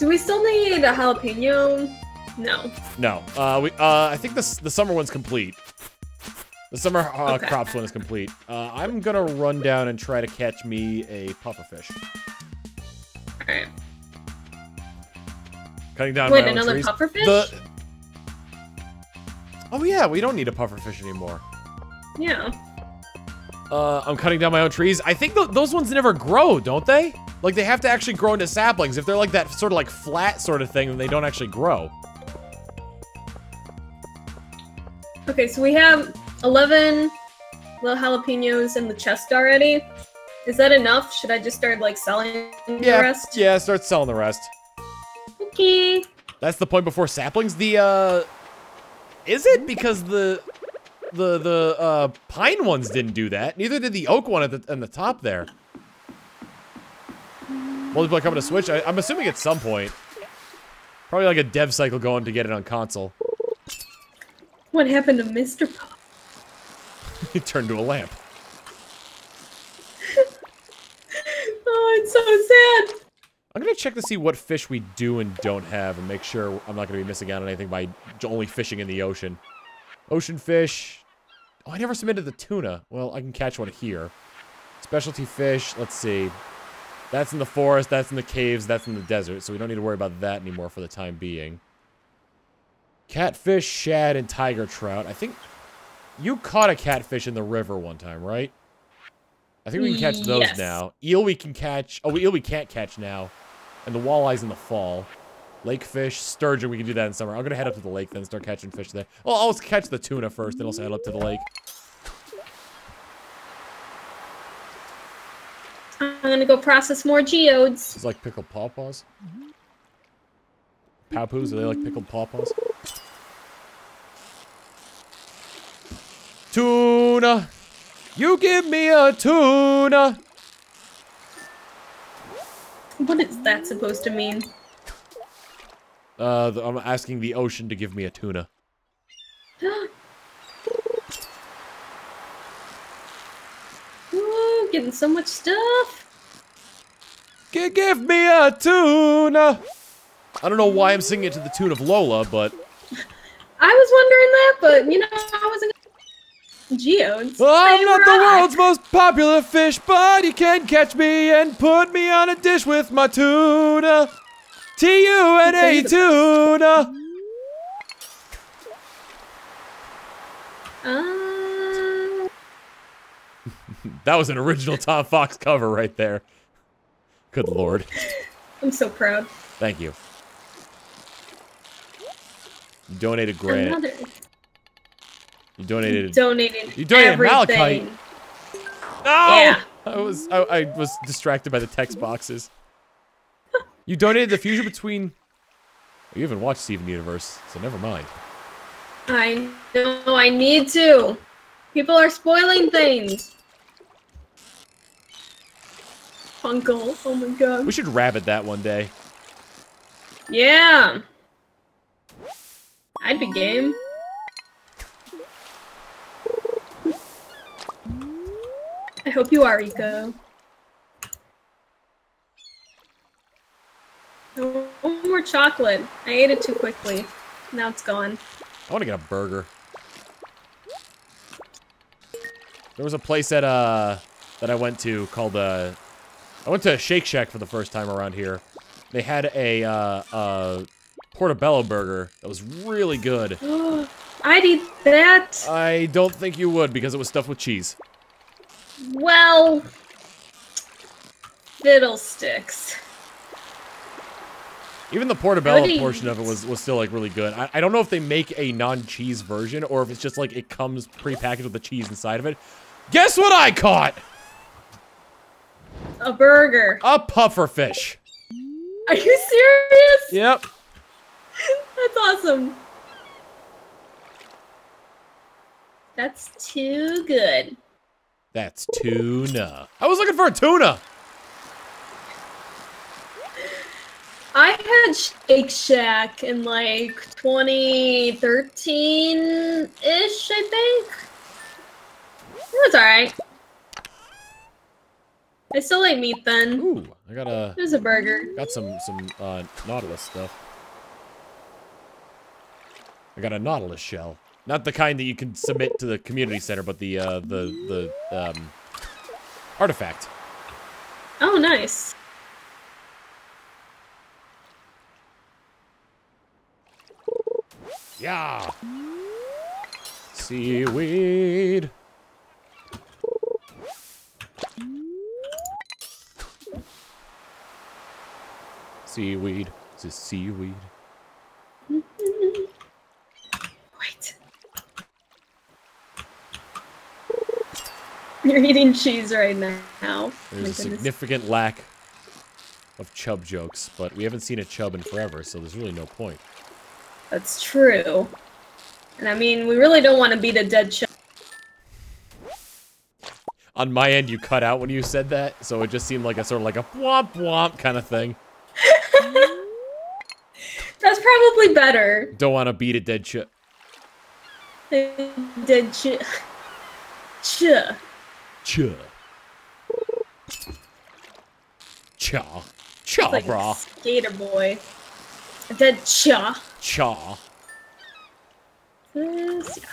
Do we still need a jalapeno? No. No. Uh, we, uh, I think this, the summer one's complete. The summer uh, Okay. crops one is complete. Uh, I'm gonna run down and try to catch me a pufferfish. Alright. Cutting down Wait, my another trees. pufferfish? The... Oh yeah, we don't need a pufferfish anymore. Yeah. Uh, I'm cutting down my own trees. I think th those ones never grow, don't they? Like they have to actually grow into saplings. If they're like that sort of like flat sort of thing, then they don't actually grow. Okay, so we have 11 little jalapenos in the chest already. Is that enough? Should I just start, like, selling the Yeah, rest? yeah. Start selling the rest. Okay. That's the point before saplings. The uh, is it because the the the uh pine ones didn't do that? Neither did the oak one at the on the top there. Multiplayer coming to Switch. I, I'm assuming at some point. Probably like a dev cycle going to get it on console. What happened to Mr. Puff? he turned to a lamp. <laughs> Oh, it's so sad. I'm gonna check to see what fish we do and don't have, and make sure I'm not gonna be missing out on anything by only fishing in the ocean. Ocean fish. Oh, I never submitted the tuna. Well, I can catch one here. Specialty fish. Let's see. That's in the forest. That's in the caves. That's in the desert. So we don't need to worry about that anymore for the time being. Catfish, shad, and tiger trout. I think you caught a catfish in the river one time, right? I think we can catch those Yes. now. Eel we can catch. Oh, eel we can't catch now. And the walleyes in the fall. Lake fish, sturgeon, we can do that in summer. I'm gonna head up to the lake then start catching fish there. Well, I'll catch the tuna first, then I'll head up to the lake. I'm gonna go process more geodes. It's like pickled pawpaws. Paopus, are they like pickled pawpaws? Tuna! You give me a tuna! What is that supposed to mean? Uh, I'm asking the ocean to give me a tuna. <gasps> Ooh, getting so much stuff. G- give me a tuna! I don't know why I'm singing it to the tune of Lola, but <laughs> I was wondering that, but you know, I wasn't. Geodes. I'm they not the world's most popular fish, but you can catch me and put me on a dish with my tuna. T-U-N-A tuna. Uh, That was an original Tom Fawkes cover right there. Good lord. I'm so proud. Thank you. You donated granite. Another You donated. donated. You donated everything. malachite. No! Yeah. I was I, I was distracted by the text boxes. You donated the fusion between. Oh, you haven't watched Steven Universe, so never mind. I know. I need to. People are spoiling things. Uncle. Oh my god. We should rabbit that one day. Yeah. I'd be game. I hope you are, Rico. One more chocolate. I ate it too quickly. Now it's gone. I want to get a burger. There was a place at uh that I went to called uh I went to Shake Shack for the first time around here. They had a uh uh portobello burger that was really good. <gasps> I'd eat that. I don't think you would because it was stuffed with cheese. Well, fiddlesticks. Even the portobello Goodies. portion of it was, was still like really good. I, I don't know if they make a non-cheese version or if it's just like it comes pre-packaged with the cheese inside of it. Guess what I caught? A burger. A pufferfish. Are you serious? Yep. <laughs> That's awesome. That's too good. That's tuna. I was looking for a tuna. I had Shake Shack in like 2013-ish, I think. It was alright. I still ate meat then. Ooh, I got a It was a burger. got some some uh, Nautilus stuff. I got a Nautilus shell, not the kind that you can submit to the community center, but the uh, the the um, artifact. Oh, nice. Yeah. Seaweed. Seaweed. Is it seaweed? Wait. <laughs> You're eating cheese right now. There's a significant lack of chub jokes, but we haven't seen a chub in forever, so there's really no point. That's true. And I mean, we really don't want to beat a dead chub. On my end, you cut out when you said that, so it just seemed like a sort of like a womp womp kind of thing. <laughs> That's probably better. Don't want to beat a dead chub. Dead ch. Ch. Cha. Cha. Cha, Like a brah. skater boy. A dead cha. Cha. Yes, yeah.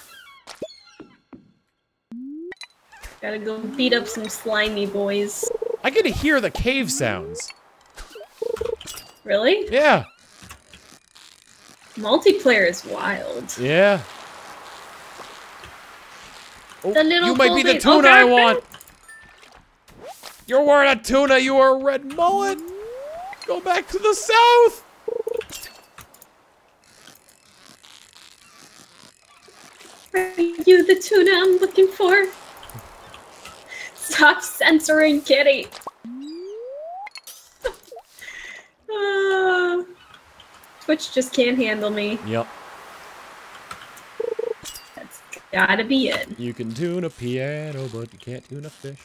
Gotta go beat up some slimy boys. I get to hear the cave sounds. Really? Yeah. Multiplayer is wild. Yeah. Oh, The little you might be the tuna I want. You're wearing a tuna. You are a red mullet. Go back to the south. Are you the tuna I'm looking for? Stop censoring Kitty. Ah. Twitch just can't handle me. Yep. That's gotta be it. You can tune a piano, but you can't tune a fish.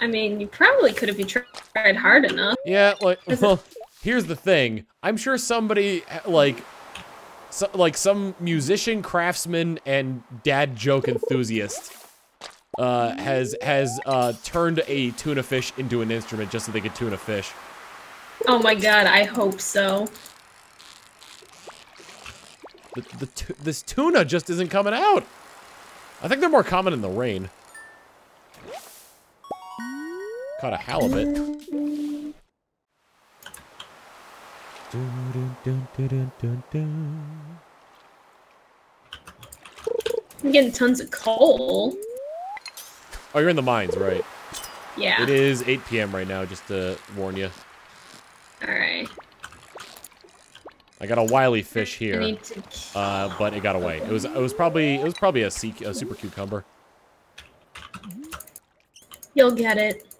I mean, you probably could if you tried hard enough. Yeah, like, well, here's the thing. I'm sure somebody, like, so, like some musician, craftsman, and dad joke enthusiast uh, has has uh, turned a tuna fish into an instrument just so they could tune a fish. Oh my god, I hope so. The, the this tuna just isn't coming out. I think they're more common in the rain. Caught a halibut. I'm getting tons of coal. Oh, you're in the mines, right? Yeah. It is 8 p.m. right now, just to warn you. Alright. I got a wily fish here, uh, but it got away. It was it was probably it was probably a, sea, a super cucumber. You'll get it.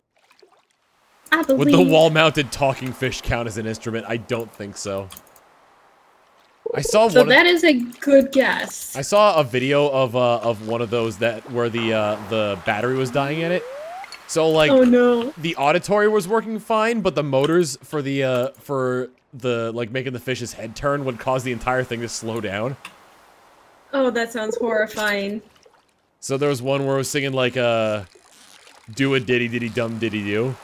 I believe. Would the wall-mounted talking fish count as an instrument? I don't think so. I saw So one. of- that is a good guess. I saw a video of uh, of one of those that where the uh, the battery was dying in it. So like oh no. the auditory was working fine, but the motors for the uh, for the like making the fish's head turn would cause the entire thing to slow down. Oh, that sounds horrifying. So there was one where I was singing like uh, do a diddy diddy dum diddy do.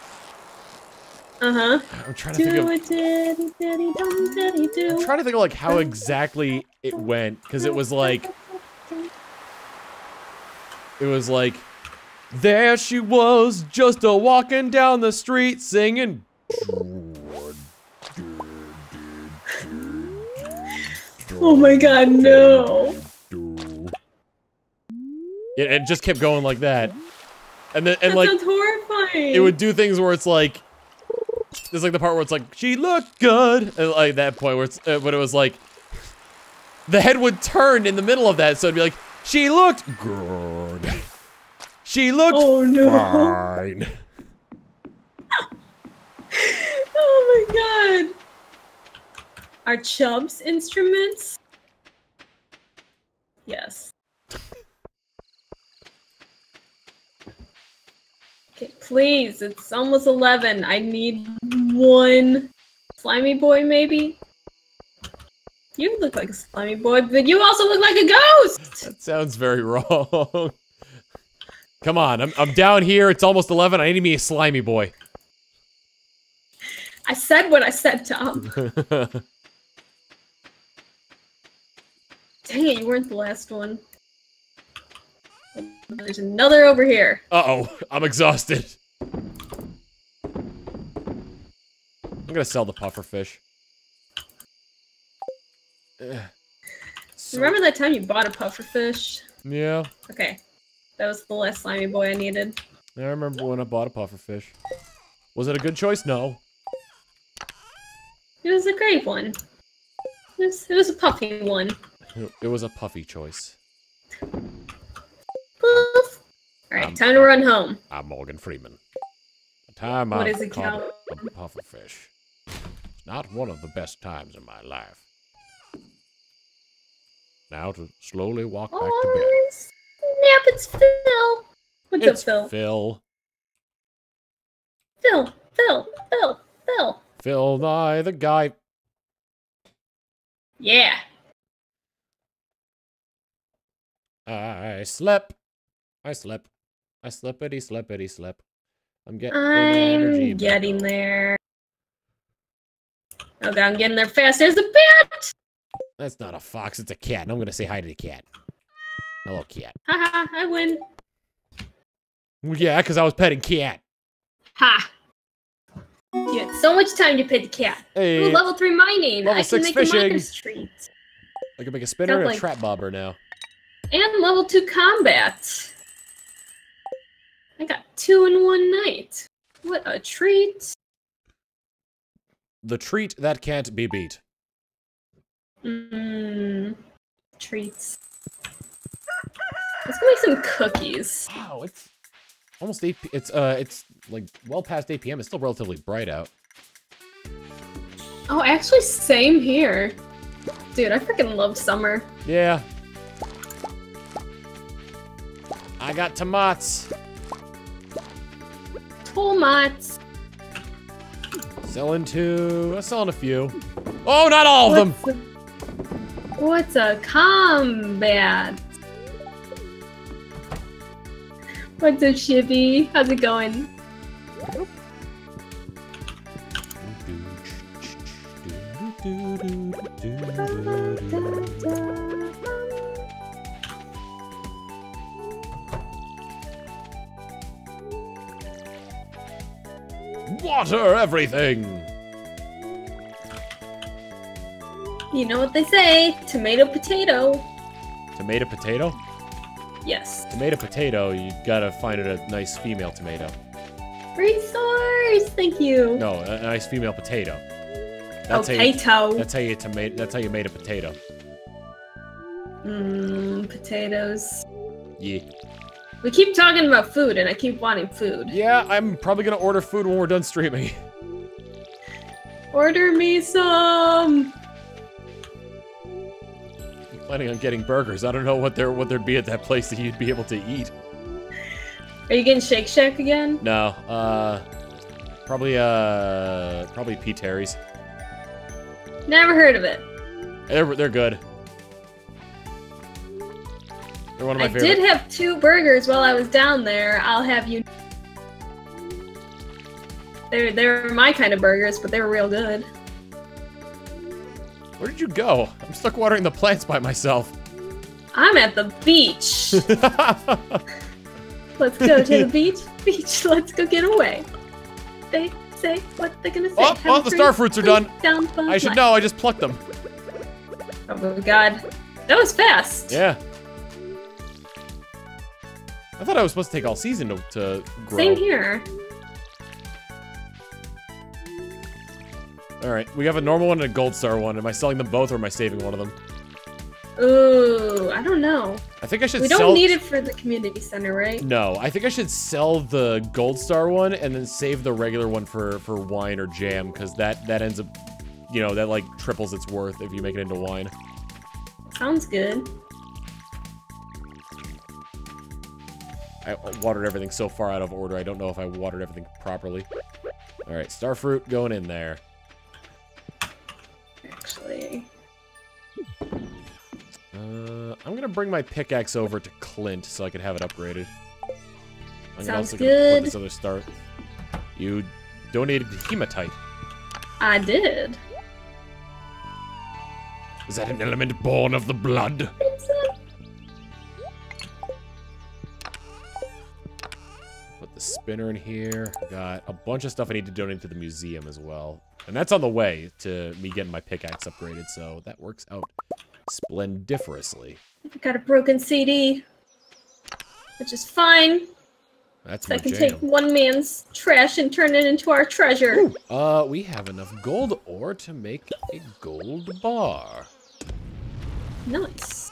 Uh huh. I'm trying to think of it, diddy, diddy, dum, diddy, I'm trying to think of like how exactly it went because it was like it was like there she was just a walking down the street singing Oh my god, no. it, it just kept going like that and then and that like horrifying. it would do things where it's like there's like the part where it's like she looked good and like that point where it's uh, but it was like the head would turn in the middle of that so it'd be like she looked good she looked Oh no. fine <laughs> Oh my god. Are chubs instruments? Yes. Okay, please, it's almost 11. I need one slimy boy, maybe? You look like a slimy boy, but you also look like a ghost! That sounds very <laughs> wrong. Come on, I'm, I'm down here. It's almost 11. I need me a slimy boy. I said what I said, Tom. <laughs> Dang it, you weren't the last one. There's another over here. Uh-oh, <laughs> I'm exhausted. I'm gonna sell the puffer fish. So- Remember that time you bought a pufferfish? Yeah, Okay. That was the last slimy boy I needed. I remember when I bought a puffer fish. Was it a good choice? No. It was a great one. It was, it was a puffy one. It was a puffy choice. Poof. Alright, Um, time to run home. I'm Morgan Freeman. The time What I is it, caught a puffer fish. It's not one of the best times in my life. Now to slowly walk back to bed. Oh, snap, it's Phil. What's It's up, Phil? Phil. Phil, Phil, Phil, Phil. Phil Nye, the guy. Yeah. I slept. I slept. I sleepity sleepity slept. I'm getting. I'm back. getting there. Okay, I'm getting there fast. as a bat! That's not a fox, it's a cat. And I'm gonna say hi to the cat. Hello, cat. Haha, I win. Yeah, because I was petting cat. Ha! You had so much time to pet the cat. Ooh, Hey, level 3 mining. level I can six make fishing. a miner's treat. I can make a spinner and a trap bobber now. And level 2 combat. I got two in one night. What a treat. The treat that can't be beat. Mmm. Treats. Let's go make some cookies. Wow, it's almost 8 p- it's uh it's like well past 8 p.m. It's still relatively bright out. Oh, actually, same here. Dude, I freaking love summer. Yeah. I got tomatoes. Tomates. Selling two. I'm selling a few. Oh, not all of them. What's a, what's a combat? What's up, Shibby? How's it going? Water everything. You know what they say tomato, potato. Tomato potato. Yes. Tomato potato. You gotta find it a nice female tomato. Resource! Thank you. No, a, a nice female potato. That's how you, Potato. that's how you tomato. That's how you made a potato. Mmm, potatoes. Yeah. We keep talking about food, and I keep wanting food. Yeah, I'm probably gonna order food when we're done streaming. <laughs> Order me some! planning on getting burgers. I don't know what there what there'd be at that place that you'd be able to eat. Are you getting Shake Shack again? No, uh, probably uh, probably P Terry's. Never heard of it. They're they're good. They're one of my I favorite. did have two burgers while I was down there. I'll have you. They're they're my kind of burgers, but they're real good. Where did you go? I'm stuck watering the plants by myself. I'm at the beach. <laughs> Let's go to the beach. Beach. Let's go get away. They say what they're gonna say. Oh, oh, the star fruits are done. I should know. I just plucked them. Oh my god, that was fast. Yeah. I thought I was supposed to take all season to, to grow. Same here. All right, we have a normal one and a gold star one. Am I selling them both, or am I saving one of them? Ooh, I don't know. I think I should We don't need it for the community center, right? No, I think I should sell the gold star one and then save the regular one for for wine or jam because that that ends up, you know, that like triples its worth if you make it into wine. Sounds good. I watered everything so far out of order. I don't know if I watered everything properly. All right, starfruit going in there. Actually, Uh, I'm gonna bring my pickaxe over to Clint so I can have it upgraded. I'm Sounds gonna good. Put this other star. You donated hematite. I did. Is that an element born of the blood? Put spinner in here. Got a bunch of stuff I need to donate to the museum as well. And that's on the way to me getting my pickaxe upgraded, so that works out splendiferously. Got a broken CD, which is fine. That's So I can jam. take one man's trash and turn it into our treasure. Uh, we have enough gold ore to make a gold bar. Nice.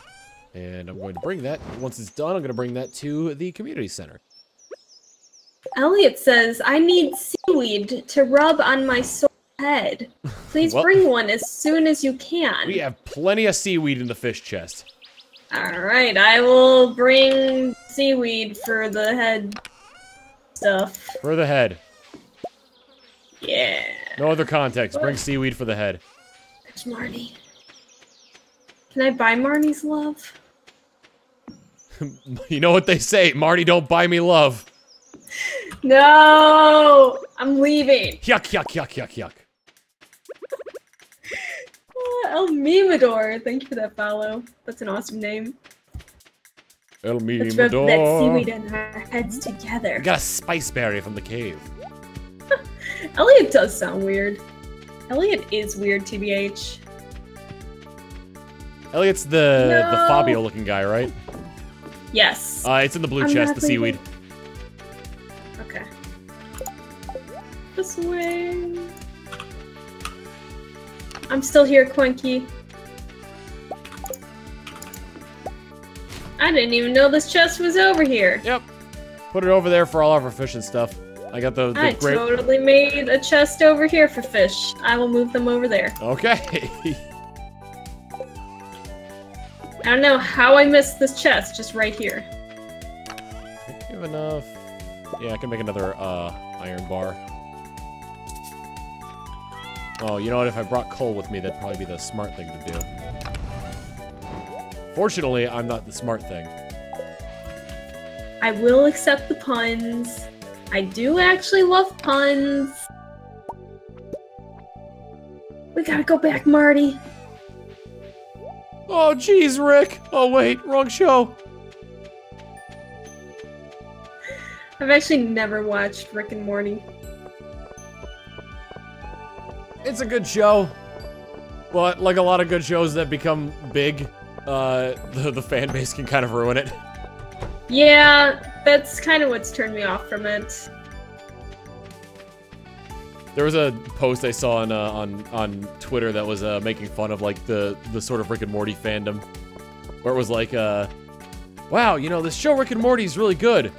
And I'm going to bring that, once it's done, I'm going to bring that to the community center. Elliot says, I need seaweed to rub on my sore head. Please Well- bring one as soon as you can. We have plenty of seaweed in the fish chest. Alright, I will bring seaweed for the head stuff. For the head. Yeah. No other context. Bring seaweed for the head. There's Marnie. Can I buy Marnie's love? <laughs> You know what they say, Marty, don't buy me love. No! I'm leaving. Yuck, yuck, yuck, yuck, yuck. Oh, El Mimador. Thank you for that follow. That's an awesome name. El Mimador. Let's rub that seaweed in our heads together. We got a spice berry from the cave. <laughs> Elliot does sound weird. Elliot is weird, TBH. Elliot's the the Fabio looking guy, right? Yes. Uh, it's in the blue I'm chest, the seaweed. This way. I'm still here, Quinky. I didn't even know this chest was over here. Yep. Put it over there for all of our fish and stuff. I got the, the I totally made a chest over here for fish. I will move them over there. Okay. I don't know how I missed this chest, just right here. I have enough. Yeah, I can make another uh, iron bar. Oh, you know what? If I brought coal with me, that'd probably be the smart thing to do. Fortunately, I'm not the smart thing. I will accept the puns. I do actually love puns. We gotta go back, Marty. Oh, jeez, Rick. Oh, wait, wrong show. I've actually never watched Rick and Morty. It's a good show, but like a lot of good shows that become big, uh, <laughs> the, the fan base can kind of ruin it. Yeah, that's kind of what's turned me off from it. There was a post I saw on uh, on on Twitter that was uh, making fun of like the the sort of Rick and Morty fandom, where it was like, uh, "Wow, you know this show Rick and Morty is really good.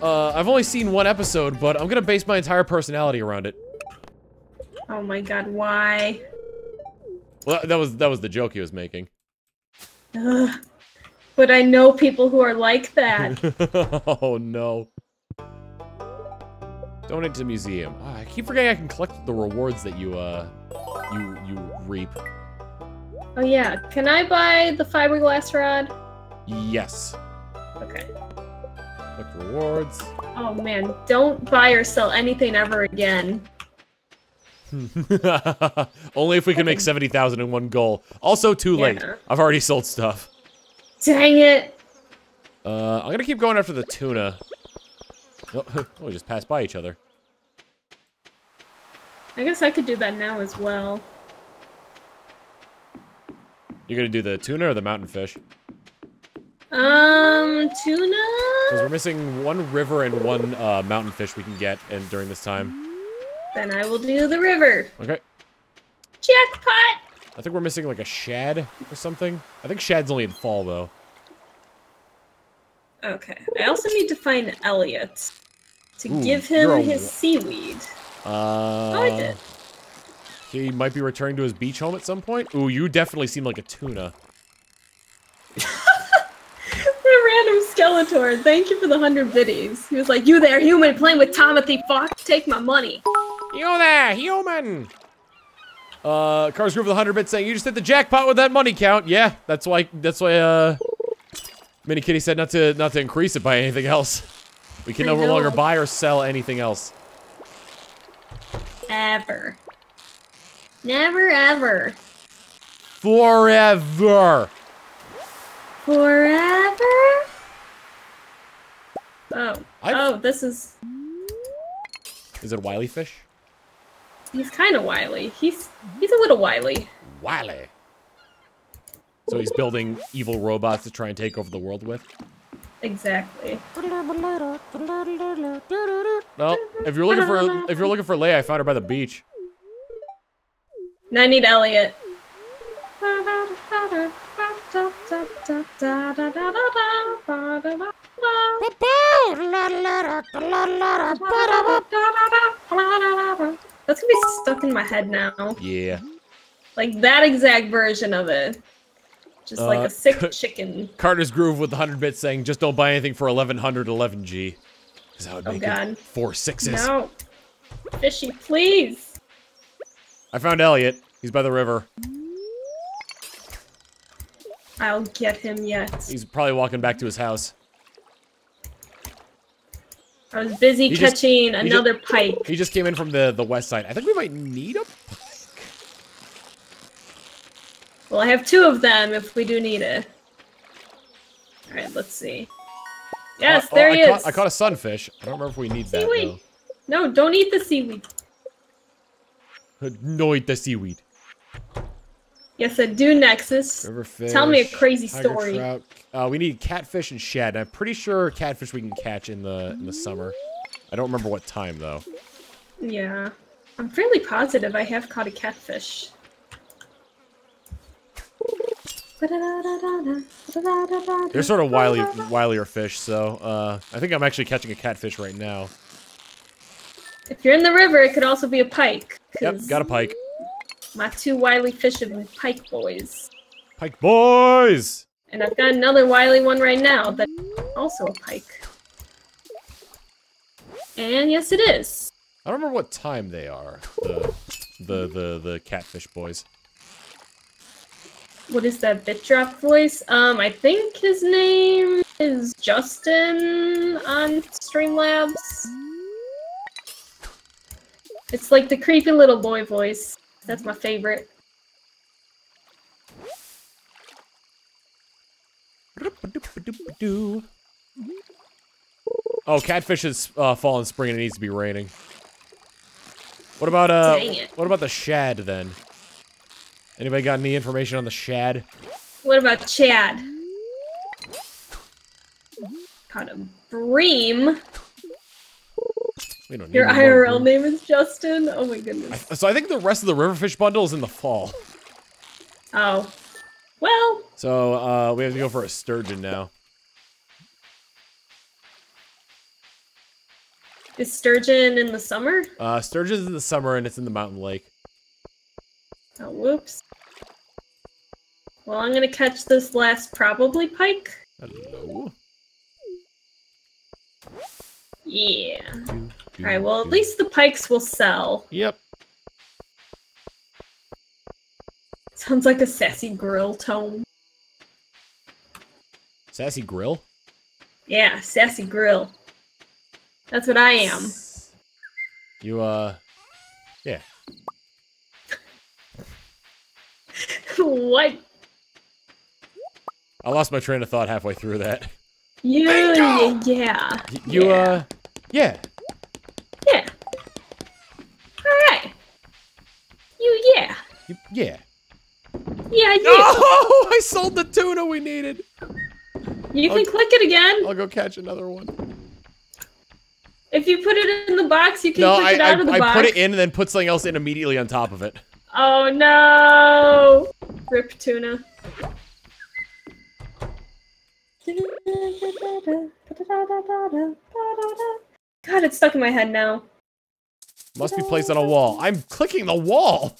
Uh, I've only seen one episode, but I'm gonna base my entire personality around it." Oh my god, why? Well, that was that was the joke he was making. Ugh. But I know people who are like that. <laughs> oh no. Donate to the museum. Ah, I keep forgetting I can collect the rewards that you uh you you reap. oh yeah, can I buy the fiberglass rod? Yes. Okay. Collect rewards. Oh man, don't buy or sell anything ever again. <laughs> Only if we can make 70,000 in one goal. Also, too late. Yeah. I've already sold stuff. Dang it! Uh, I'm gonna keep going after the tuna. Oh, <laughs> oh, we just passed by each other. I guess I could do that now as well. You're gonna do the tuna or the mountain fish? Um, tuna? Because we're missing one river and one uh, mountain fish we can get and during this time. Then I will do the river. Okay. Jackpot! I think we're missing like a shad or something. I think shad's only in fall though. Okay. I also need to find Elliot to Ooh, give him a his seaweed. Uh, Oh, I did. He might be returning to his beach home at some point. Ooh, you definitely seem like a tuna. <laughs> The random Skeletor, thank you for the 100 biddies. He was like, you there, human, playing with Timothy Fawkes, take my money. You there, human! Uh, Cars Groove with 100 bits saying, you just hit the jackpot with that money count. Yeah, that's why, that's why, uh, Mini Kitty said not to, not to increase it by anything else. We can no longer buy or sell anything else. Ever. Never ever. Forever! Forever? Oh. I've- Oh, this is... Is it Wily Fish? He's kind of wily. He's he's a little wily. Wily. So he's building evil robots to try and take over the world with? Exactly. Well, if you're looking for if you're looking for Leah, I found her by the beach. Now I need Elliot. That's gonna be stuck in my head now. Yeah. Like that exact version of it. Just like Uh, a sick chicken. Carter's Groove with the 100 bits saying, just don't buy anything for 1100 11G. Because that would Oh, make God. it four sixes. No. Fishy, please. I found Elliot. He's by the river. I'll get him yet. He's probably walking back to his house. I was busy He just- catching ju- another pike. He just came in from the, the west side. I think we might need a pike. Well, I have two of them if we do need it. Alright, let's see. Yes, Oh, there I he caught, is. I caught a sunfish. I don't remember if we need that Seaweed. No, don't eat the seaweed. No eat the seaweed. Yes, I do, Nexus. Riverfish. Tell me a crazy story. trout. Uh, we need catfish and shad. I'm pretty sure catfish we can catch in the in the summer. I don't remember what time though. Yeah. I'm fairly positive I have caught a catfish. They're sort of wily, wilier fish, so uh, I think I'm actually catching a catfish right now. If you're in the river, it could also be a pike. Yep, got a pike. My two wily fish have pike boys. Pike boys! And I've got another wily one right now that's also a pike. And yes, it is. I don't remember what time they are. The the the, the catfish boys. What is that bit drop voice? Um, I think his name is Justin on Streamlabs. It's like the creepy little boy voice. That's my favorite. Oh, catfish is uh, fallen spring and it needs to be raining. What about uh? What about the shad then? Anybody got any information on the shad? What about Chad? Caught a bream. We don't Your IRL room. name is Justin? Oh my goodness. So I think the rest of the riverfish bundle is in the fall. Oh. Well, So uh, we have to go for a sturgeon now. is sturgeon in the summer? Uh, sturgeon's in the summer and it's in the mountain lake. Oh, whoops. Well, I'm gonna catch this last probably pike. Hello. Yeah. Do, Alright, well, at least the pikes will sell. Yep. Sounds like a sassy grill tone. Sassy grill. Yeah, sassy grill. That's what I am. You uh, yeah. <laughs> what? I lost my train of thought halfway through that. You, yeah. You yeah. uh. Yeah. Alright. You, yeah. You, yeah. Yeah, you. <laughs> Oh, I sold the tuna we needed. You can Okay. click it again. I'll go catch another one. If you put it in the box, you can No, click I it out of the I, I box. put it in and then put something else in immediately on top of it. Oh no! Rip tuna. God, it's stuck in my head now. Must be placed on a wall. I'm clicking the wall.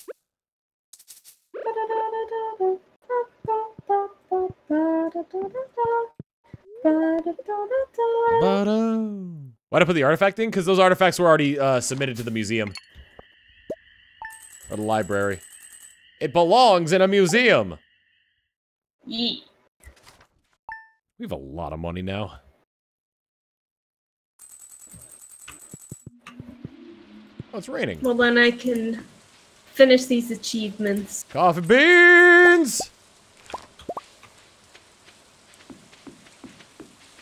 Why'd I put the artifact in? Because those artifacts were already uh, submitted to the museum. Or the library. It belongs in a museum! Yeet. We have a lot of money now. Oh, it's raining. Well, then I can finish these achievements. Coffee beans!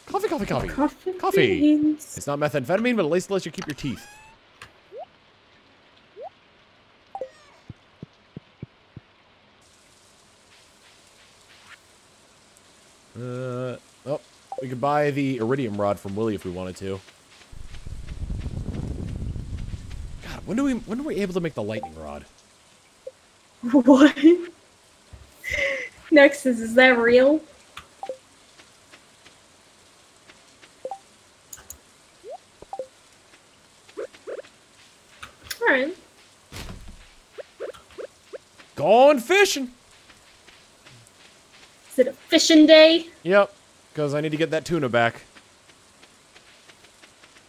Coffee, coffee, coffee. Coffee. Coffee. beans. It's not methamphetamine, but at least it lets you keep your teeth. Uh, oh, we could buy the iridium rod from Willy if we wanted to. God, when do we when are we able to make the lightning rod? <laughs> What? Nexus, is that real? Alright. Gone fishing. Is it a fishing day? Yep, because I need to get that tuna back.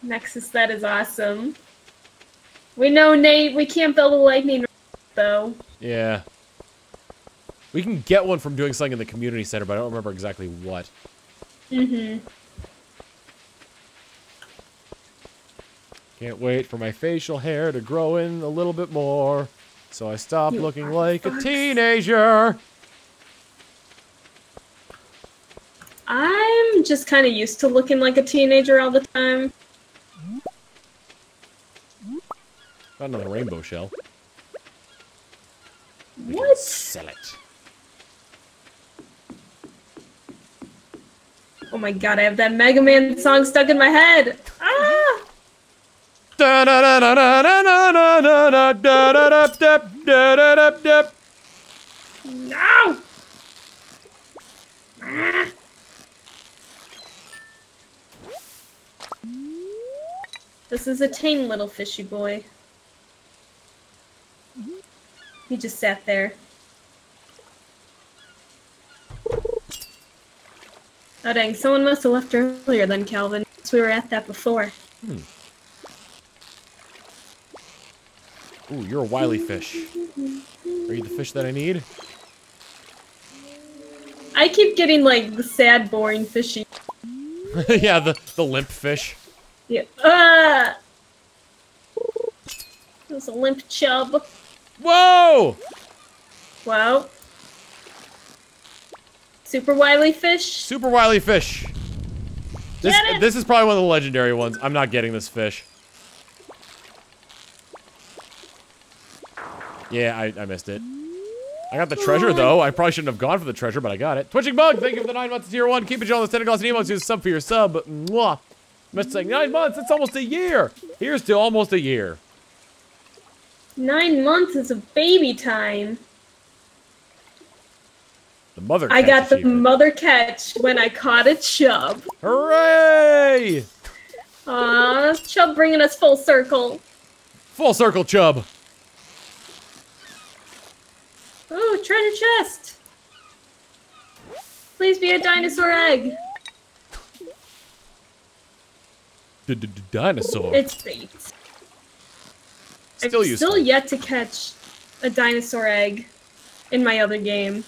Nexus, that is awesome. We know, Nate, we can't build a lightning rod, though. Yeah. We can get one from doing something in the community center, but I don't remember exactly what. Mm-hmm. Can't wait for my facial hair to grow in a little bit more. So I stop You looking like a teenager. I'm just kind of used to looking like a teenager all the time. Got another rainbow shell. We what? sell it. Oh my god, I have that Mega Man song stuck in my head. Ah! No! Ah! This is a tame little fishy boy. He just sat there. Oh dang, someone must have left earlier than Calvin, because we were at that before. Hmm. Ooh, you're a wily fish. Are you the fish that I need? I keep getting like the sad, boring fishy. <laughs> yeah, the the limp fish. Yeah. Ah! It was a limp chub. Whoa! Wow. Super wily fish. Super wily fish. This this is probably one of the legendary ones. I'm not getting this fish. Yeah, I, I missed it. I got the treasure though. I probably shouldn't have gone for the treasure, but I got it. Twitching bug, thank you for the nine months of tier one. Keep it on the tentacles and emotes. Use a sub for your sub. Mwah. Missed saying nine months. That's almost a year. Here's to almost a year. Nine months is a baby time. The mother. I got the achievement. mother catch when I caught a chub. Hooray! Aw, chub bringing us full circle. Full circle chub. Ooh, treasure chest. Please be a dinosaur egg. D -d -d Dinosaur. It's bait. Still I've useful. still yet to catch a dinosaur egg in my other game.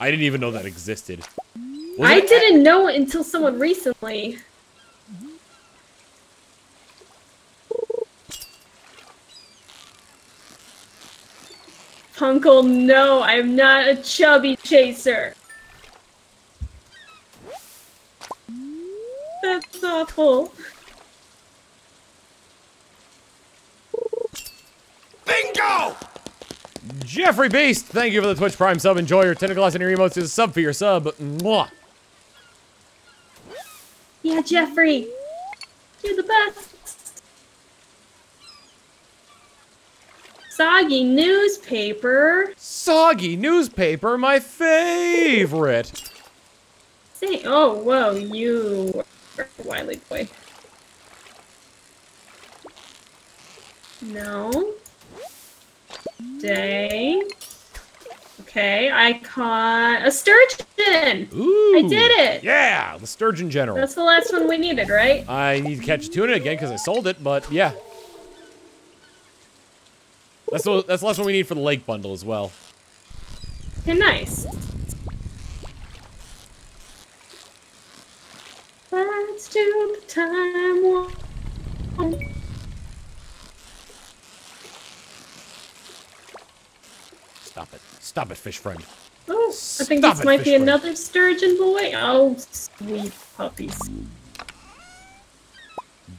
I didn't even know that existed. Was I didn't know it until someone recently. Punkle, no, I'm not a chubby chaser. That's awful. Bingo! Jeffrey Beast, thank you for the Twitch Prime sub. Enjoy your tentacles and your emotes. Is a sub for your sub. Mwah. Yeah, Jeffrey. You're the best. Soggy newspaper. Soggy newspaper, my favorite. Say, oh, whoa, you are wily boy. No. Day. Okay, I caught a sturgeon. sturgeon. Ooh. I did it. Yeah, the sturgeon general. That's the last one we needed, right? I need to catch tuna again because I sold it, but yeah. That's the, that's the last one we need for the lake bundle as well. Okay, nice. Let's do the time one. Stop it. Stop it, fish friend. Oh, I think this it, might be friend. another sturgeon boy. Oh, sweet puppies.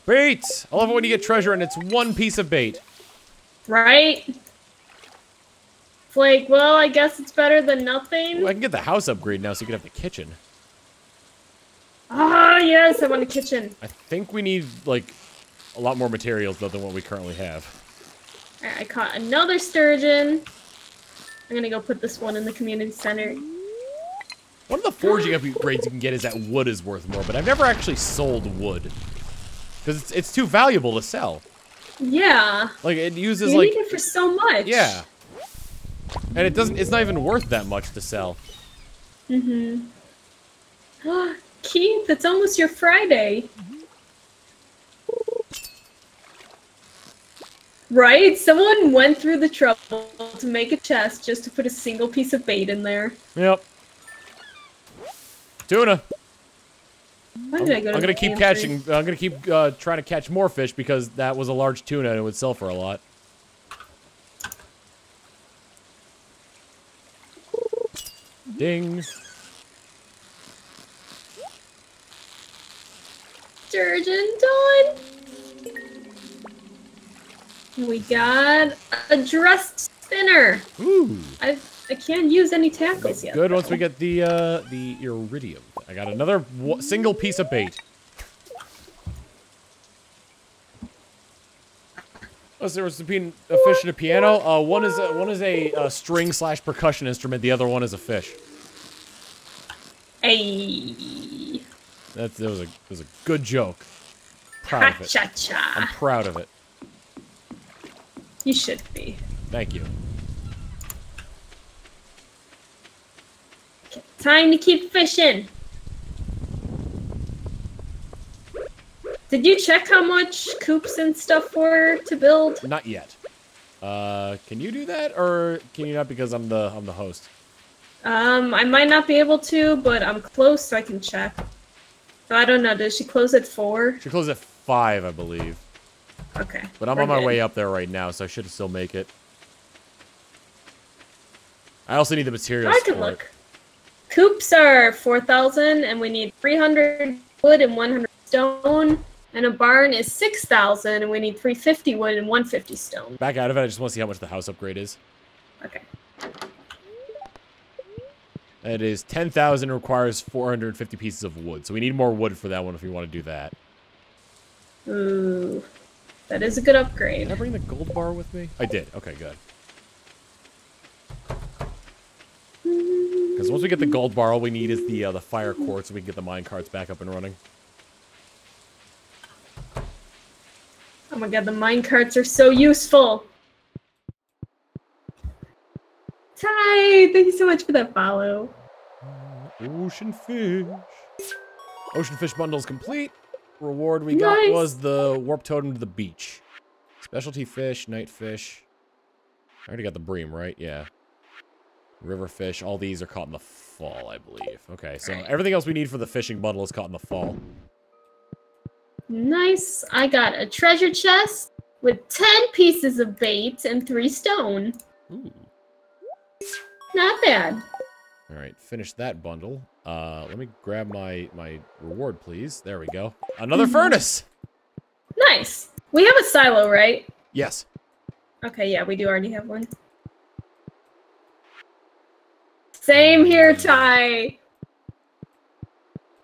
Bait! I love it when you get treasure and it's one piece of bait. Right? It's like, well, I guess it's better than nothing. Ooh, I can get the house upgrade now so you can have the kitchen. Ah, yes, I want a kitchen. I think we need, like, a lot more materials, though, than what we currently have. I caught another sturgeon. I'm gonna go put this one in the community center. One of the forging upgrades you can get is that wood is worth more, but I've never actually sold wood. Because it's, it's too valuable to sell. Yeah. Like, it uses, You like... need it for so much. Yeah. And it doesn't, it's not even worth that much to sell. Mm-hmm. <gasps> Keith, it's almost your Friday. Right? Someone went through the trouble to make a chest just to put a single piece of bait in there. Yep. Tuna. Why did I go to I'm gonna keep catching. I'm gonna keep uh, trying to catch more fish because that was a large tuna and it would sell for a lot. Ding. Sturgeon done. We got a dressed spinner. Ooh. I I can't use any tackles yet. Good. Once we get the uh, the iridium, I got another w single piece of bait. What's the difference between a fish and a piano? Uh, one is a, one is a, uh string slash percussion instrument. The other one is a fish. Hey. That's that was a that was a good joke. Proud of it. I'm proud of it. You should be. Thank you. Time to keep fishing. Did you check how much coops and stuff were to build? Not yet. Uh, can you do that, or can you not because I'm the I'm the host? Um, I might not be able to, but I'm close, so I can check. So I don't know. Does she close at four? She closed at five, I believe. Okay. But I'm we're on my good. way up there right now, so I should still make it. I also need the materials I can look. Coops are 4,000, and we need 300 wood and 100 stone. And a barn is 6,000, and we need 350 wood and 150 stone. Back out of it. I just want to see how much the house upgrade is. Okay. It is 10,000 requires 450 pieces of wood. So we need more wood for that one if we want to do that. Ooh. That is a good upgrade. Did I bring the gold bar with me? I did. Okay, good. Because once we get the gold bar, all we need is the uh, the fire quartz, so we can get the mine carts back up and running. Oh my god, the mine carts are so useful. Ty, thank you so much for that follow. Ocean fish. Ocean fish bundle's complete. Reward we got Nice. was the warp totem to the beach. Specialty fish, night fish. I already got the bream, right? Yeah. River fish. All these are caught in the fall, I believe. Okay, so Alright. everything else we need for the fishing bundle is caught in the fall. Nice. I got a treasure chest with 10 pieces of bait and 3 stone. Ooh. Not bad. All right, finish that bundle. Uh, let me grab my my reward, please. There we go. Another Mhm. furnace. Nice. We have a silo, right? Yes. Okay, yeah, we do already have one. Same here, Ty.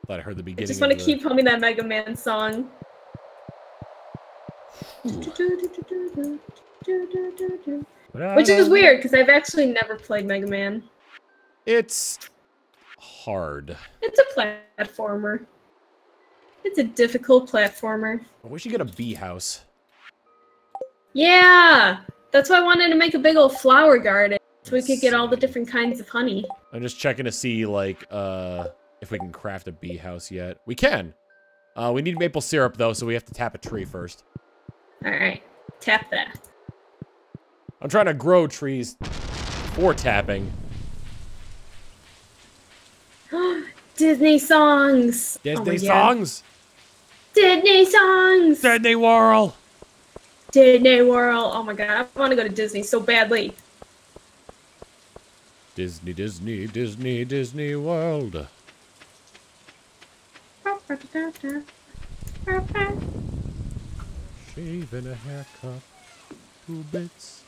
Thought I heard the beginning. I just want to the- keep humming that Mega Man song. Which is weird because I've actually never played Mega Man. It's hard. It's a platformer. It's a difficult platformer. I wish you get a bee house. Yeah, that's why I wanted to make a big old flower garden. So we could get all the different kinds of honey. I'm just checking to see, like, uh, if we can craft a bee house yet. We can. Uh, we need maple syrup, though, so we have to tap a tree first. Alright. Tap that. I'm trying to grow trees for tapping. Disney songs! Oh Disney God. songs! Disney songs! Disney World! Disney World. Oh my god, I want to go to Disney so badly. Disney, Disney, Disney, Disney World. Shave and a haircut. Two bits.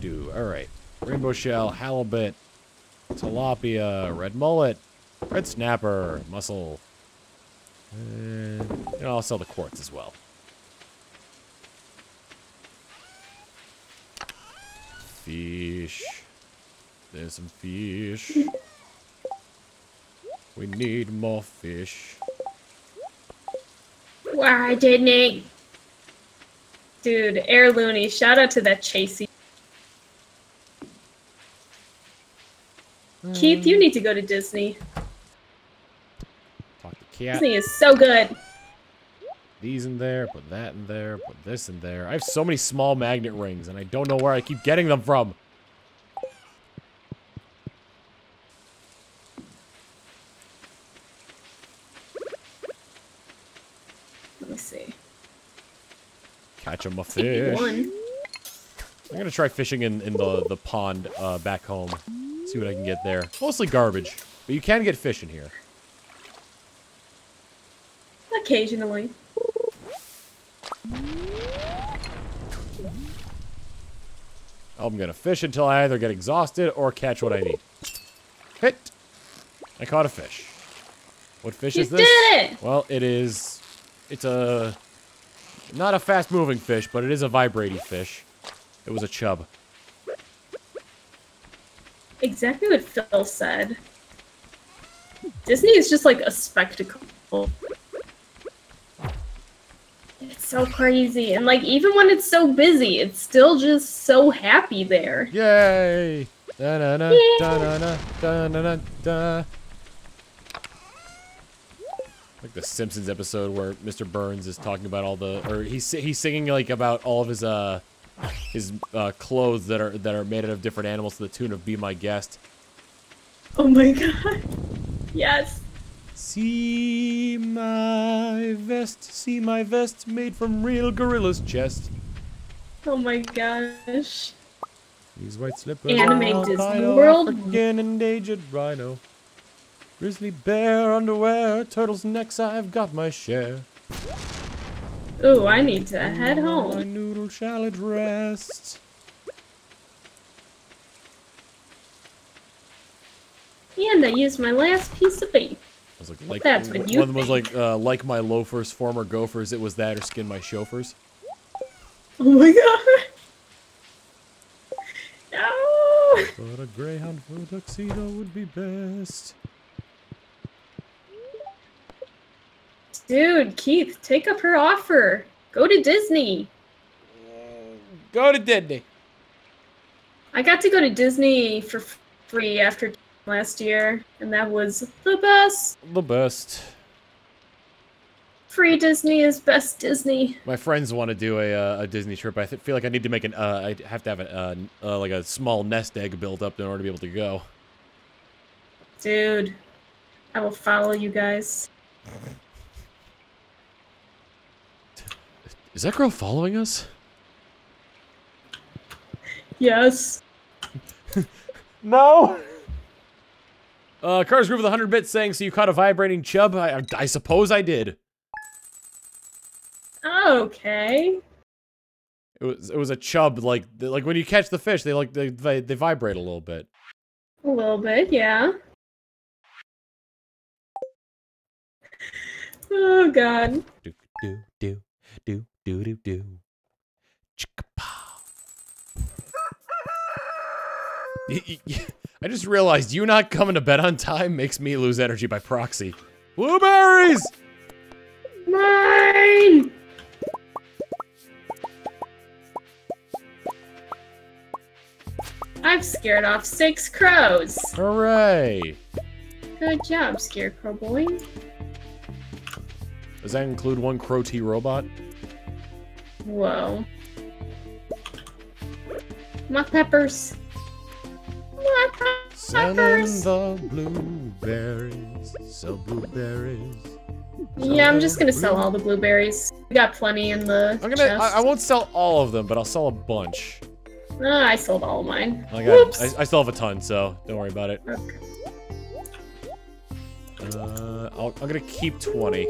Do Alright. Rainbow shell, halibut, tilapia, red mullet, red snapper, mussel. And, I'll sell the quartz as well. Fish. There's some fish. We need more fish. Why didn't it? Dude, Air Looney, shout out to that Chasey. Keith, you need to go to Disney. Talk to cat. Disney is so good. These in there, put that in there, put this in there. I have so many small magnet rings, and I don't know where I keep getting them from. Let me see. Catch 'em a fish. I'm gonna try fishing in, in the, the pond uh, back home. See what I can get there. Mostly garbage, but you can get fish in here. Occasionally. I'm gonna fish until I either get exhausted or catch what I need. Hit! I caught a fish. What fish You is this? did it! Well, it is. It's a. Not a fast moving fish, but it is a vibrating fish. It was a chub. Exactly what Phil said. Disney is just like a spectacle. It's so crazy. And like even when it's so busy, it's still just so happy there. Yay! Da na na Yay. da na na da na na da. Like the Simpsons episode where Mr. Burns is talking about all the, or he's he's singing like about all of his uh his uh clothes that are that are made out of different animals to the tune of "Be My Guest." Oh my <laughs> god. Yes. See my vest, see my vest made from real gorilla's chest. Oh my gosh. These white slippers Anime Disney World. African endangered rhino. Grizzly bear underwear, turtles necks, I've got my share. Ooh, I need to head home. My noodle shall at rest. And I used my last piece of bait. I was like, like That's what you one was like, uh, like my loafers, former gophers. It was that or skin my chauffeurs. Oh my <laughs> god. No. But a greyhound for a tuxedo would be best. Dude, Keith, take up her offer. Go to Disney. Go to Disney. I got to go to Disney for free after last year, and that was the best. The best. Free Disney is best Disney. My friends want to do a, uh, a Disney trip. I feel like I need to make an. Uh, I have to have a uh, uh, like a small nest egg built up in order to be able to go. Dude, I will follow you guys. Is that girl following us? Yes. No. Uh, Cars Groove with 100 bits saying, so you caught a vibrating chub? I, I, I suppose I did. Okay. It was it was a chub like like when you catch the fish they like they they, they vibrate a little bit. A little bit, yeah. Oh god. Do do do do do I just realized you not coming to bed on time makes me lose energy by proxy. Blueberries! Mine! I've scared off six crows. Hooray! Good job, Scarecrow boy. Does that include one Crow T robot? Whoa. My peppers. My Selling peppers. the blueberries, sell blueberries. Yeah, I'm just gonna sell all the blueberries. We got plenty in the I'm gonna. I, I won't sell all of them, but I'll sell a bunch. Ah, I sold all of mine. I got. Whoops. I, I still have a ton, so don't worry about it. Okay. Uh, I'll, I'm gonna keep 20.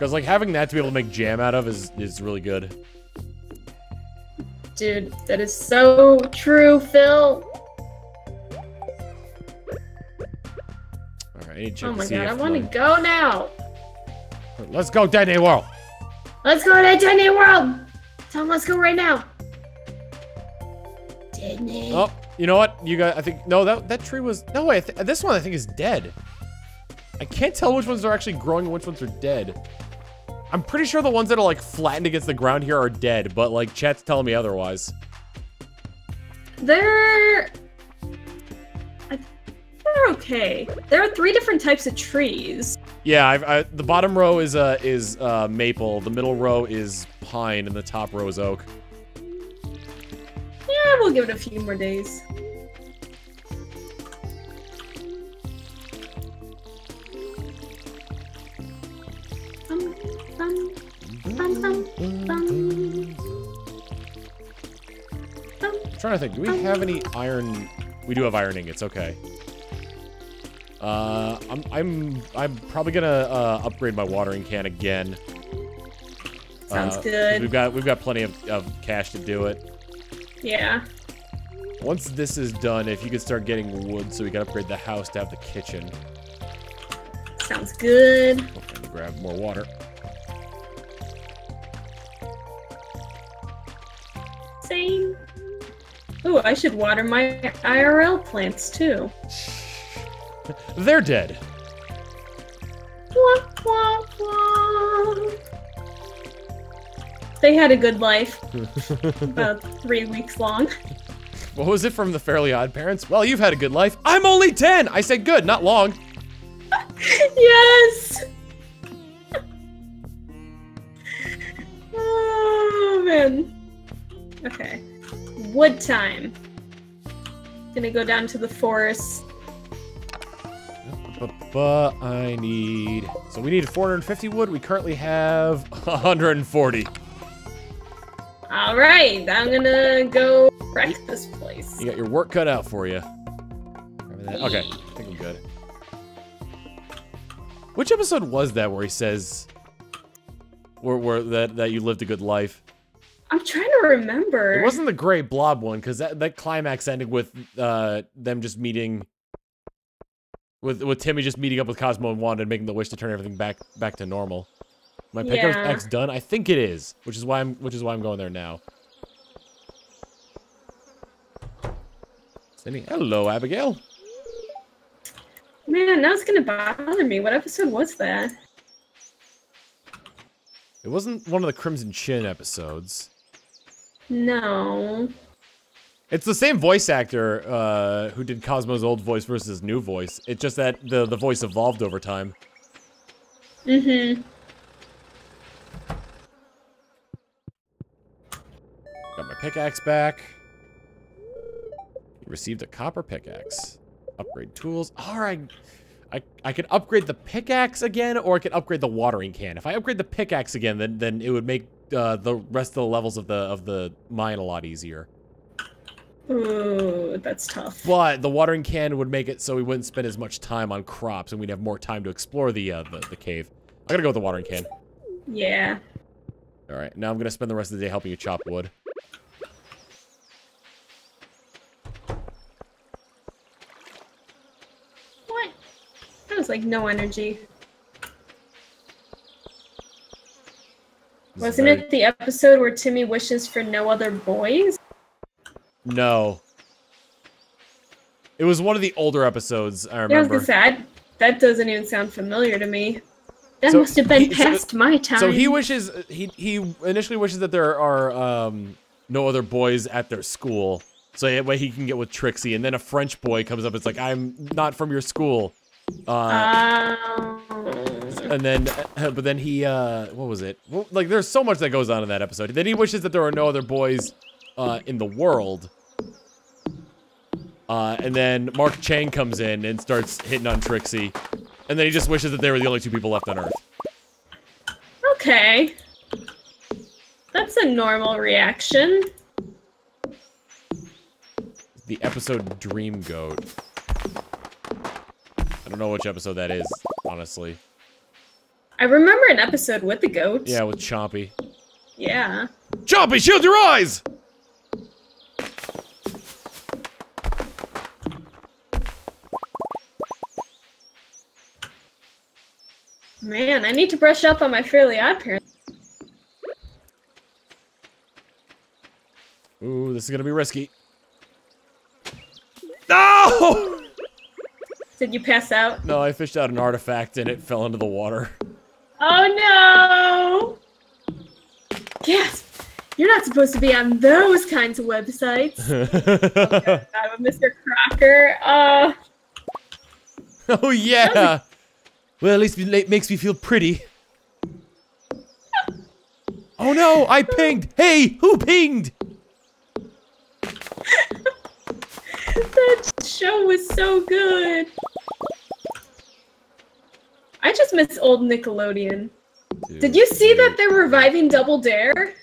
Because like having that to be able to make jam out of is is really good. Dude, that is so true, Phil. All right, I need to check Oh my god, I want to go now. Let's go, Disney World. Let's go to Disney World. Tell 'em let's go right now. Disney. Oh, you know what? You got. I think no. That that tree was no way. This one I think is dead. I can't tell which ones are actually growing and which ones are dead. I'm pretty sure the ones that are like flattened against the ground here are dead, but like chat's telling me otherwise. They're. They're okay. There are three different types of trees. Yeah, I've, I, the bottom row is uh is uh maple, the middle row is pine, and the top row is oak. Yeah, we'll give it a few more days. Bum, bum, bum, bum. I'm trying to think. Do we have any iron? We do have iron ingots. Okay. Uh, I'm I'm I'm probably gonna uh, upgrade my watering can again. Sounds Uh, good. We've got we've got plenty of, of cash to do it. Yeah. Once this is done, if you could start getting wood, so we can upgrade the house to have the kitchen. Sounds good. Me grab more water. Same. Ooh, I should water my IRL plants too. They're dead. Wah, wah, wah. They had a good life. <laughs> About three weeks long. What was it from the Fairly Odd Parents? Well, you've had a good life. I'm only 10. I said good, not long. <laughs> yes! <laughs> oh, man. Okay. Wood time. Gonna go down to the forest. But I need. So we need 450 wood. We currently have <laughs> 140. All right, I'm gonna go wreck this place. You got your work cut out for you. Okay, I think I'm good. Which episode was that where he says, where, where that that you lived a good life? I'm trying to remember. It wasn't the Great Blob one because that that climax ended with uh them just meeting. With with Timmy just meeting up with Cosmo and Wanda and making the wish to turn everything back back to normal. My pickup Yeah. X done? I think it is, which is why I'm which is why I'm going there now. Cindy, hello, Abigail. Man, now it's gonna bother me. What episode was that? It wasn't one of the Crimson Chin episodes. No. It's the same voice actor uh, who did Cosmo's old voice versus new voice. It's just that the the voice evolved over time. Mm-hmm. Got my pickaxe back. Received a copper pickaxe. Upgrade tools. Alright. I, I could upgrade the pickaxe again, or I could upgrade the watering can. If I upgrade the pickaxe again, then then it would make uh, the rest of the levels of the of the mine a lot easier. Ooh, that's tough. But the watering can would make it so we wouldn't spend as much time on crops, and we'd have more time to explore the uh, the, the cave. I gotta go with the watering can. Yeah. All right, now I'm gonna spend the rest of the day helping you chop wood. What? That was like no energy. This is Wasn't very- it the episode where Timmy wishes for no other boys? No. It was one of the older episodes, I Yeah, I was remember. gonna say, that doesn't even sound familiar to me. That So must have been he- so- past my time. So he wishes he he initially wishes that there are um no other boys at their school. So that way he can get with Trixie. And then a French boy comes up. It's like, I'm not from your school. Uh, Um, and then, but then he, uh, what was it? Well, like, there's so much that goes on in that episode. Then he wishes that there were no other boys, uh, in the world. Uh, and then Mark Chang comes in and starts hitting on Trixie. And then he just wishes that they were the only two people left on Earth. okay. That's a normal reaction. The episode Dream Goat. I don't know which episode that is, honestly. I remember an episode with the goat. Yeah, with Chompy. Yeah. Chompy, shield your eyes! Man, I need to brush up on my Fairly Odd Parents. Ooh, this is gonna be risky. No! <laughs> Did you pass out? No, I fished out an artifact and it fell into the water. Oh no! Yes, You're not supposed to be on those kinds of websites. <laughs> I'm a Mr. Crocker. Uh, oh yeah. Well, at least it makes me feel pretty. Oh no, I pinged. Hey, who pinged? <laughs> that show was so good. I just miss old Nickelodeon. Did you see that they're reviving Double Dare?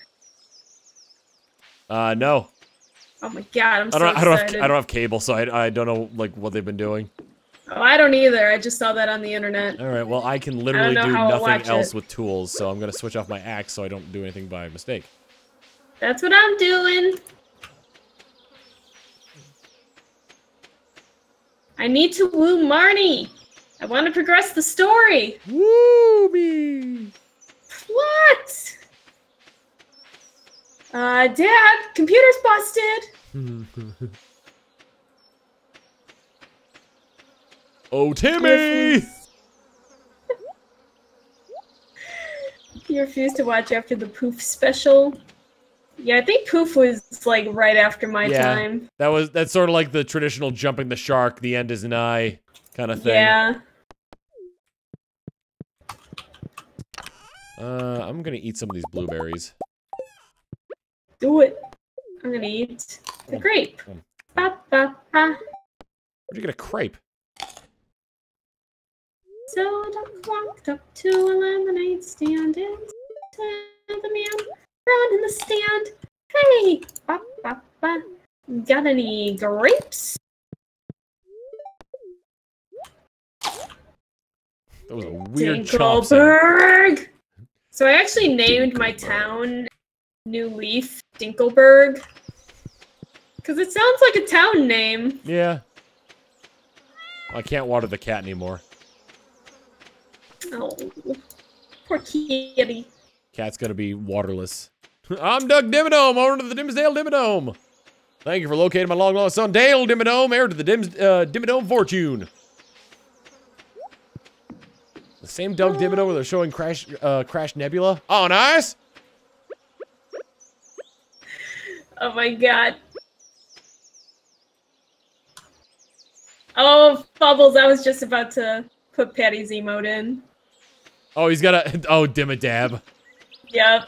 Uh, no. Oh my god, I'm I so don't. I don't. excited. Have, I don't have cable, so I, I don't know like what they've been doing. Oh, I don't either. I just saw that on the internet. All right. Well, I can literally know do nothing else it. with tools, so I'm gonna switch off my axe so I don't do anything by mistake. That's what I'm doing. I need to woo Marnie. I want to progress the story. Woo me! What? Uh, Dad, computer's busted. <laughs> Oh, Timmy! You refused to watch after the Poof special. Yeah, I think Poof was like right after my Yeah. time. That was that's sort of like the traditional jumping the shark, the end is nigh kind of thing. Yeah. Uh, I'm gonna eat some of these blueberries. Do it. I'm gonna eat the grape. Mm. Ba, ba, ba. Where'd you get a crepe? So I walked up to a lemonade stand and said the man around in the stand, Hey, ba, ba, ba. got any grapes? That was a weird chomp sound. So I actually named my town New Leaf Dinkleberg. Because it sounds like a town name. Yeah. I can't water the cat anymore. Oh, poor kitty. Cat's gonna be waterless. <laughs> I'm Doug Dimmadome, owner of the Dimsdale Dimmadome. Thank you for locating my long lost son, Dale Dimmadome, heir to the Dims uh, Dimmadome fortune. The same Doug Dimmadome where they're showing Crash uh, Crash Nebula. Oh, nice. Oh my god. Oh, Bubbles, I was just about to put Patty's emote in. Oh, he's got a oh Dimmadab. Yep.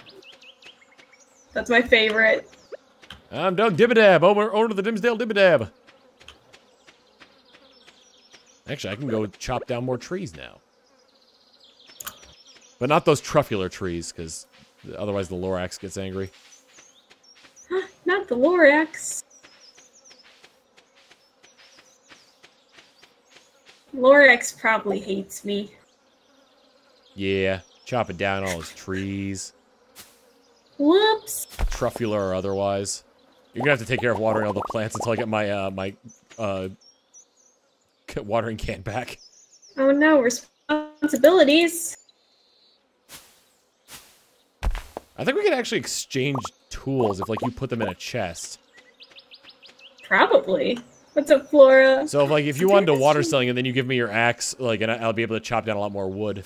That's my favorite. I'm Doug Dimmadab, owner, owner of the Dimsdale Dimmadab. Actually, I can go chop down more trees now. But not those truffular trees, because otherwise the Lorax gets angry. <gasps> Not the Lorax. Lorax probably hates me. Yeah, chop it down all those trees, Whoops. truffular or otherwise. You're gonna have to take care of watering all the plants until I get my uh, my uh, watering can back. Oh no, responsibilities. I think we could actually exchange tools if like you put them in a chest. Probably. What's up, Flora? So if, like if you wanted to water something and then you give me your axe, like and I'll be able to chop down a lot more wood.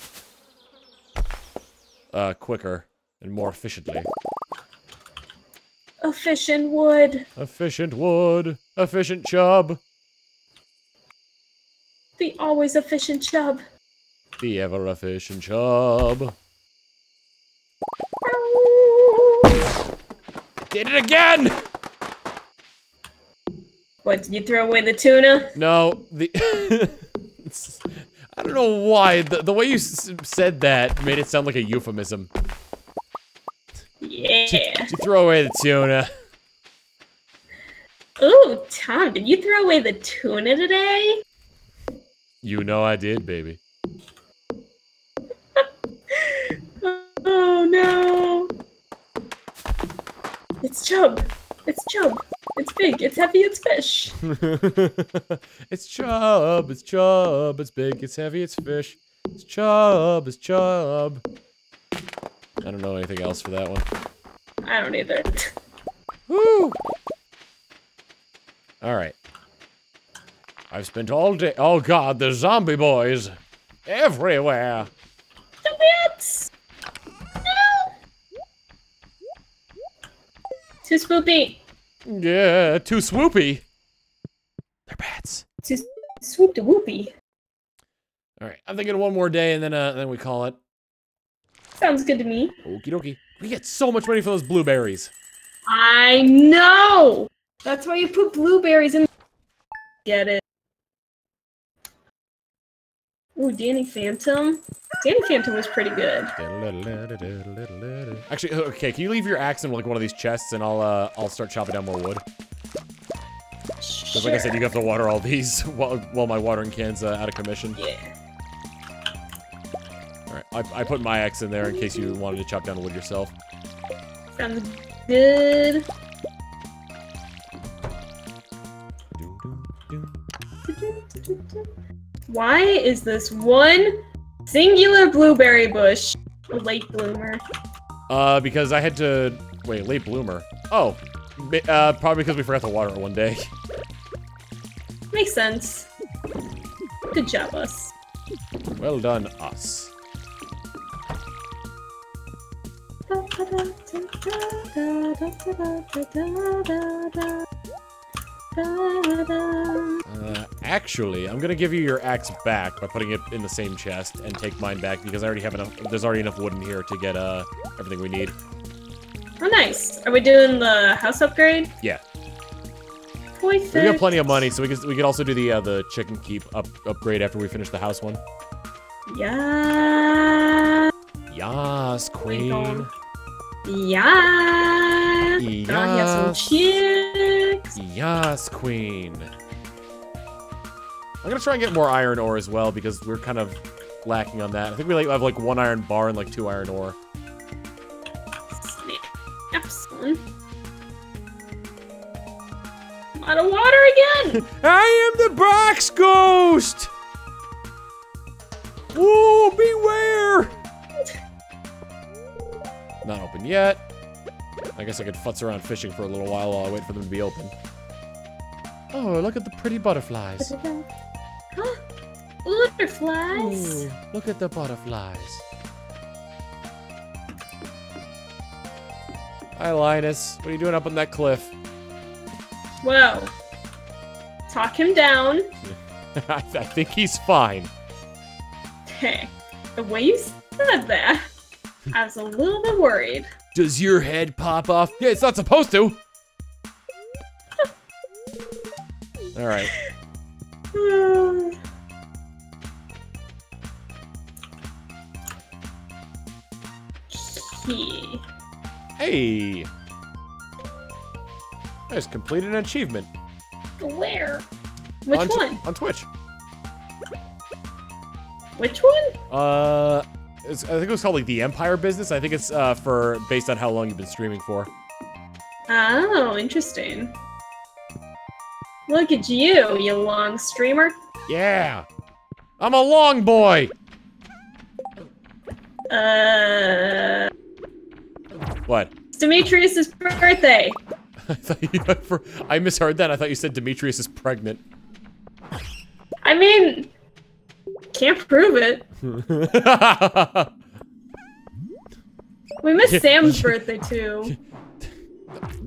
Uh, quicker and more efficiently. Efficient wood. Efficient wood. Efficient chub. The always efficient chub. The ever efficient chub. Did it again! What, did you throw away the tuna? No, the. <laughs> I don't know why. The, the way you s said that made it sound like a euphemism. Yeah. Did you throw away the tuna? Ooh, Tom, did you throw away the tuna today? You know I did, baby. <laughs> Oh no. It's chub. It's chub. It's big. It's heavy. It's fish. <laughs> it's chub, it's chub, it's big, it's heavy, it's fish. It's chub, it's chub. I don't know anything else for that one. I don't either. <laughs> Woo! Alright. I've spent all day- oh god, the zombie boys! Everywhere! The bits. Too swoopy. Yeah, too swoopy. They're bats. Too swoop to whoopy. Alright, I'm thinking one more day and then, uh, then we call it. Sounds good to me. Okie dokie. We get so much money for those blueberries. I know. That's why you put blueberries in. Get it? Ooh, Danny Phantom. Danny Phantom was pretty good. Actually, okay, can you leave your axe in like one of these chests and I'll uh I'll start chopping down more wood? Because like I said, you have to water all these <laughs> while, while my watering can's uh, out of commission. Yeah. Alright, I, I put my axe in there in case you wanted to chop down wood yourself. Sounds good. Why is this one singular blueberry bush a late bloomer? Uh, because I had to... Wait, late bloomer. Oh, uh, probably because we forgot to water it one day. Makes sense. Good job, us. Well done, us. Uh, actually, I'm gonna give you your axe back by putting it in the same chest and take mine back because I already have enough. There's already enough wood in here to get uh everything we need. Oh, nice. Are we doing the house upgrade? Yeah, Perfect. we got plenty of money, so we could we could also do the uh, the chicken keep up upgrade after we finish the house one. Yeah. Yas, queen. Yeah. He has some Yes. chicks. Queen. I'm gonna try and get more iron ore as well because we're kind of lacking on that. I think we like have like one iron bar and like two iron ore. I'm out of water again. <laughs> I am the Box Ghost! Whoa, beware! Not open yet. I guess I could futz around fishing for a little while while I wait for them to be open. Oh, look at the pretty butterflies. Butterflies. Ooh, look at the butterflies. Hi, Linus. What are you doing up on that cliff? Well, talk him down. I, <laughs> I think he's fine. Hey, the way you said that, I was a little bit worried. Does your head pop off? Yeah, it's not supposed to. <laughs> All right. Key. Hey. I just completed an achievement. Where? Which on, one? on Twitch. Which one? Uh, it's, I think it was called like the Empire Business. I think it's uh for based on how long you've been streaming for. Oh, interesting. Look at you, you long streamer. Yeah. I'm a long boy. Uh, What? it's Demetrius' birthday. <laughs> I thought you for, I misheard that. I thought you said Demetrius is pregnant. I mean, can't prove it. <laughs> We missed Sam's birthday too. <laughs>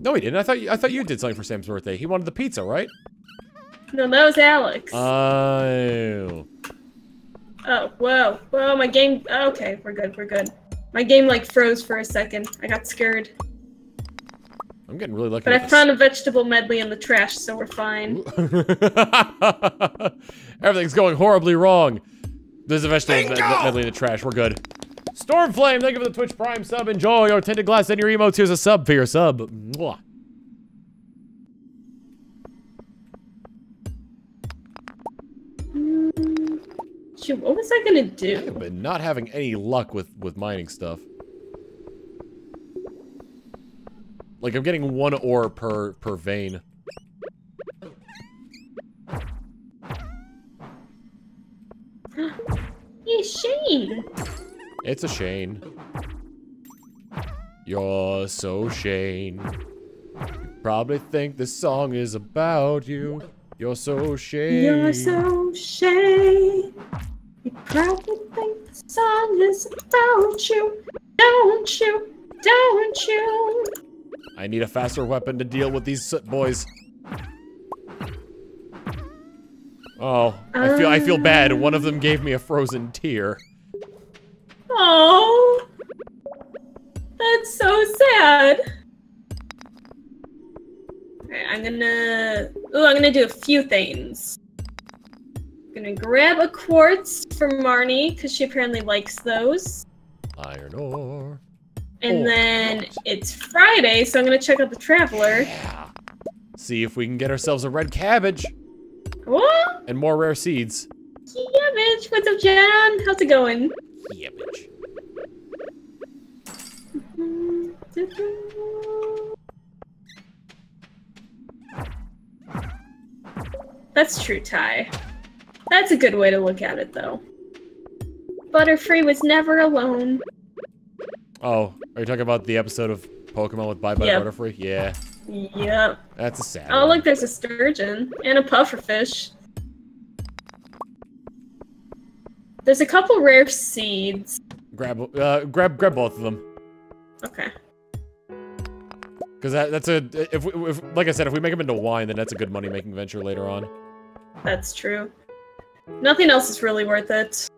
No, he didn't. I thought you, I thought you did something for Sam's birthday. He wanted the pizza, right? No, that was Alex. Oh. oh, whoa, whoa, my game. Okay, we're good, we're good. My game like froze for a second. I got scared. I'm getting really lucky. But I with found a vegetable medley in the trash, so we're fine. <laughs> Everything's going horribly wrong. There's a vegetable med- Bingo! medley in the trash. We're good. Stormflame, thank you for the Twitch Prime sub. Enjoy your tinted glass and your emotes. Here's a sub for your sub. Mwah. Shoot, what was I gonna do? I've do? been not having any luck with with mining stuff. Like I'm getting one ore per per vein. It's a Shane. You're so Shane. You probably think this song is about you. You're so Shane. You're so Shane. You probably think the song is about you. Don't you? Don't you? I need a faster weapon to deal with these soot boys. Oh, I feel I feel bad. One of them gave me a frozen tear. Oh, that's so sad. Alright, I'm gonna. Oh, I'm gonna do a few things. I'm gonna grab a quartz for Marnie because she apparently likes those. Iron ore. And Oh, then quartz. it's Friday, so I'm gonna check out the Traveler. Yeah. See if we can get ourselves a red cabbage What? and more rare seeds. Bitch. What's up, John? How's it going? Cabbage. That's true, Ty. That's a good way to look at it, though. Butterfree was never alone. Oh, are you talking about the episode of Pokemon with Bye Bye Yep. Butterfree? Yeah, Yep. that's a sad Oh, one. look, there's a sturgeon and a pufferfish. There's a couple rare seeds. Grab, uh, grab, grab both of them. Okay. Cause that, that's a, if, we- if, like I said, if we make them into wine, then that's a good money-making venture later on. That's true. Nothing else is really worth it.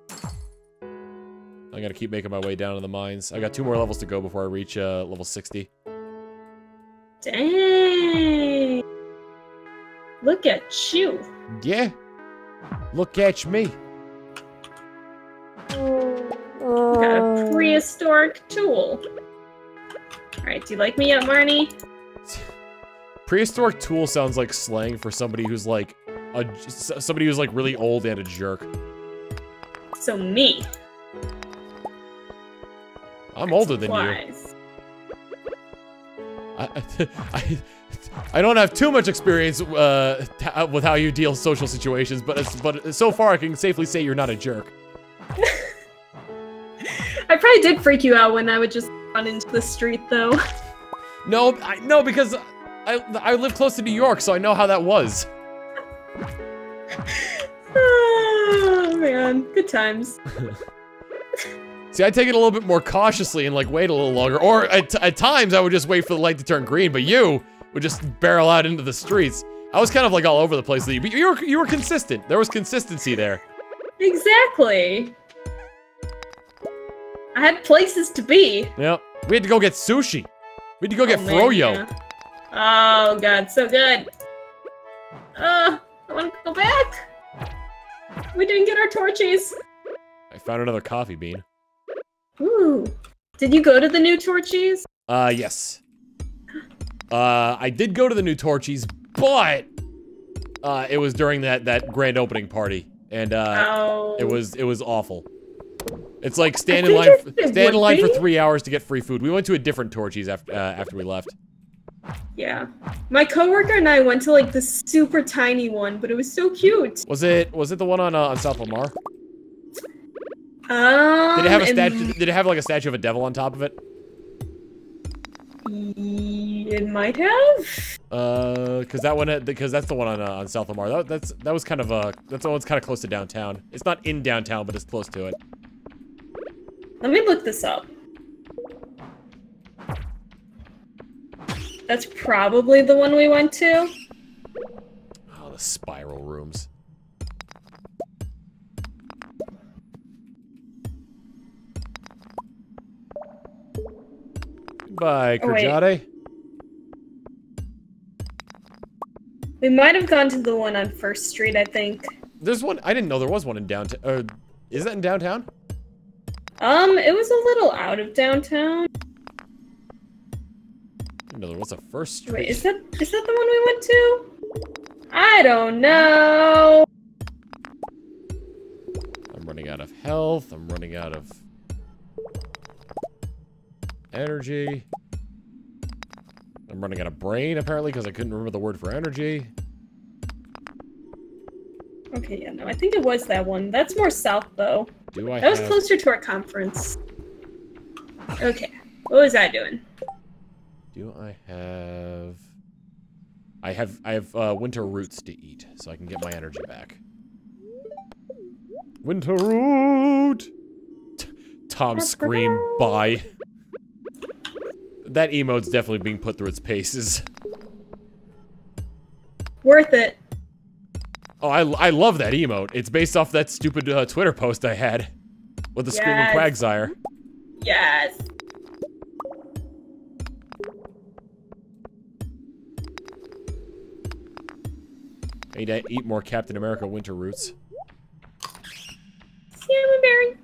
I gotta keep making my way down to the mines. I got two more levels to go before I reach, uh, level 60. Dang. Look at you. Yeah. Look at me. Got a prehistoric tool. Alright, do you like me yet, Marnie? Prehistoric tool sounds like slang for somebody who's like, a, somebody who's like really old and a jerk. So me. I'm older than you. Supplies. I, <laughs> I, I don't have too much experience uh, with how you deal social situations, but but so far I can safely say you're not a jerk. I probably did freak you out when I would just run into the street, though. No, I, no, because I I live close to New York, so I know how that was. oh, man. Good times. <laughs> See, I take it a little bit more cautiously and like wait a little longer, or at, at times I would just wait for the light to turn green, but you would just barrel out into the streets. I was kind of like all over the place but you were you were consistent. There was consistency there. Exactly. I had places to be. Yep. We had to go get sushi. We had to go get Oh, man, froyo. yeah. Oh god, so good. Uh, I want to go back. We didn't get our Torchy's. I found another coffee bean. Ooh. Did you go to the new Torchy's? Uh, yes. Uh, I did go to the new Torchy's, but uh, it was during that that grand opening party, and uh, oh. it was it was awful. It's like stand in line, think f- it stand in line for three hours to get free food. We went to a different Torchy's after uh, after we left. Yeah. My coworker and I went to like the super tiny one, but it was so cute. Was it was it the one on uh, on South Lamar? Um, Did it have a statue? Did it have like a statue of a devil on top of it? It might have. Uh, because that one, because that's the one on uh, on South Lamar. That that's that was kind of uh, that's the one's kind of close to downtown. It's not in downtown, but it's close to it. Let me look this up. That's probably the one we went to. Oh, the spiral rooms. Goodbye, Oh, We might have gone to the one on First Street, I think. There's one. I didn't know there was one in downtown. Uh, is that in downtown? Um, it was a little out of downtown. There was a first street. Wait, is that is that the one we went to? I don't know. I'm running out of health. I'm running out of energy. I'm running out of brain, apparently, because I couldn't remember the word for energy. Okay, yeah, no, I think it was that one. That's more south though. Do I That was have... closer to our conference. Okay, what was I doing? Do I have... I have I have uh, winter roots to eat, so I can get my energy back. Winter root! Tom scream, bye. That emote's definitely being put through its paces. Worth it. Oh, I, I love that emote. It's based off that stupid uh, Twitter post I had with the screaming Yes. Quagsire. Yes. I need to eat more Captain America winter roots. Salmon berry.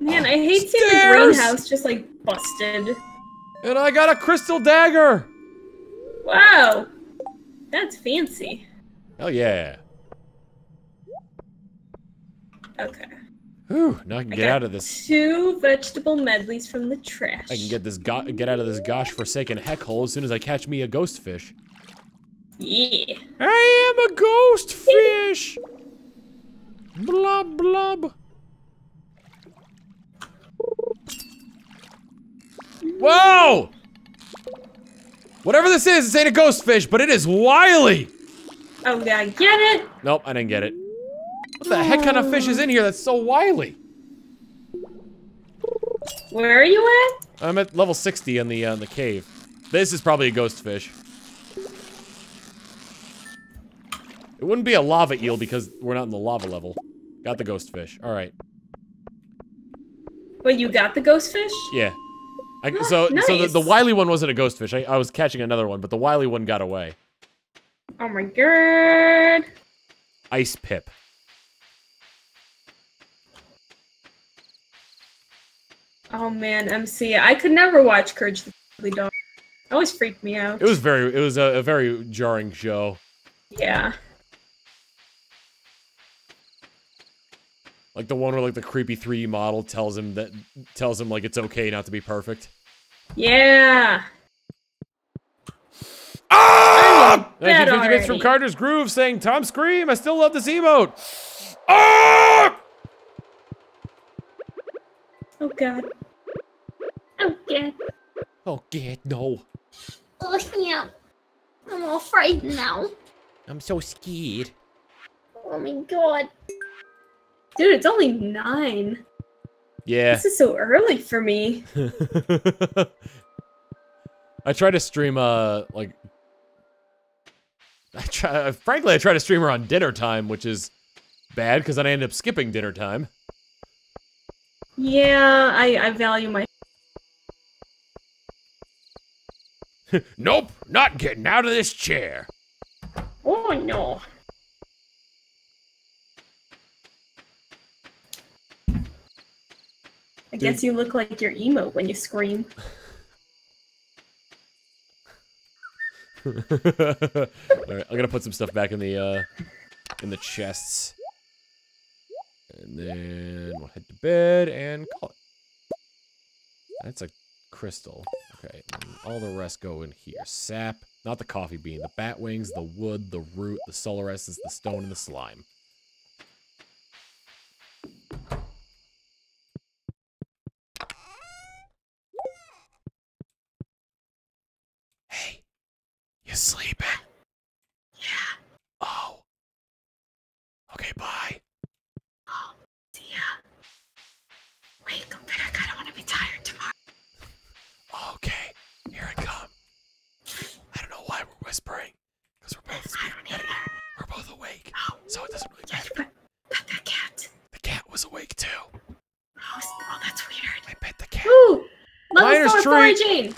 Man, I hate seeing the greenhouse just like busted. And I got a crystal dagger! Wow. That's fancy. Oh yeah. Okay. Whew, now I can I get out of this. Two vegetable medleys from the trash. I can get this go get out of this gosh forsaken heck hole as soon as I catch me a ghost fish. Yeah. I am a ghost fish! Blob blob. Whoa! Whatever this is, this ain't a ghost fish, but it is wily! Oh, I get it. Nope, I didn't get it. What the heck kind of fish is in here that's so wily? Where are you at? I'm at level 60 in the uh, in the cave. This is probably a ghost fish. It wouldn't be a lava eel because we're not in the lava level. Got the ghost fish. All right. Wait, you got the ghost fish? Yeah. I, so so the, Nice. the wily one wasn't a ghost fish. I, I was catching another one, but the wily one got away. Oh my god. Ice pip. Oh man, MC. I could never watch Courage the Cowardly Dog. It always freaked me out. It was very it was a, a very jarring show. Yeah. Like the one where like the creepy 3D model tells him that tells him like it's okay not to be perfect. Yeah. Ah! Bed 1950 bits from. Carter's Groove saying, Tom Scream, I still love this emote. Ah! Oh god. Oh god. Oh, God, no. Oh yeah. I'm all frightened now. I'm so scared. Oh my god. Dude, it's only nine. Yeah. This is so early for me. <laughs> I try to stream, uh, like... I try, frankly, I try to stream her on dinner time, which is bad, because then I end up skipping dinner time. Yeah, I, I value my. <laughs> Nope, not getting out of this chair. Oh no. I guess you look like your emo when you scream. <laughs> All right, I'm gonna put some stuff back in the uh, in the chests, and then we'll head to bed and call it. That's a crystal. Okay, and all the rest go in here. Sap, not the coffee bean, the bat wings, the wood, the root, the solar essence, the stone, and the slime. Hey, you sleeping? Yeah. Oh. Okay, bye. Oh, yeah. Wait, come back. I don't want to be tired tomorrow. Okay, here I come. I don't know why we're whispering. Because we're both I don't either. we're both awake. Oh, So it doesn't really yeah, matter. but, but that cat. The cat was awake too. Oh, oh, that's weird. I bet the cat. Ooh! Miner's Level 4 tree. foraging!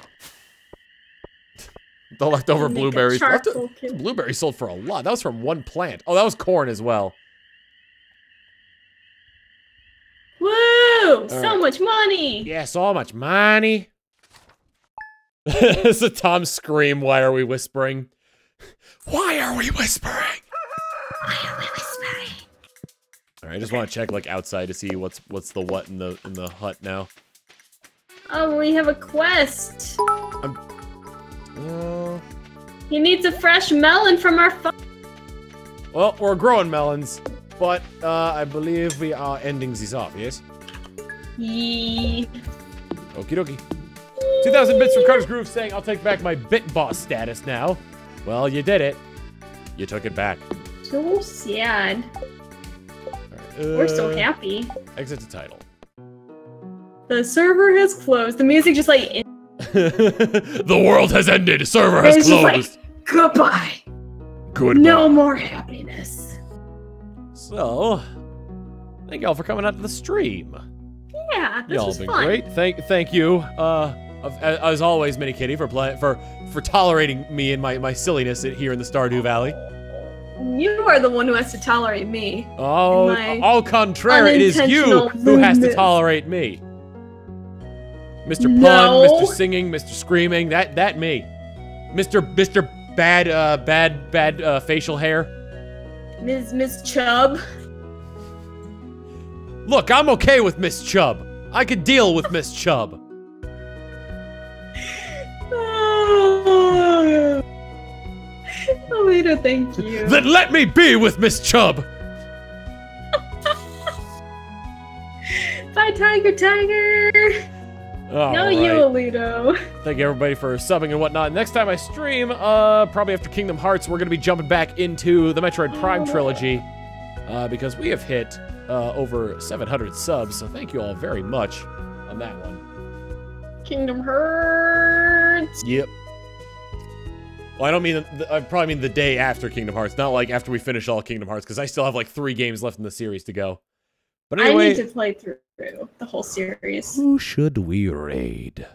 The leftover blueberries. Lefto- blueberries sold for a lot. That was from one plant. Oh, that was corn as well. Woo! So right. much money! Yeah, so much money. <laughs> it's a Tom scream. Why are we whispering? Why are we whispering? Why are we whispering? All right, I just want to check like outside to see what's what's the what in the in the hut now. Oh, we have a quest. Uh, He needs a fresh melon from our farm. well, we're growing melons, but uh, I believe we are ending this off. Yes. Yee. Okie dokie. 2,000 bits from Carter's Groove saying, I'll take back my bit boss status now. Well, you did it. You took it back. So sad. Alright, We're so uh, happy. Exit to title. The server has closed. The music just like <laughs> the world has ended. Server has It's just like- closed. goodbye. Good. No more happiness. So, thank y'all for coming out to the stream. Yeah, this y'all was been fun. great. Thank, thank you. Uh, as, always, MiniKitty for play, for for tolerating me and my my silliness here in the Stardew Valley. You are the one who has to tolerate me. Oh, my au contraire, it is you who has to tolerate me. Mr. No. Pun, Mr. Singing, Mr. Screaming, that that me. Mr. Mr. Bad uh bad bad uh facial hair. Ms. Miss Chubb. Look, I'm okay with Miss Chubb. I could deal with Miss Chubb. Oh, <sighs> Alita, thank you. Then let me be with Miss Chubb. Bye, Tiger Tiger. All no, right. you, Alito. Thank you everybody for subbing and whatnot. Next time I stream, uh, probably after Kingdom Hearts, we're gonna be jumping back into the Metroid Prime trilogy, uh, because we have hit uh, over 700 subs. So thank you all very much on that one. Kingdom Hearts. Yep. Well, I don't mean the, I probably mean the day after Kingdom Hearts, not like after we finish all Kingdom Hearts, because I still have like three games left in the series to go. But anyway, I need to play through the whole series. who should we raid?